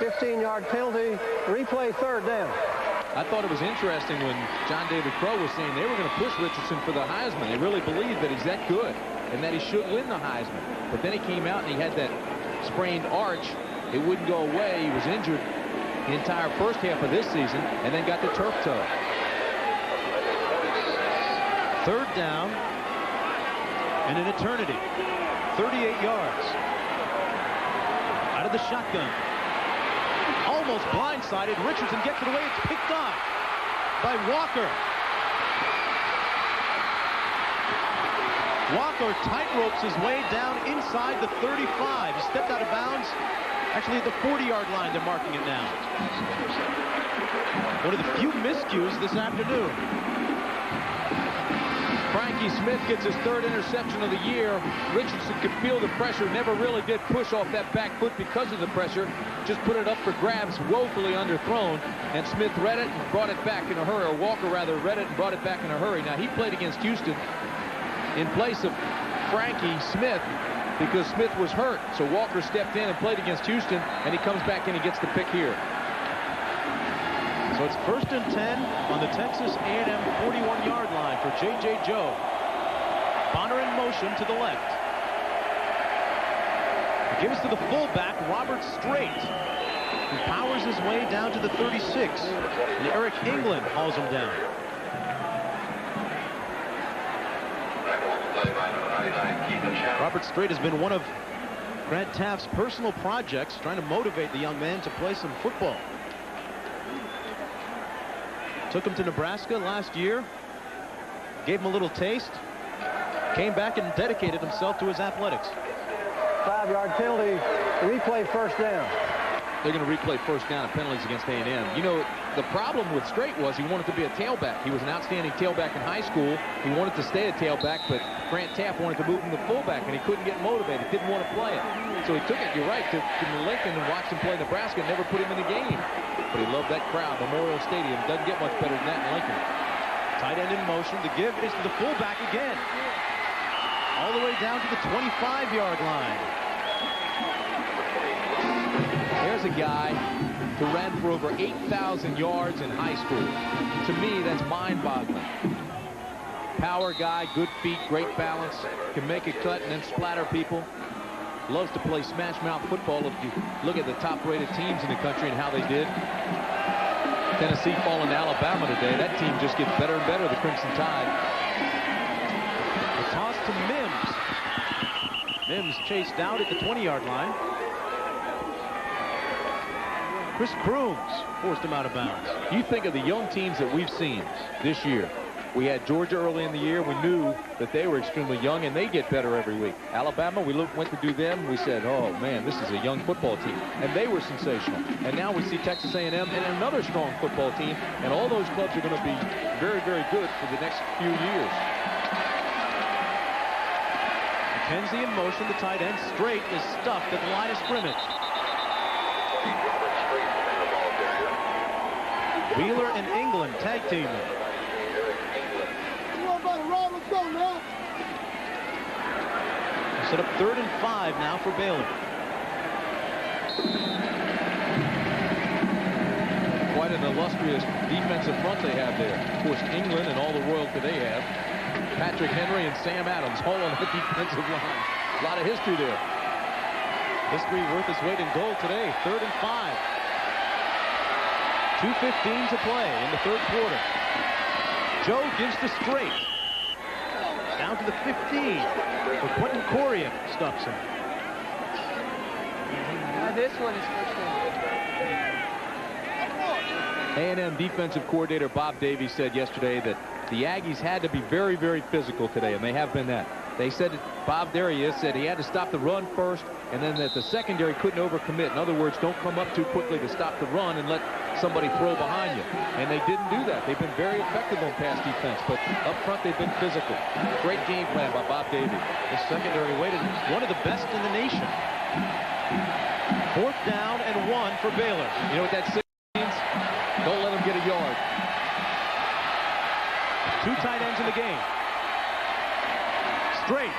15-yard penalty. Replay third down. I thought it was interesting when John David Crow was saying they were going to push Richardson for the Heisman. They really believed that he's that good and that he should win the Heisman. But then he came out and he had that sprained arch. It wouldn't go away. He was injured the entire first half of this season and then got the turf toe. Third down and an eternity. 38 yards. Out of the shotgun. Almost blindsided. Richardson gets it away. It's picked off by Walker. Walker tightropes his way down inside the 35. He stepped out of bounds. Actually, at the 40-yard line, they're marking it now. One of the few miscues this afternoon. Frankie Smith gets his third interception of the year. Richardson could feel the pressure, never really did push off that back foot because of the pressure. Just put it up for grabs, woefully underthrown. And Smith read it and brought it back in a hurry, or Walker rather read it and brought it back in a hurry. Now, he played against Houston in place of Frankie Smith because Smith was hurt. So Walker stepped in and played against Houston, and he comes back and he gets the pick here. So it's first and 10 on the Texas A&M 41-yard line for J.J. Joe. Bonner in motion to the left. He gives to the fullback, Robert Strait, who powers his way down to the 36. And Eric England hauls him down. Robert Strait has been one of Grant Teaff's personal projects, trying to motivate the young man to play some football. Took him to Nebraska last year. Gave him a little taste. Came back and dedicated himself to his athletics. Five-yard penalty. Replay first down. They're going to replay first down and penalties against A&M. You know, the problem with Strait was he wanted to be a tailback. He was an outstanding tailback in high school. He wanted to stay a tailback, but Grant Teaff wanted to move him to fullback, and he couldn't get motivated, didn't want to play it. So he took it, you're right, to, to Lincoln and watched him play Nebraska and never put him in the game. But he loved that crowd. Memorial Stadium doesn't get much better than that in Lincoln. Tight end in motion. The give is to the fullback again. All the way down to the 25-yard line. There's a guy who ran for over 8,000 yards in high school. To me, that's mind-boggling. Power guy, good feet, great balance, can make a cut and then splatter people. Loves to play smash mouth football. If you look at the top-rated teams in the country and how they did. Tennessee falling to Alabama today. That team just gets better and better, the Crimson Tide. A toss to Mims. Mims chased down at the 20-yard line. Chris Crooms forced him out of bounds. You think of the young teams that we've seen this year. We had Georgia early in the year. We knew that they were extremely young, and they get better every week. Alabama, we looked, went to do them. We said, oh, man, this is a young football team. And they were sensational. And now we see Texas A&M and another strong football team. And all those clubs are going to be very, very good for the next few years. McKenzie in motion. The tight end Strait is stuffed at the line of scrimmage. Wheeler and England tag team. Set up third and five now for Baylor. Quite an illustrious defensive front they have there. Of course, England and all the royalty they have. Patrick Henry and Sam Adams all on the defensive line. A lot of history there. History worth its weight in gold today. Third and five. 2.15 to play in the third quarter. Joe gives the Strait. Down to the 15. But Quentin Coryatt stops him. this one is first A&M defensive coordinator Bob Davie said yesterday that the Aggies had to be very, very physical today, and they have been that. They said, Bob Darius said he had to stop the run first, and then that the secondary couldn't overcommit. In other words, don't come up too quickly to stop the run and let somebody throw behind you. And they didn't do that. They've been very effective on pass defense, but up front they've been physical. Great game plan by Bob Davie. The secondary weighted one of the best in the nation. Fourth down and one for Baylor. You know what that means? Don't let them get a yard. Two tight ends in the game. Strait.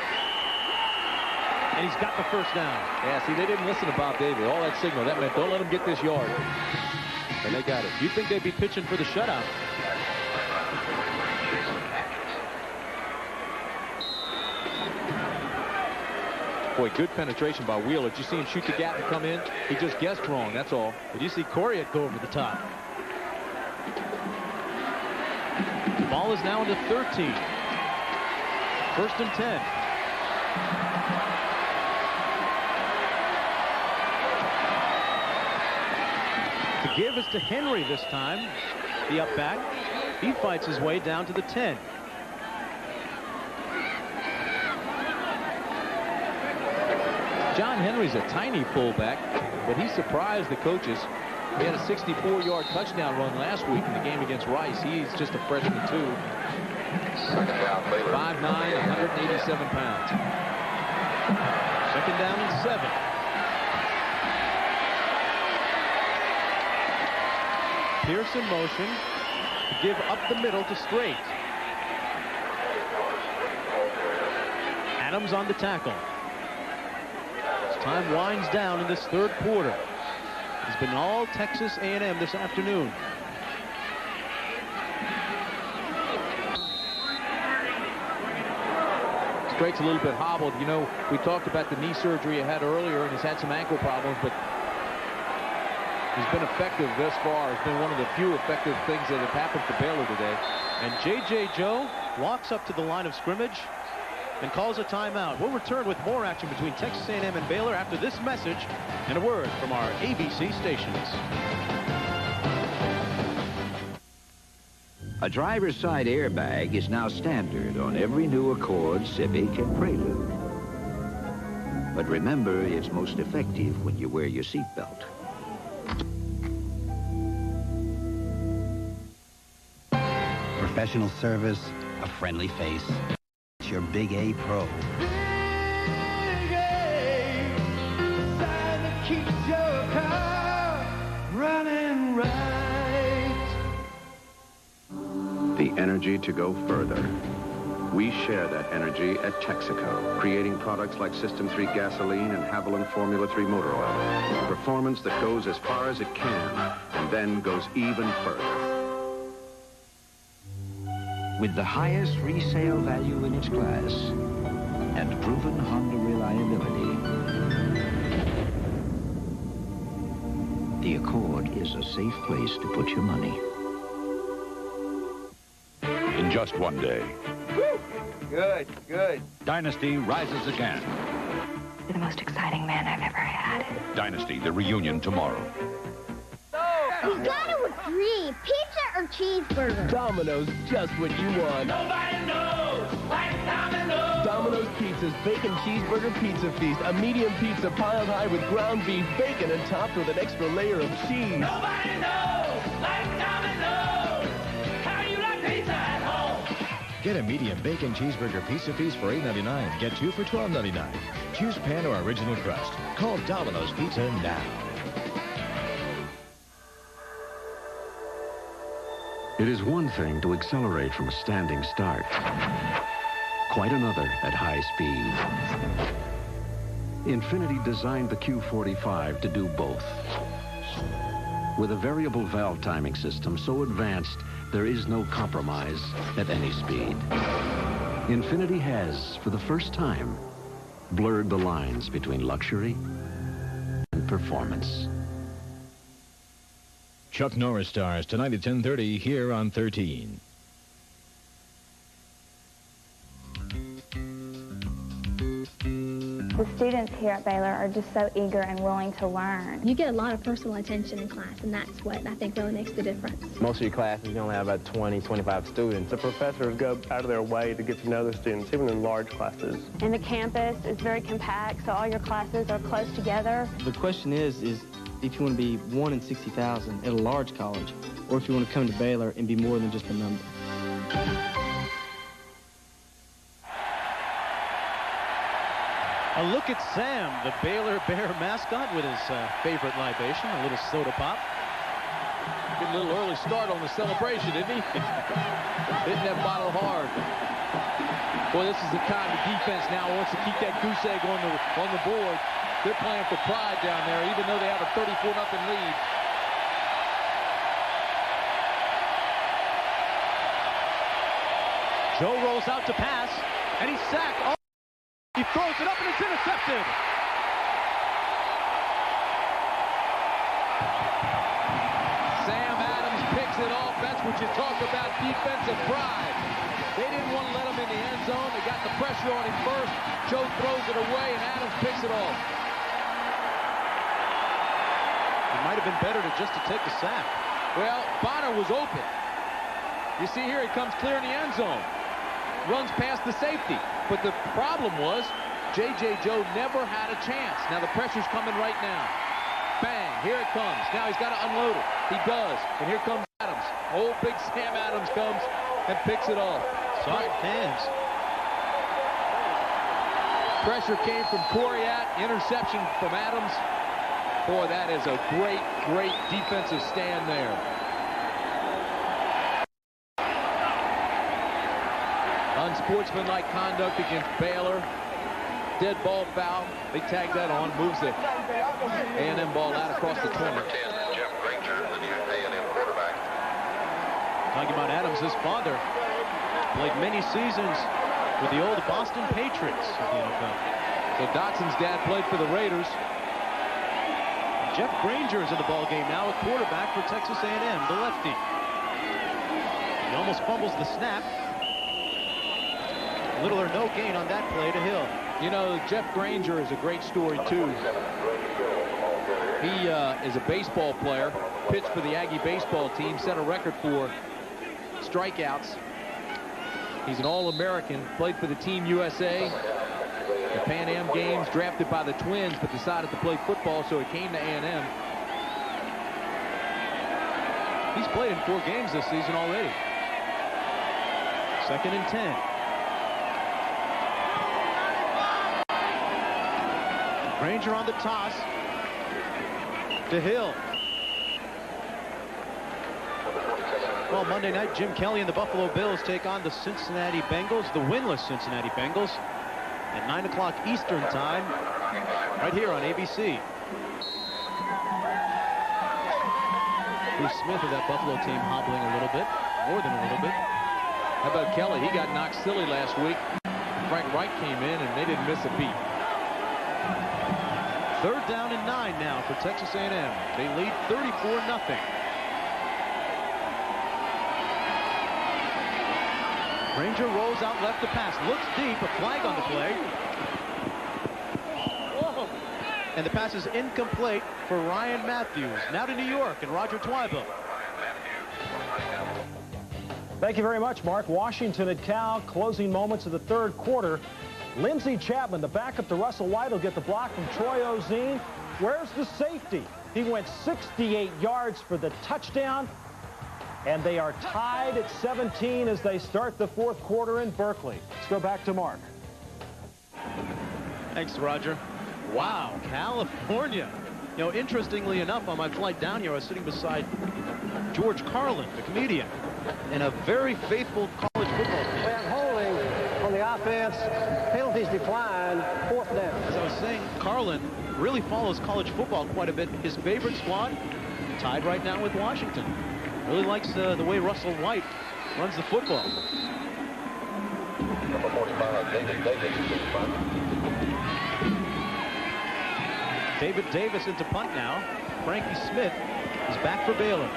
And he's got the first down. Yeah, see, they didn't listen to Bob Davis. All that signal, that meant don't let them get this yard. And they got it. You'd think they'd be pitching for the shutout. Boy, good penetration by Wheeler. Did you see him shoot the gap and come in? He just guessed wrong, that's all. Did you see Coryatt go over the top? The ball is now into 13. First and 10. To give is to Henry this time. The up back. He fights his way down to the 10. John Henry's a tiny fullback, but he surprised the coaches. He had a 64-yard touchdown run last week in the game against Rice. He's just a freshman, too. 5'9", 187 pounds. Second down and seven. Pearson motion to give up the middle to Strait. Adams on the tackle. As time winds down in this third quarter. It's been all Texas A&M this afternoon. Strait's a little bit hobbled. You know, we talked about the knee surgery he had earlier, and he's had some ankle problems, but he's been effective thus far. It's been one of the few effective things that have happened to Baylor today. And J.J. Joe walks up to the line of scrimmage and calls a timeout. We'll return with more action between Texas A&M and Baylor after this message and a word from our ABC stations. A driver's side airbag is now standard on every new Accord, Civic, and Prelude. But remember, it's most effective when you wear your seatbelt. Professional service, a friendly face. It's your Big A Pro. keeps your car running right. The energy to go further. We share that energy at Texaco, creating products like System 3 gasoline and Havoline Formula 3 motor oil. Performance that goes as far as it can and then goes even further. With the highest resale value in its class and proven Honda reliability, the Accord is a safe place to put your money. In just one day, Good, good. Dynasty rises again. You're the most exciting man I've ever had. Dynasty, the reunion tomorrow. We got it with three. Pizza or cheeseburger? Domino's, just what you want. Nobody knows like Domino's. Domino's Pizza's Bacon Cheeseburger Pizza Feast. A medium pizza piled high with ground beef, bacon, and topped with an extra layer of cheese. Nobody knows Get a medium bacon cheeseburger pizza feast for $8.99. Get two for $12.99. Choose pan or original crust. Call Domino's Pizza now. It is one thing to accelerate from a standing start. Quite another at high speed. Infiniti designed the Q45 to do both. With a variable valve timing system so advanced, there is no compromise at any speed. Infiniti has, for the first time, blurred the lines between luxury and performance. Chuck Norris stars tonight at 10.30 here on 13. The students here at Baylor are just so eager and willing to learn. You get a lot of personal attention in class, and that's what I think really makes the difference. Most of your classes, you only have about 20, 25 students. The professors go out of their way to get to know the students, even in large classes. And the campus is very compact, so all your classes are close together. The question is, is if you want to be one in 60,000 at a large college, or if you want to come to Baylor and be more than just a number. A look at Sam, the Baylor Bear mascot, with his uh, favorite libation, a little soda pop. Getting a little early start on the celebration, didn't he? Hitting that bottle hard. Boy, this is the kind of defense now wants to keep that goose egg on the on the board. They're playing for pride down there, even though they have a 34 nothing lead. Joe rolls out to pass, and he's sacked. He throws it up, and it's intercepted. Sam Adams picks it off. That's what you talk about defensive pride. They didn't want to let him in the end zone. They got the pressure on him first. Joe throws it away, and Adams picks it off. It might have been better to just to take the sack. Well, Bonner was open. You see here, he comes clear in the end zone. Runs past the safety. But the problem was, J.J. Joe never had a chance. Now the pressure's coming right now. Bang, here it comes. Now he's got to unload it. He does. And here comes Adams. Old big Sam Adams comes and picks it off. Soft hands. Pressure came from Coryatt. Interception from Adams. Boy, that is a great, great defensive stand there. Unsportsmanlike conduct against Baylor. Dead ball foul. They tag that on. Moves the A&M ball out across the 20. Number 10, Jeff Granger, the new A&M quarterback. Talking about Adams, his father played many seasons with the old Boston Patriots of the NFL. So Dotson's dad played for the Raiders. Jeff Granger is in the ball game now, a quarterback for Texas A&M, the lefty. He almost fumbles the snap. Little or no gain on that play to Hill. You know, Jeff Granger is a great story, too. He uh, is a baseball player, pitched for the Aggie baseball team, set a record for strikeouts. He's an All-American, played for the Team USA, the Pan Am Games, drafted by the Twins, but decided to play football, so he came to A&M. He's played in four games this season already. Second and 10. Granger on the toss to Hill. Well, Monday night, Jim Kelly and the Buffalo Bills take on the Cincinnati Bengals, the winless Cincinnati Bengals, at 9 o'clock Eastern Time, right here on ABC. Bruce Smith of that Buffalo team hobbling a little bit, more than a little bit. How about Kelly? He got knocked silly last week. Frank Reich came in, and they didn't miss a beat. Third down and nine now for Texas A&M. They lead 34 nothing. Ranger rolls out left to pass. Looks deep. A flag on the play. And the pass is incomplete for Ryan Matthews. Now to New York and Roger Twibell. Thank you very much, Mark. Washington at Cal, closing moments of the third quarter. Lindsey Chapman, the backup to Russell White, will get the block from Troy Auzenne. Where's the safety? He went 68 yards for the touchdown. And they are tied at 17 as they start the fourth quarter in Berkeley. Let's go back to Mark. Thanks, Roger. Wow, California. You know, interestingly enough, on my flight down here, I was sitting beside George Carlin, the comedian, and a very faithful college football fan. Holding on the offense. Decline. Fourth down. As I was saying, Carlin really follows college football quite a bit. His favorite squad, tied right now with Washington. Really likes uh, the way Russell White runs the football. Number 45, David Davis. David Davis into punt now. Frankie Smith is back for Baylor.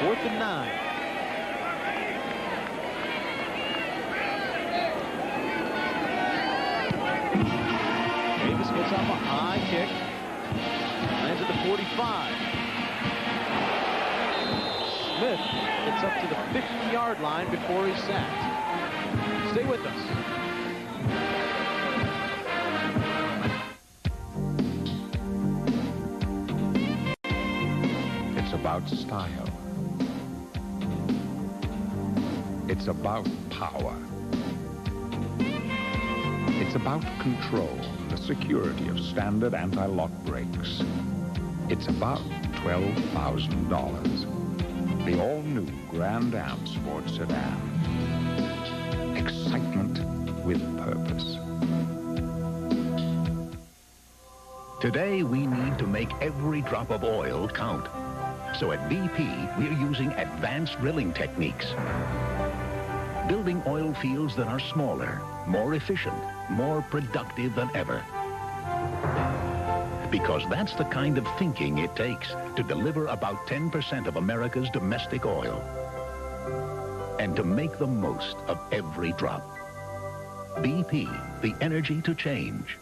Fourth and nine. High kick. Lands at the 45. Smith gets up to the 50-yard line before he's sacked. Stay with us. It's about style. It's about power. It's about control, security of standard anti-lock brakes. It's about $12,000. The all-new Grand Am Sport Sedan. Excitement with purpose. Today, we need to make every drop of oil count. So at BP, we're using advanced drilling techniques. Building oil fields that are smaller, more efficient, more productive than ever. Because that's the kind of thinking it takes to deliver about 10% of America's domestic oil. And to make the most of every drop. BP, the energy to change.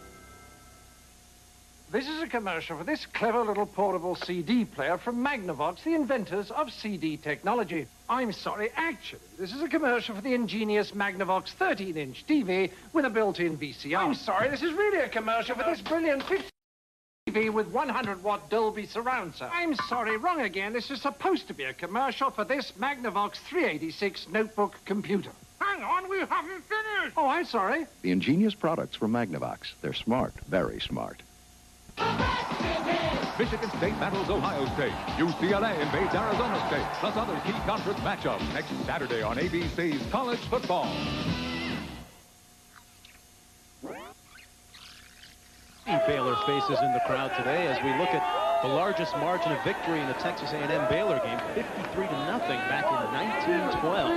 This is a commercial for this clever little portable CD player from Magnavox, the inventors of CD technology. I'm sorry, actually, this is a commercial for the ingenious Magnavox 13-inch TV with a built-in VCR. I'm sorry, this is really a commercial for this brilliant 50 TV with 100-watt Dolby surround sound. I'm sorry, wrong again. This is supposed to be a commercial for this Magnavox 386 notebook computer. Hang on, we haven't finished. Oh, I'm sorry. The ingenious products from Magnavox. They're smart, very smart. Michigan State battles Ohio State. UCLA invades Arizona State. Plus other key conference matchups next Saturday on ABC's College Football. Baylor faces in the crowd today as we look at the largest margin of victory in the Texas A&M Baylor game, 53 to nothing back in 1912.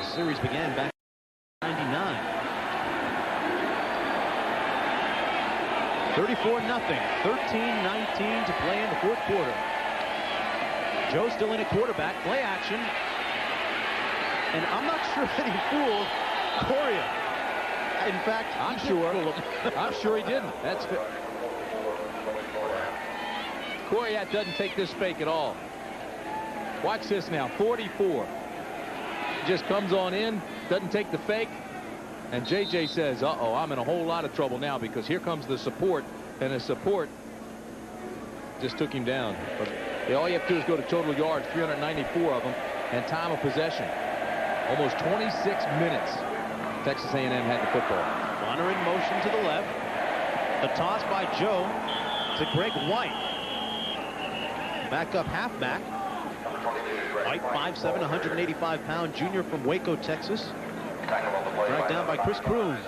The series began back in 99. 34 nothing, 13-19 to play in the fourth quarter. Joe still in at quarterback, play action. And I'm not sure that he fooled Coryatt. In fact, I'm sure. I'm sure he didn't. That's good. Coryatt doesn't take this fake at all. Watch this now. 44. Just comes on in, doesn't take the fake. And JJ says, uh-oh, I'm in a whole lot of trouble now because here comes the support. And the support just took him down. But all you have to do is go to total yards, 394 of them, and time of possession. Almost 26 minutes. Texas A&M had the football. Bonner in motion to the left. A toss by Joe to Greg White. Back up halfback. White 5'7", 185-pound junior from Waco, Texas. Dragged down by Chris Crooms.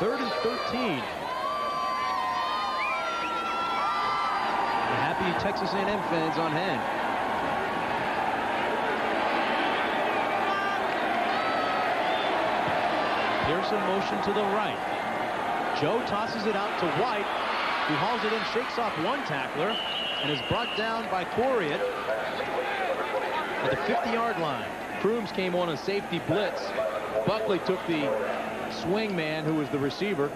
Third and 13. The happy Texas A&M fans on hand. Pearson motion to the right. Joe tosses it out to White, who hauls it in, shakes off one tackler, and is brought down by Coryatt at the 50-yard line. Crooms came on a safety blitz. Buckley took the swing man, who was the receiver,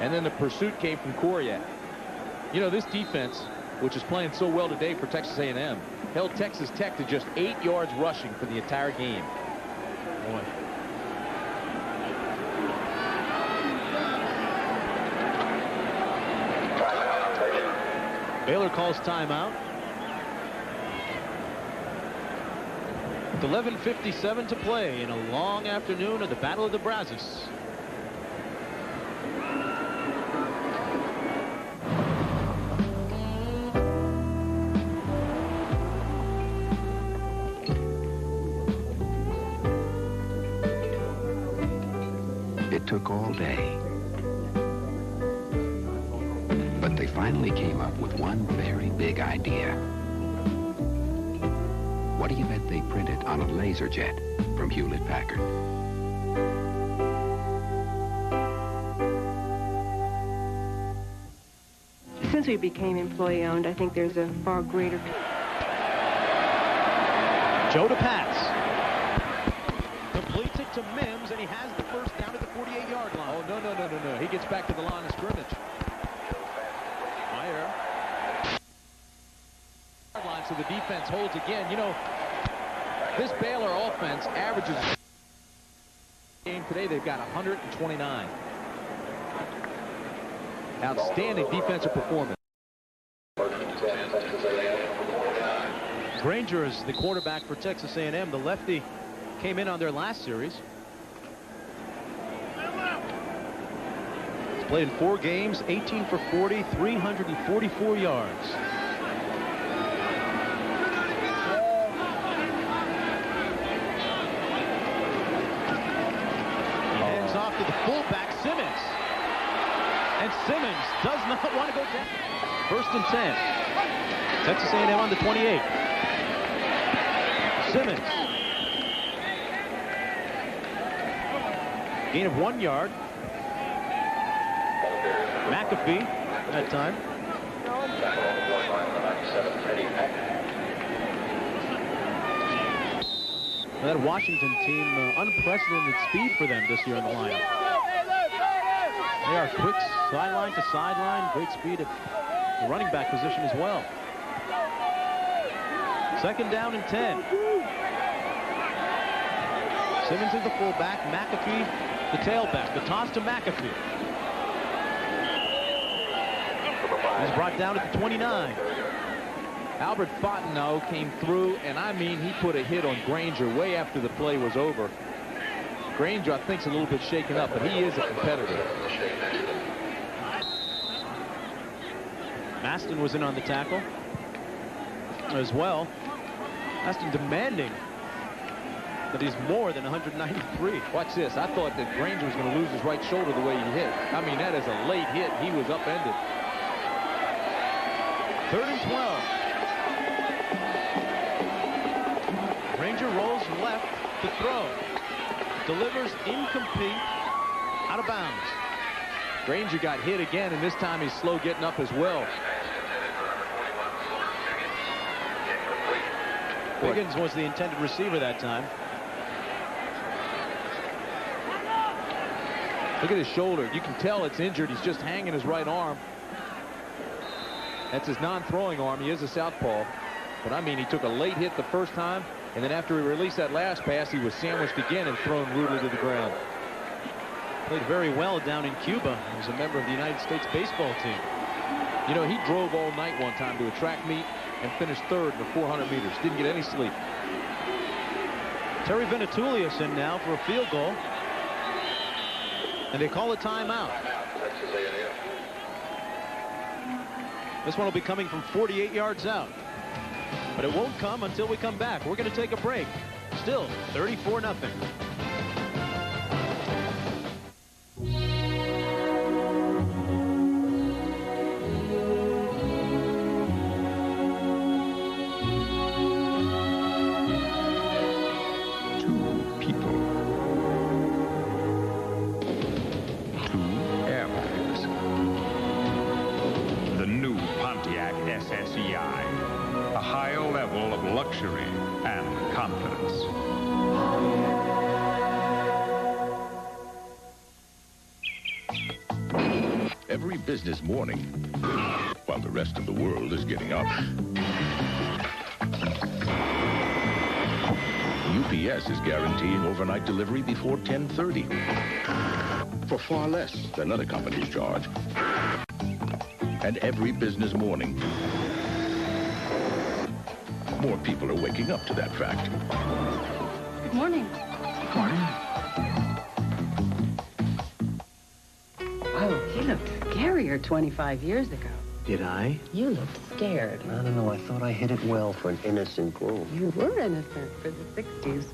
and then the pursuit came from Coryatt. You know, this defense, which is playing so well today for Texas A&M, held Texas Tech to just eight yards rushing for the entire game. Boy. Baylor calls timeout. With 11.57 to play in a long afternoon of the Battle of the Brazos. Printed laser jet from Hewlett-Packard? Since we became employee-owned, I think there's a far greater... Joe to pass. Completes it to Mims, and he has the first down at the 48-yard line. Oh, no, no, no, no, no. He gets back to the line of scrimmage. Meyer. Line, so the defense holds again. You know, this Baylor offense averages game today. They've got 129. Outstanding defensive performance. Granger is the quarterback for Texas A&M. The lefty came in on their last series. He's played in four games, 18 for 40, 344 yards. He hands off to the fullback, Simmons. And Simmons does not want to go down. First and 10. Texas A&M on the 28. Simmons. Gain of one yard. McAfee that time. That Washington team, uh, unprecedented speed for them this year in the lineup. They are quick sideline to sideline, great speed the running back position as well. Second down and 10. Simmons is the fullback, McAfee the tailback. The toss to McAfee. He's brought down at the 29. Albert Fontenot came through, and I mean, he put a hit on Granger way after the play was over. Granger, I think, is a little bit shaken up, but he is a competitor. Maston was in on the tackle as well. Maston demanding that he's more than 193. Watch this. I thought that Granger was going to lose his right shoulder the way he hit. I mean, that is a late hit. He was upended. Third and 12. Granger rolls left to throw. Delivers incomplete. Out of bounds. Granger got hit again, and this time he's slow getting up as well. Wiggins was the intended receiver that time. Look at his shoulder. You can tell it's injured. He's just hanging his right arm. That's his non-throwing arm. He is a southpaw. But I mean, he took a late hit the first time, and then after he released that last pass, he was sandwiched again and thrown rudely to the ground. Played very well down in Cuba. He was a member of the United States baseball team. You know, he drove all night one time to a track meet and finished third in the 400 meters. Didn't get any sleep. Terry Venetoulias in now for a field goal. And they call a timeout. This one will be coming from 48 yards out. But it won't come until we come back. We're going to take a break. Still 34 nothing. Business morning, while the rest of the world is getting up. UPS is guaranteeing overnight delivery before 1030 for far less than other companies charge. And every business morning, more people are waking up to that fact. Good morning. Good Morning. Scarier 25 years ago. Did I? You looked scared. I don't know. I thought I hit it well for an innocent girl. You were innocent for the 60s.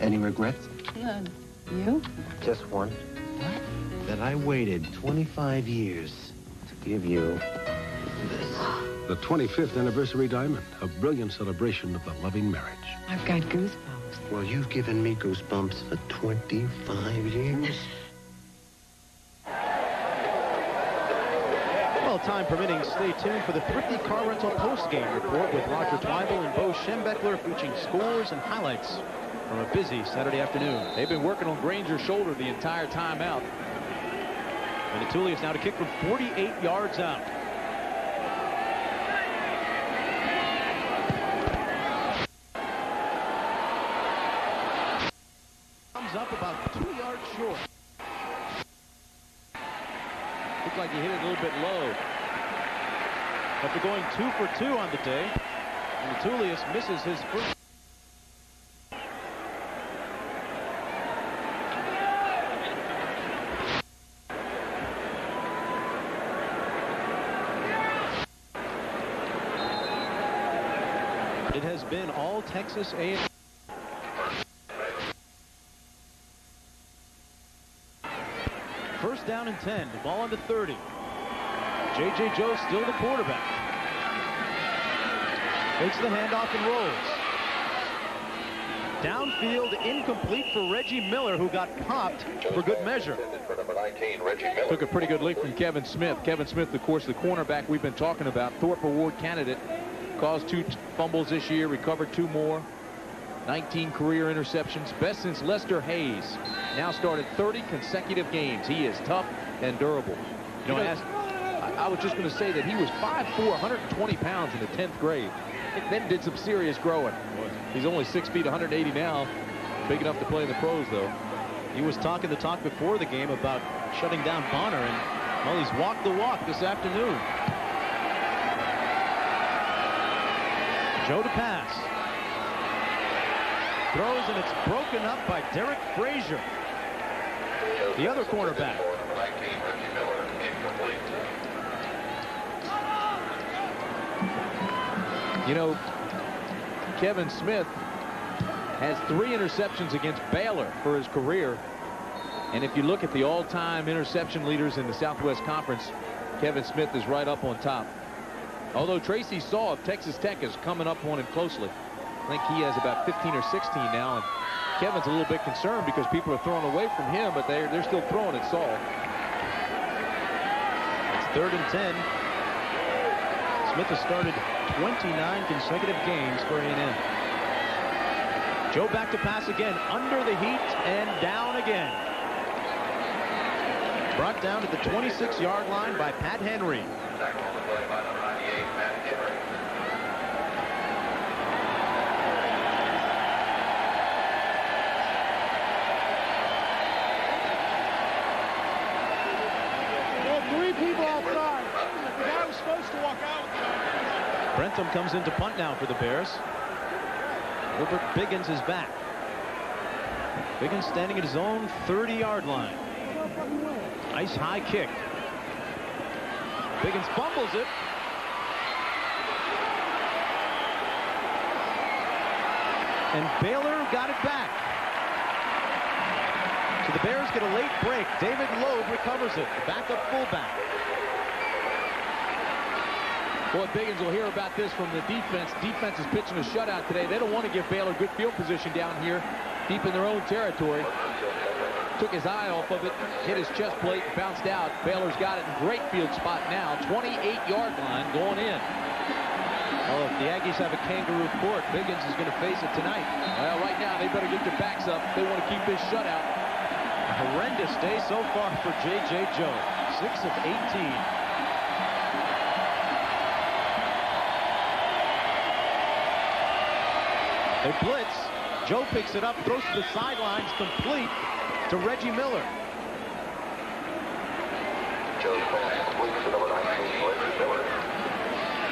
Any regrets? None. You? Just one. What? That I waited 25 years to give you this. The 25th anniversary diamond, a brilliant celebration of the loving marriage. I've got goosebumps. Well, you've given me goosebumps for 25 years. Well, time permitting, stay tuned for the Thrifty Car Rental post-game report with Roger Twibell and Bo Schembechler featuring scores and highlights from a busy Saturday afternoon. They've been working on Granger's shoulder the entire time out. Venetoulias now to kick from 48 yards out. Comes up about two yards short. Looked like he hit it a little bit low. After going two for two on the day, Venetoulias misses his first. It has been all Texas A&M. First down and 10. The ball the 30. J.J. Joe still the quarterback. Takes the handoff and rolls. Downfield incomplete for Reggie Miller, who got popped for good measure. Took a pretty good leap from Kevin Smith. Kevin Smith, of course, the cornerback we've been talking about, Thorpe Award candidate. Caused two fumbles this year, recovered two more. 19 career interceptions, best since Lester Hayes. Now started 30 consecutive games. He is tough and durable. You know, as, I, I was just going to say that he was 5'4", 120 pounds in the 10th grade. Then did some serious growing. He's only 6 feet, 180 now. Big enough to play in the pros, though. He was talking the talk before the game about shutting down Bonner, and, well, he's walked the walk this afternoon. Joe to pass. Throws, and it's broken up by Derrick Frazier. The other cornerback. You know, Kevin Smith has three interceptions against Baylor for his career. And if you look at the all-time interception leaders in the Southwest Conference, Kevin Smith is right up on top. Although Tracy Saul of Texas Tech is coming up on him closely. I think he has about 15 or 16 now. And Kevin's a little bit concerned because people are throwing away from him, but they're, they're still throwing at Saul. It's third and 10. Smith has started 29 consecutive games for A&M. Joe back to pass again, under the heat and down again. Brought down to the 26-yard line by Pat Henry. three people outside. The guy was supposed to walk out. Brentham comes in to punt now for the Bears. Wilbert Biggens is back. Biggens standing at his own 30-yard line. Nice high kick. Biggens fumbles it. And Baylor got it back. So the Bears get a late break. David Loeb recovers it. Backup fullback. Boy, Biggens will hear about this from the defense. Defense is pitching a shutout today. They don't want to give Baylor good field position down here, deep in their own territory. Took his eye off of it, hit his chest plate, bounced out. Baylor's got it in great field spot now. 28-yard line going in. Well, if the Aggies have a kangaroo court, Biggens is going to face it tonight. Well, right now, they better get their backs up. They want to keep this shutout. A horrendous day so far for J.J. Joe. 6 of 18. They blitz. Joe picks it up, throws to the sidelines, complete to Reggie Miller.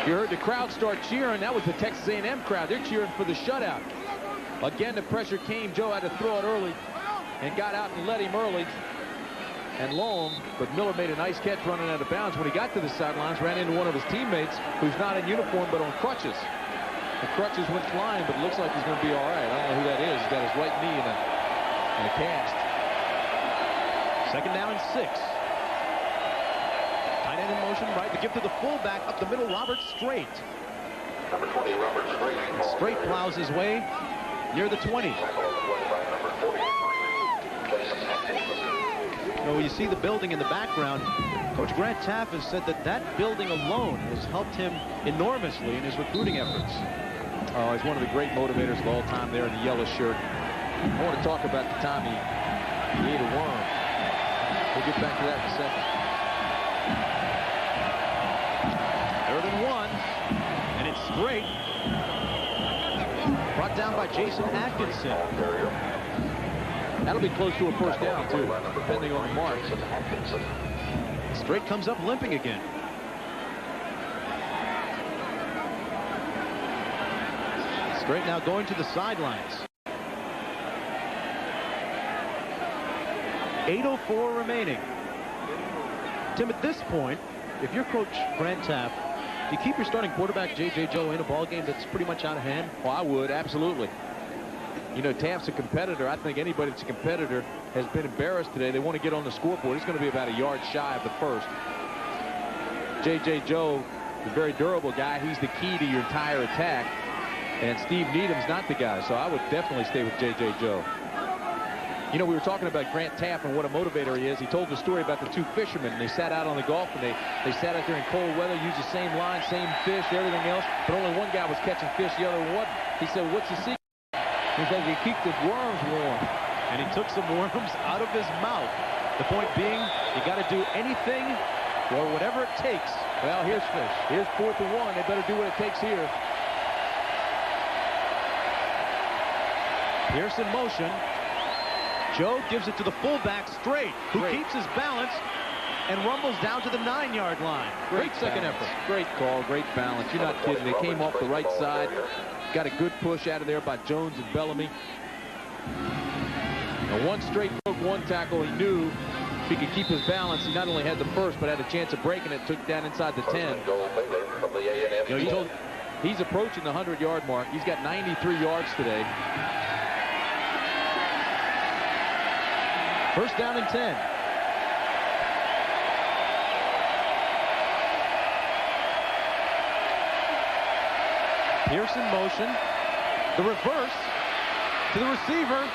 You heard the crowd start cheering. That was the Texas A&M crowd. They're cheering for the shutout. Again, the pressure came. Joe had to throw it early and got out and let him early and long, but Miller made a nice catch running out of bounds. When he got to the sidelines, ran into one of his teammates who's not in uniform but on crutches. The crutches went flying, but it looks like he's going to be all right. I don't know who that is. He's got his right knee in a, in a cast. Second down and six. Tight end in motion, right. The give to the fullback up the middle, Robert Strait. Number 20, Robert Strait. Strait plows his way near the 20. You know, you see the building in the background. Coach Grant Teaff has said that that building alone has helped him enormously in his recruiting efforts. Oh, he's one of the great motivators of all time there in the yellow shirt. I want to talk about the time he, ate a worm. We'll get back to that in a second. Third and one, and it's Strait. Brought down by Jason Atkinson. That'll be close to a first down, too, depending on the marks. Strait comes up limping again. Strait now going to the sidelines. 8.04 remaining. Tim, at this point, if you're Coach Grant Teaff, do you keep your starting quarterback, J.J. Joe, in a ball game that's pretty much out of hand? Well, I would, absolutely. You know, Teaff's a competitor. I think anybody that's a competitor has been embarrassed today. They want to get on the scoreboard. It's going to be about a yard shy of the first. J.J. Joe, a very durable guy. He's the key to your entire attack. And Steve Needham's not the guy, so I would definitely stay with J.J. Joe. You know, we were talking about Grant Teaff and what a motivator he is. He told the story about the two fishermen. And They sat out on the Gulf and they, they sat out there in cold weather, used the same line, same fish, everything else, but only one guy was catching fish, the other wasn't. He said, what's the secret? He said, you keep the worms warm. And he took some worms out of his mouth. The point being, you got to do anything or whatever it takes. Well, here's fish. Here's fourth and one. They better do what it takes here. Pearson motion. Joe gives it to the fullback Strait, who Great. keeps his balance and rumbles down to the nine-yard line. Great, second balance. effort. Great call, great balance. You're not kidding. They came off the right side. Got a good push out of there by Jones and Bellamy. Now one Strait broke one tackle. He knew if he could keep his balance, he not only had the first, but had a chance of breaking it. Took down inside the 10. You know, you told, he's approaching the 100-yard mark. He's got 93 yards today. First down and 10. Pearson motion. The reverse to the receiver.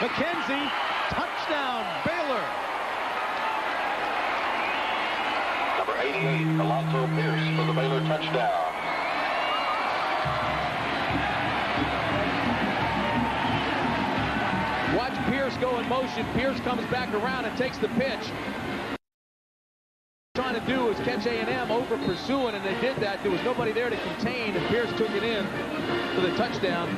McKenzie. Touchdown, Baylor. Number 88, Alonzo Pierce for the Baylor touchdown. Pierce go in motion. Pierce comes back around and takes the pitch. Trying to do is catch A&M over pursuing, and they did that. There was nobody there to contain, and Pierce took it in for the touchdown.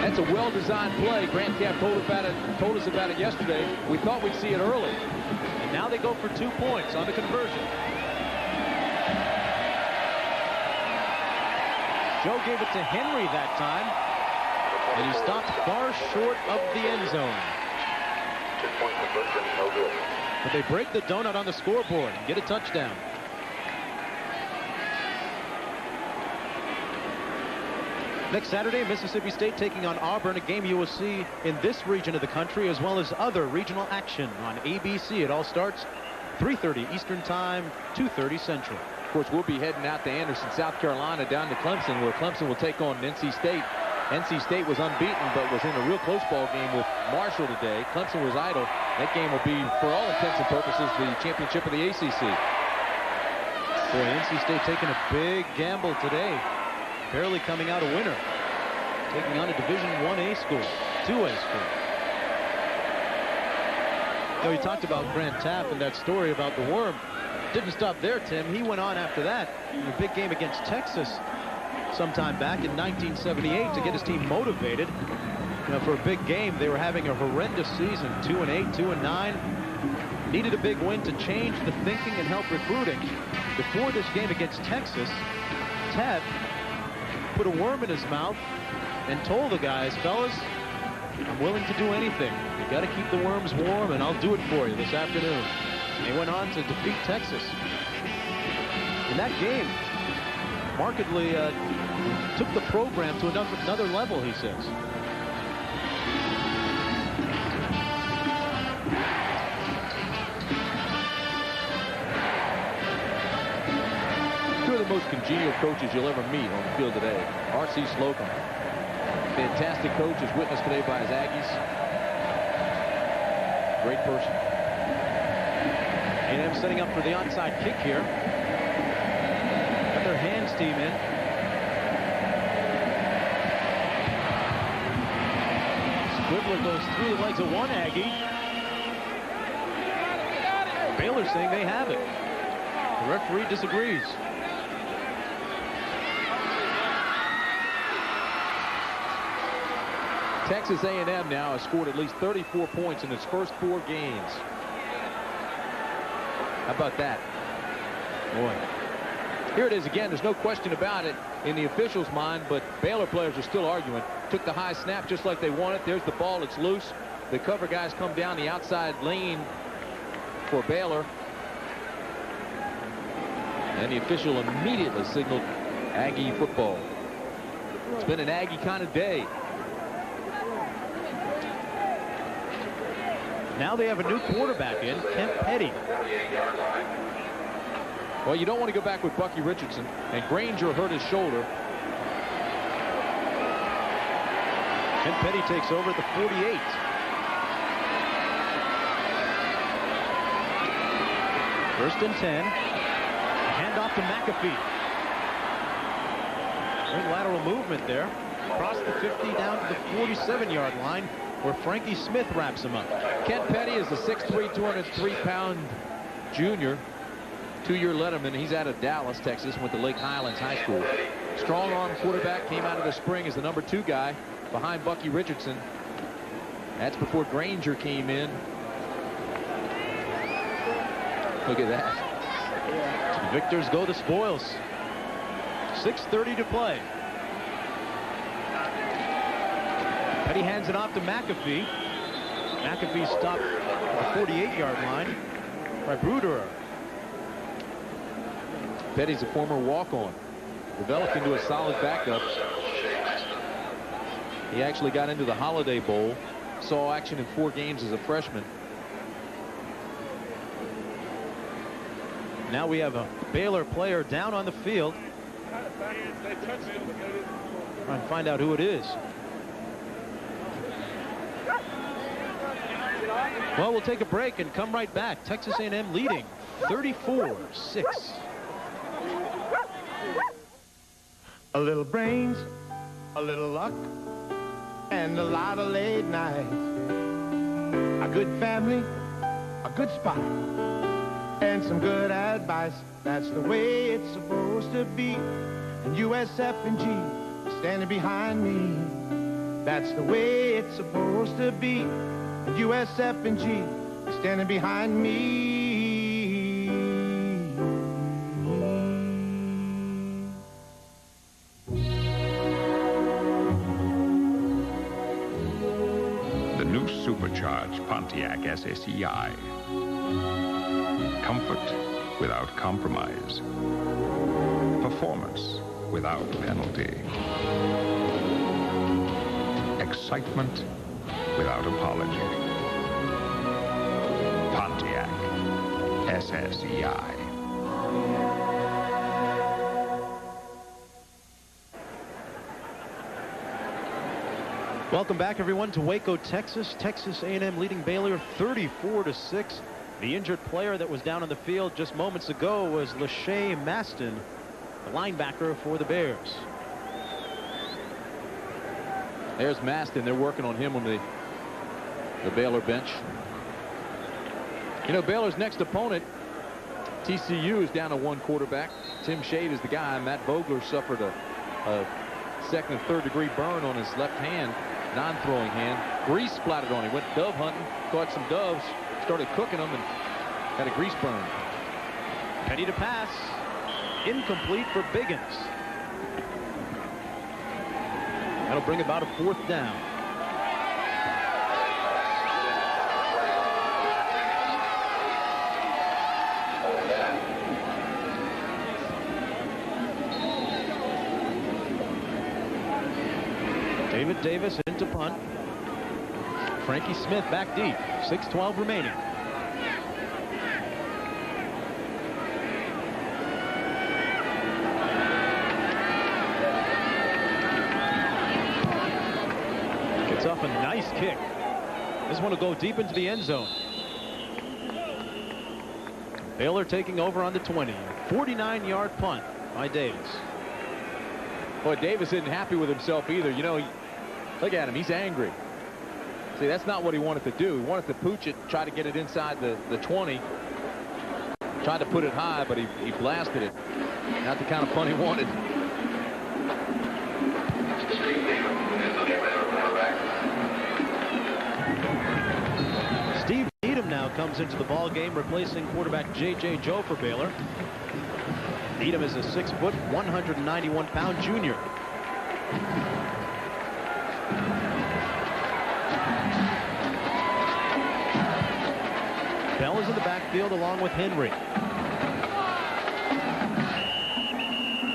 That's a well-designed play. Grant Teaff told, about it, told us about it yesterday. We thought we'd see it early. And now they go for two points on the conversion. Joe gave it to Henry that time. And he stopped far short of the end zone. But they break the donut on the scoreboard and get a touchdown. Next Saturday, Mississippi State taking on Auburn, a game you will see in this region of the country as well as other regional action on ABC. It all starts 3.30 Eastern Time, 2.30 Central. Of course, we'll be heading out to Anderson, South Carolina, down to Clemson, where Clemson will take on NC State. NC State was unbeaten, but was in a real close ball game with Marshall today. Clemson was idle. That game will be, for all intents and purposes, the championship of the ACC. Boy, NC State taking a big gamble today. Barely coming out a winner. Taking on a Division 1A school, 2A school. You know, you talked about Grant Teaff and that story about the worm. Didn't stop there, Tim. He went on after that a big game against Texas sometime back in 1978 to get his team motivated. For a big game, they were having a horrendous season, 2 and 8, 2 and 9. Needed a big win to change the thinking and help recruiting. Before this game against Texas, Ted put a worm in his mouth and told the guys, fellas, I'm willing to do anything. You got to keep the worms warm, and I'll do it for you this afternoon. They went on to defeat Texas. In that game, markedly uh, took the program to another level, he says. Two of the most congenial coaches you'll ever meet on the field today. R.C. Slocum. Fantastic coach, as witnessed today by his Aggies. Great person. A&M setting up for the onside kick here. Team in. Squibbler goes through the legs of one Aggie. Baylor saying they have it. The referee disagrees. Texas A&M now has scored at least 34 points in its first four games. How about that? Boy. Here it is again. There's no question about it in the official's mind, but Baylor players are still arguing. Took the high snap just like they wanted. There's the ball. It's loose. The cover guys come down the outside lane for Baylor. And the official immediately signaled Aggie football. It's been an Aggie kind of day. Now they have a new quarterback in, Kent Petty. Well, you don't want to go back with Bucky Richardson, and Granger hurt his shoulder. Kent Petty takes over at the 48. First and 10. Hand off to McAfee. Good lateral movement there. Across the 50 down to the 47-yard line where Frankie Smith wraps him up. Kent Petty is a 6'3", 203-pound junior. Two-year letterman. He's out of Dallas, Texas, went to Lake Highlands High School. Strong arm quarterback, came out of the spring as the number two guy behind Bucky Richardson. That's before Granger came in. Look at that. Victors go to spoils. 6.30 to play. Petty hands it off to McAfee. McAfee stopped at the 48-yard line by Bruderer. Petty's a former walk-on. Developed into a solid backup. He actually got into the Holiday Bowl. Saw action in four games as a freshman. Now we have a Baylor player down on the field. Try and find out who it is. Well, we'll take a break and come right back. Texas A&M leading 34-6. A little brains, a little luck, and a lot of late nights. A good family, a good spot, and some good advice. That's the way it's supposed to be. And USF and G standing behind me. That's the way it's supposed to be. And USF and G standing behind me. SSEI. Comfort without compromise. Performance without penalty. Excitement without apology. Pontiac SSEI. Welcome back, everyone, to Waco, Texas. Texas A&M leading Baylor 34 to 6. The injured player that was down on the field just moments ago was Le'Shai Maston, the linebacker for the Bears. There's Maston. They're working on him on the the Baylor bench. You know, Baylor's next opponent, TCU, is down to one quarterback. Tim Shade is the guy. Matt Vogler suffered a, a second and third degree burn on his left hand, non-throwing hand. Grease splattered on him. Went dove hunting, caught some doves, started cooking them, and had a grease burn. Petty to pass. Incomplete for Biggens. That'll bring about a fourth down. Davis into punt. Frankie Smith back deep. 6-12 remaining. Gets off a nice kick. This one will go deep into the end zone. Baylor taking over on the 20. 49-yard punt by Davis. Boy, Davis isn't happy with himself either. You know, look at him. He's angry. See, that's not what he wanted to do. He wanted to pooch it, try to get it inside the, the 20. Tried to put it high, but he, he blasted it. Not the kind of punt he wanted. Steve Needham now comes into the ball game, replacing quarterback J.J. Joe for Baylor. Needham is a six-foot, 191-pound junior. Is in the backfield along with Henry.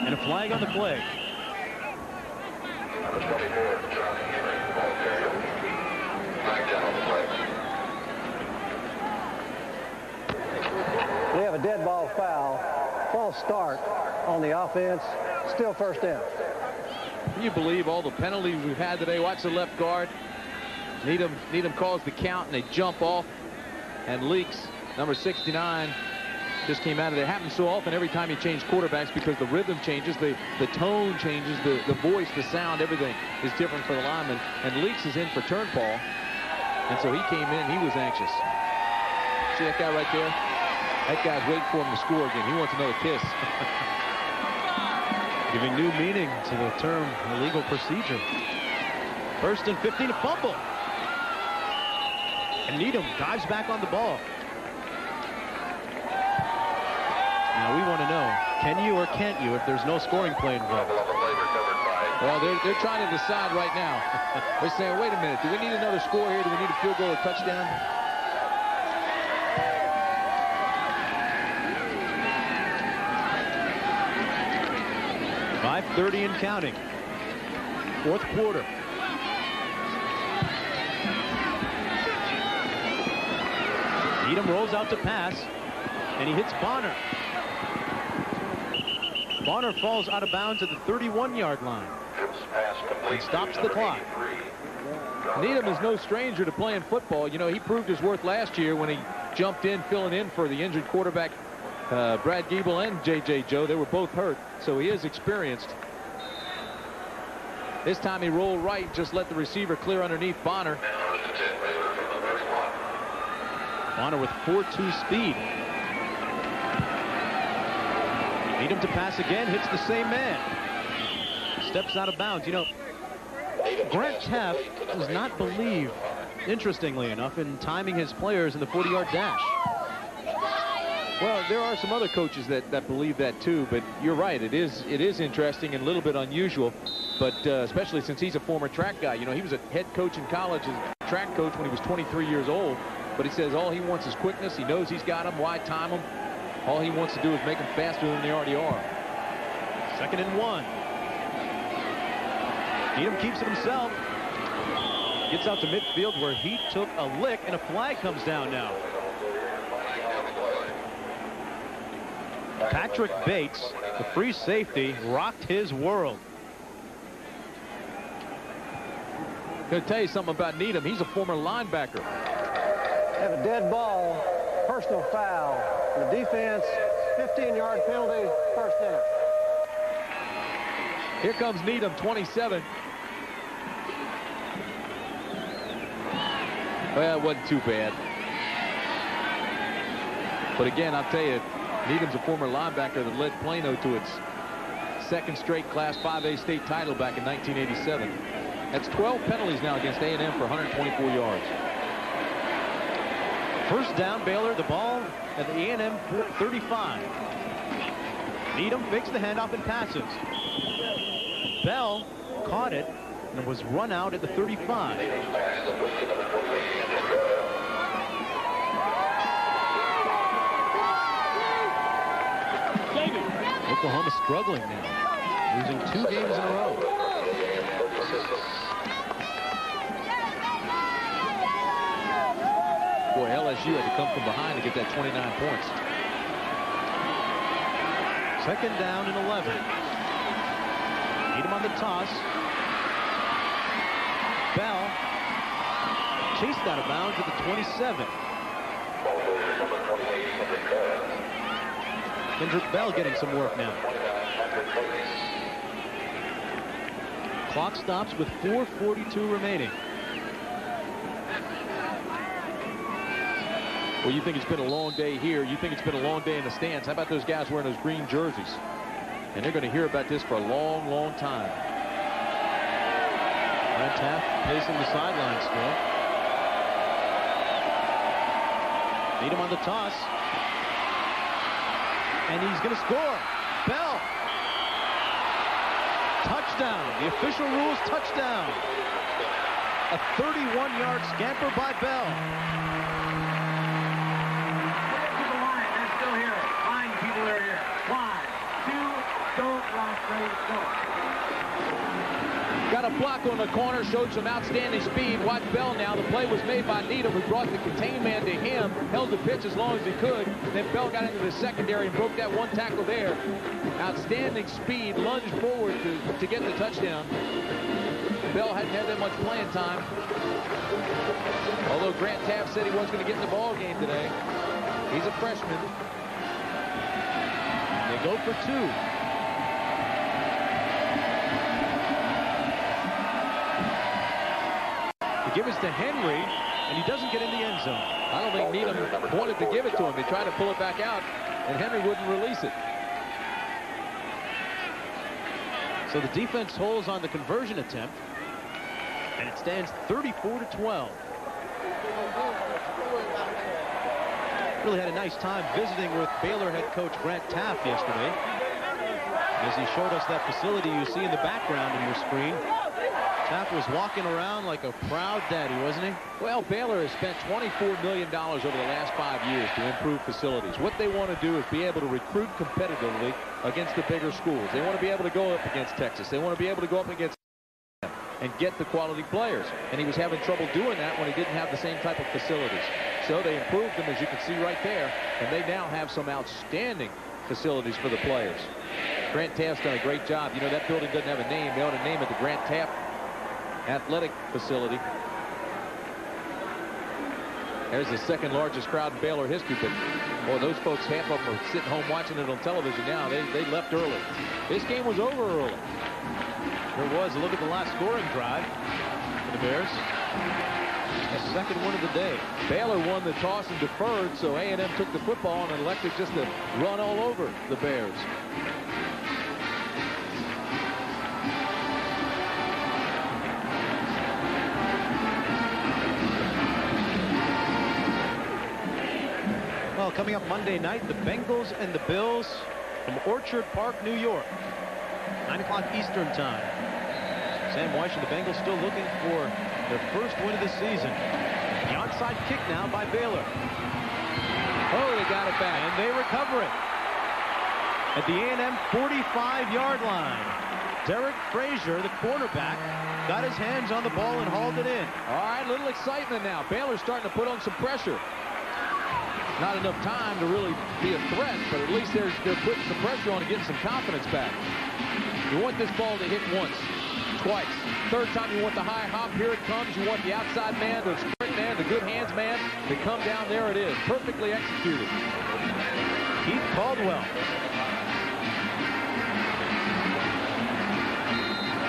And a flag on the play. We have a dead ball foul. False start on the offense. Still first down. Can you believe all the penalties we've had today? Watch the left guard. Needham, Needham calls the count, and they jump off. And Leaks, number 69, just came out of it. It happens so often every time you change quarterbacks because the rhythm changes, the, the tone changes, the, the voice, the sound, everything is different for the lineman. And Leaks is in for Turnfall. And so he came in, he was anxious. See that guy right there? That guy's waiting for him to score again. He wants another kiss. Giving new meaning to the term illegal procedure. First and 15, a fumble. And Needham dives back on the ball. Now we want to know, can you or can't you if there's no scoring play involved? Well, they're, they're trying to decide right now. they're saying, wait a minute, do we need another score here? Do we need a field goal or touchdown? Five thirty and counting. Fourth quarter. Needham rolls out to pass, and he hits Bonner. Bonner falls out of bounds at the 31-yard line. And stops the clock. Needham is no stranger to playing football. You know, he proved his worth last year when he jumped in, filling in for the injured quarterback, uh, Brad Goebel and J.J. Joe. They were both hurt, so he is experienced. This time he rolled right, just let the receiver clear underneath Bonner. Bonner with 4-2 speed. Needham to pass again, hits the same man. Steps out of bounds. You know, Grant Teaff does not believe, interestingly enough, in timing his players in the 40-yard dash. Well, there are some other coaches that, that believe that too, but you're right. It is it is interesting and a little bit unusual, but uh, especially since he's a former track guy. You know, he was a head coach in college, a track coach when he was 23 years old, but he says all he wants is quickness. He knows he's got them. Why time them? All he wants to do is make them faster than they already are. Second and one. Needham keeps it himself. Gets out to midfield where he took a lick and a flag comes down now. Patrick Bates, the free safety, rocked his world. Going to tell you something about Needham. He's a former linebacker. Have a dead ball, personal foul. The defense, 15-yard penalty, first down. Here comes Needham, 27. Well, it wasn't too bad. But again, I'll tell you, Needham's a former linebacker that led Plano to its second straight Class 5A state title back in 1987. That's 12 penalties now against A&M for 124 yards. First down, Baylor, the ball at the A&M 35. Needham fakes the handoff and passes. Bell caught it and was run out at the 35. Oklahoma struggling now, losing two games in a row. Boy, LSU had to come from behind to get that 29 points. Second down and 11. Needham on the toss. Bell chased out of bounds at the 27. Kendrick Bell getting some work now. Clock stops with 4.42 remaining. Well, you think it's been a long day here. You think it's been a long day in the stands. How about those guys wearing those green jerseys? And they're going to hear about this for a long, long time. Grant Teaff pacing the sideline still. Needham on the toss. And he's going to score. Bell. Touchdown. The official rules touchdown. A 31-yard scamper by Bell. One, two, don't straight, go. Got a block on the corner, showed some outstanding speed. Watch Bell now. The play was made by Needham, who brought the contain man to him, held the pitch as long as he could. Then Bell got into the secondary and broke that one tackle there. Outstanding speed, lunged forward to, to get the touchdown. Bell hadn't had that much playing time. Although Grant Teaff said he was going to get in the ball game today. He's a freshman. Go for two. He gives it to Henry, and he doesn't get in the end zone. I don't think Needham wanted to give it to him. They tried to pull it back out, and Henry wouldn't release it. So the defense holds on the conversion attempt, and it stands 34 to 12. Really had a nice time visiting with Baylor head coach Grant Teaff yesterday. As he showed us that facility you see in the background in your screen. Teaff was walking around like a proud daddy, wasn't he? Well, Baylor has spent $24 million over the last five years to improve facilities. What they want to do is be able to recruit competitively against the bigger schools. They want to be able to go up against Texas. They want to be able to go up against and get the quality players. And he was having trouble doing that when he didn't have the same type of facilities. So they improved them, as you can see right there, and they now have some outstanding facilities for the players. Grant Teaff's done a great job. You know, that building doesn't have a name. They ought to name it the Grant Teaff Athletic Facility. There's the second largest crowd in Baylor history, but boy, those folks, half of them are sitting home watching it on television now. They, they left early. This game was over early. There was. A look at the last scoring drive for the Bears. The second one of the day. Baylor won the toss and deferred, so A&M took the football and elected just to run all over the Bears. Well, coming up Monday night, the Bengals and the Bills from Orchard Park, New York. 9 o'clock Eastern time. Sam Wyche and the Bengals still looking for their first win of the season. The onside kick now by Baylor. Oh, they got it back. And they recover it. At the A&M 45-yard line. Derrick Frazier, the quarterback, got his hands on the ball and hauled it in. All right, little excitement now. Baylor's starting to put on some pressure. Not enough time to really be a threat, but at least they're, they're putting some pressure on and getting some confidence back. You want this ball to hit once, twice. Third time you want the high hop. Here it comes. You want the outside man, the sprint man, the good hands man to come down. There it is. Perfectly executed. Keith Caldwell.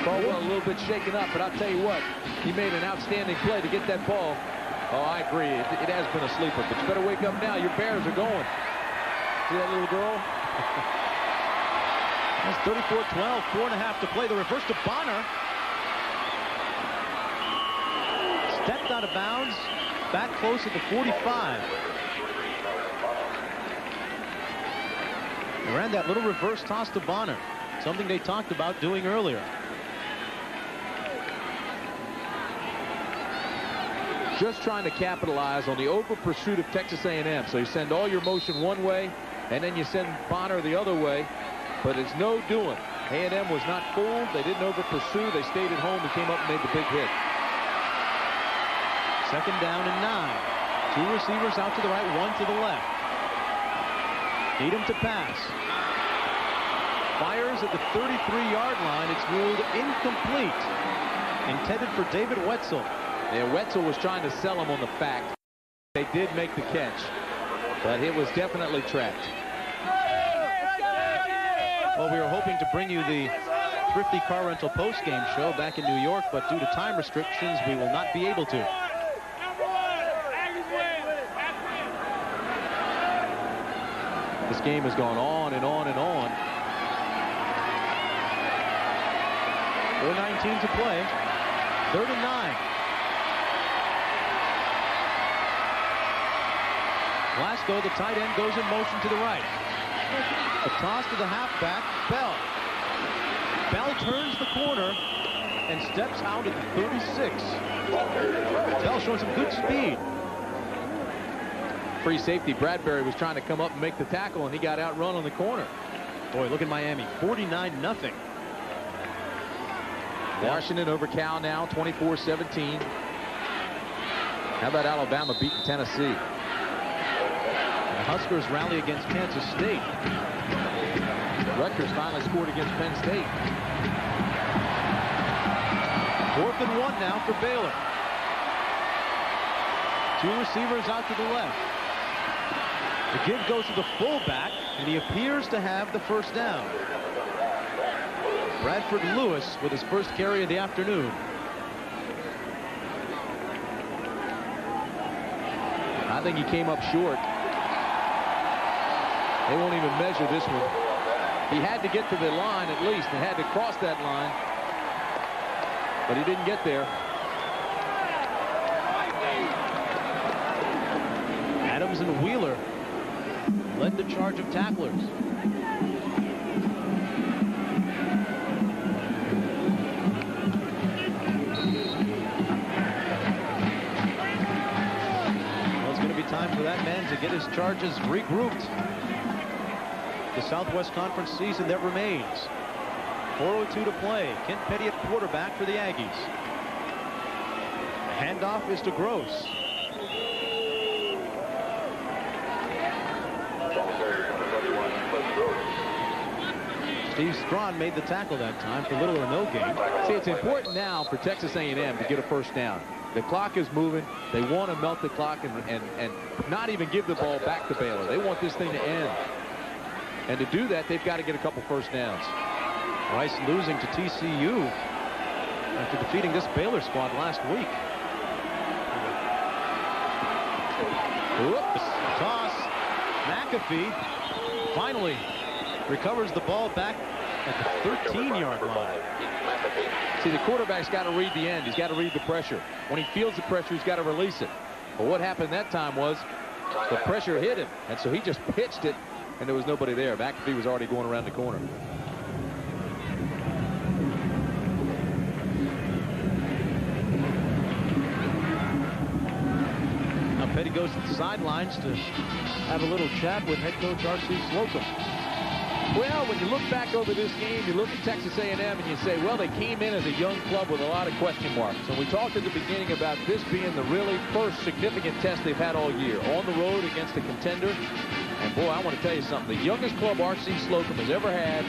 Caldwell a little bit shaken up, but I'll tell you what, he made an outstanding play to get that ball. Oh, I agree. It, it has been a sleeper, but you better wake up now. Your Bears are going. See that little girl? That's 34-12, four and a half to play. The reverse to Bonner. Stepped out of bounds, back close at the 45. They ran that little reverse toss to Bonner, something they talked about doing earlier. Just trying to capitalize on the over pursuit of Texas A&M. So you send all your motion one way, and then you send Bonner the other way, but it's no doing. A&M was not fooled. They didn't over pursue. They stayed at home and came up and made the big hit. Second down and nine. Two receivers out to the right, one to the left. Needham to pass. Fires at the 33-yard line. It's ruled incomplete. Intended for David Wetzel. Yeah, Wetzel was trying to sell him on the fact they did make the catch, but it was definitely trapped. Well, we were hoping to bring you the Thrifty Car Rental post-game show back in New York, but due to time restrictions, we will not be able to. This game has gone on and on and on. 4.19 to play. Third and nine. Glasgow, the tight end, goes in motion to the right. A toss to the halfback, Bell. Bell turns the corner and steps out at the 36. Bell showing some good speed. Free safety Bradbury was trying to come up and make the tackle, and he got outrun on the corner. Boy, look at Miami, 49 nothing. Washington over Cal now, 24-17. How about Alabama beating Tennessee? The Huskers rally against Kansas State. Rutgers finally scored against Penn State. Fourth and one now for Baylor. Two receivers out to the left. The give goes to the fullback, and he appears to have the first down. Bradford Lewis with his first carry of the afternoon. I think he came up short. They won't even measure this one. He had to get to the line at least and had to cross that line. But he didn't get there. Adams and Wheeler led the charge of tacklers. It's going to be time for that man to get his charges regrouped. The Southwest Conference season that remains. 4.02 to play. Kent Petty at quarterback for the Aggies. Handoff is to Gross. Steve Strawn made the tackle that time for little or no gain. See, it's important now for Texas A&M to get a first down. The clock is moving. They want to melt the clock and, and, and not even give the ball back to Baylor. They want this thing to end. And to do that, they've got to get a couple first downs. Rice losing to TCU after defeating this Baylor squad last week. Whoops. Toss. McAfee finally recovers the ball back at the 13-yard line. See, the quarterback's got to read the end. He's got to read the pressure. When he feels the pressure, he's got to release it. But what happened that time was the pressure hit him, and so he just pitched it, and there was nobody there. McAfee was already going around the corner. Now Petty goes to the sidelines to have a little chat with head coach R.C. Slocum. Well, when you look back over this game, you look at Texas A&M and you say, well, they came in as a young club with a lot of question marks. And we talked at the beginning about this being the really first significant test they've had all year. On the road against a contender. And boy, I want to tell you something. The youngest club R.C. Slocum has ever had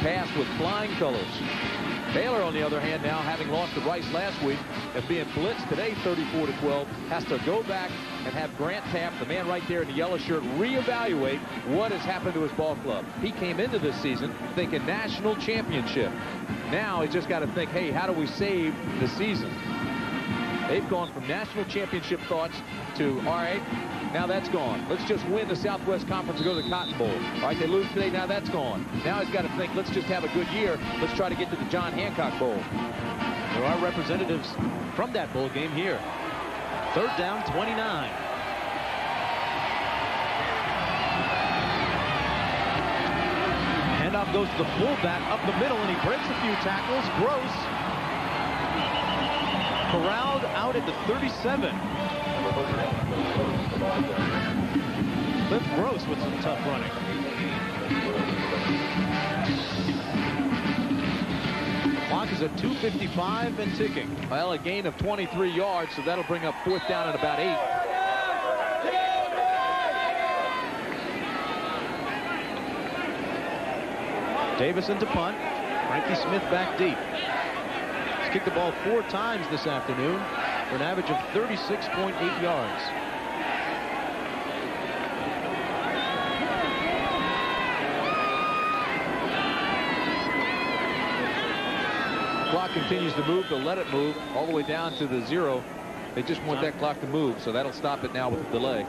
passed with flying colors. Baylor, on the other hand, now having lost to Rice last week and being blitzed today 34 to 12, has to go back and have Grant Teaff, the man right there in the yellow shirt, reevaluate what has happened to his ball club. He came into this season thinking national championship. Now he's just got to think, hey, how do we save the season? They've gone from national championship thoughts to, all right, now that's gone. Let's just win the Southwest Conference and go to the Cotton Bowl. All right, they lose today, now that's gone. Now he's got to think, let's just have a good year. Let's try to get to the John Hancock Bowl. There are representatives from that bowl game here. Third down, 29. Handoff goes to the fullback up the middle, and he breaks a few tackles. Gross corralled out at the 37. Cliff Gross with some tough running. Clock is at 2.55 and ticking. Well, a gain of 23 yards, so that'll bring up fourth down at about eight. Davison to punt. Frankie Smith back deep. He's kicked the ball four times this afternoon. for an average of 36.8 yards. Continues to move. They'll let it move all the way down to the zero. They just want that clock to move, so that'll stop it now with the delay.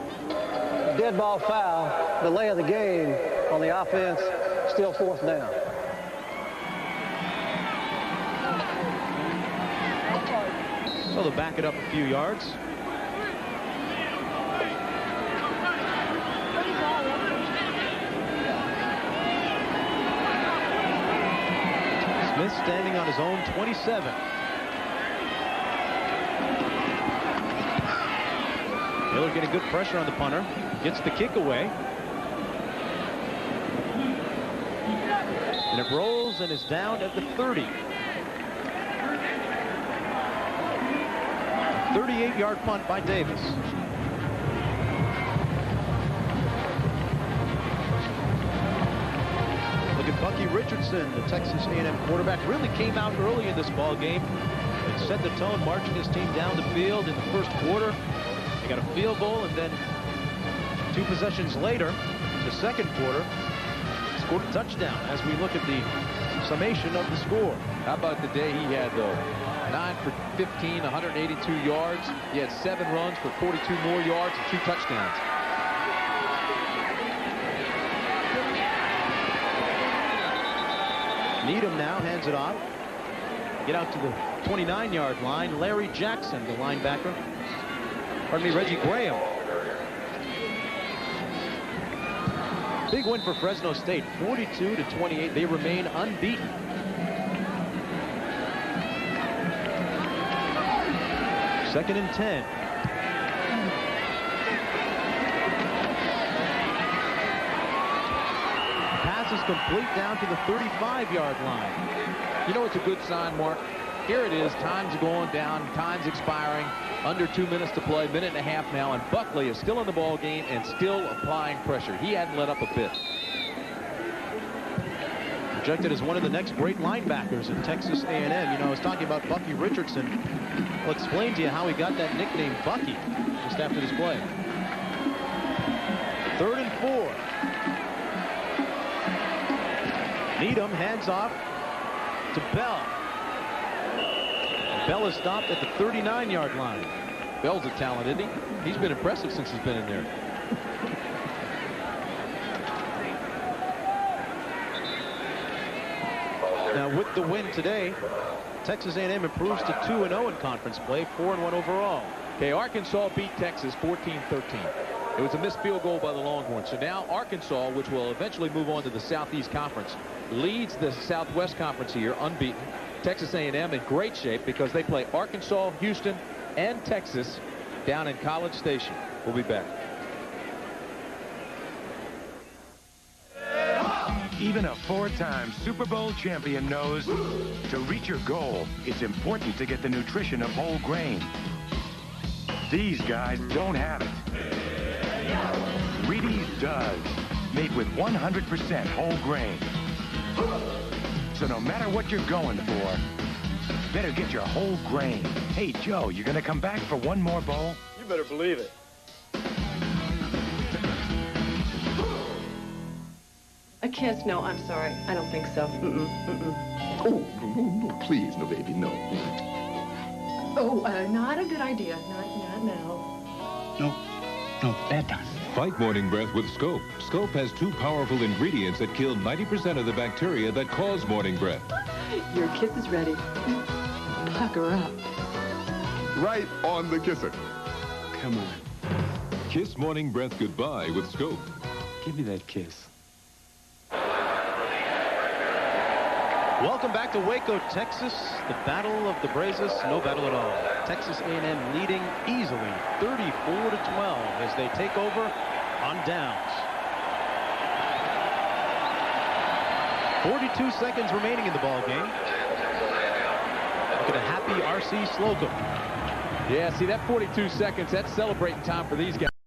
Dead ball foul, delay of the game on the offense, still fourth down. So they'll back it up a few yards. Smith standing on his own 27. Miller getting good pressure on the punter. Gets the kick away. And it rolls and is down at the 30. 38-yard punt by Davis. Bucky Richardson, the Texas A&M quarterback, really came out early in this ball game and set the tone, marching his team down the field in the first quarter. They got a field goal, and then two possessions later, the second quarter, scored a touchdown as we look at the summation of the score. How about the day he had, though? 9 for 15, 182 yards. He had seven runs for 42 more yards and two touchdowns. Needham now hands it off. Get out to the 29-yard line. Larry Jackson, the linebacker. Pardon me, Reggie Graham. Big win for Fresno State, 42 to 28. They remain unbeaten. Second and 10. Pass is complete down to the 35-yard line. You know it's a good sign, Mark? Here it is. Time's going down. Time's expiring. Under two minutes to play. Minute and a half now. And Buckley is still in the ball game and still applying pressure. He hadn't let up a bit. Projected as one of the next great linebackers in Texas A&M. You know, I was talking about Bucky Richardson. I'll explain to you how he got that nickname Bucky just after this play. Needham hands off to Bell. Bell is stopped at the 39-yard line. Bell's a talent, isn't he? He's been impressive since he's been in there. Now, with the win today, Texas A&M improves to 2-0 in conference play, 4-1 overall. Okay, Arkansas beat Texas 14-13. It was a missed field goal by the Longhorns. So now Arkansas, which will eventually move on to the Southeast Conference, leads the Southwest Conference here unbeaten. Texas A&M in great shape because they play Arkansas, Houston, and Texas down in College Station. We'll be back. Even a four-time Super Bowl champion knows to reach your goal, it's important to get the nutrition of whole grain. These guys don't have it. Reedy's does, made with 100% whole grain. So no matter what you're going for, better get your whole grain. Hey, Joe, you're gonna come back for one more bowl? You better believe it. A kiss? No, I'm sorry. I don't think so. Mm-mm, mm-mm. Oh, no, no, please, no, baby, no. Oh, uh, not a good idea. Not, not now. No, no, bad time. Fight morning breath with Scope. Scope has two powerful ingredients that kill 90% of the bacteria that cause morning breath. Your kiss is ready. Pucker up. Right on the kisser. Come on. Kiss morning breath goodbye with Scope. Give me that kiss. Welcome back to Waco, Texas. The battle of the Brazos, no battle at all. Texas A&M leading easily, 34 to 12, as they take over on downs. 42 seconds remaining in the ball game. Look at a happy R.C. Slocum. Yeah, see that 42 seconds, that's celebrating time for these guys.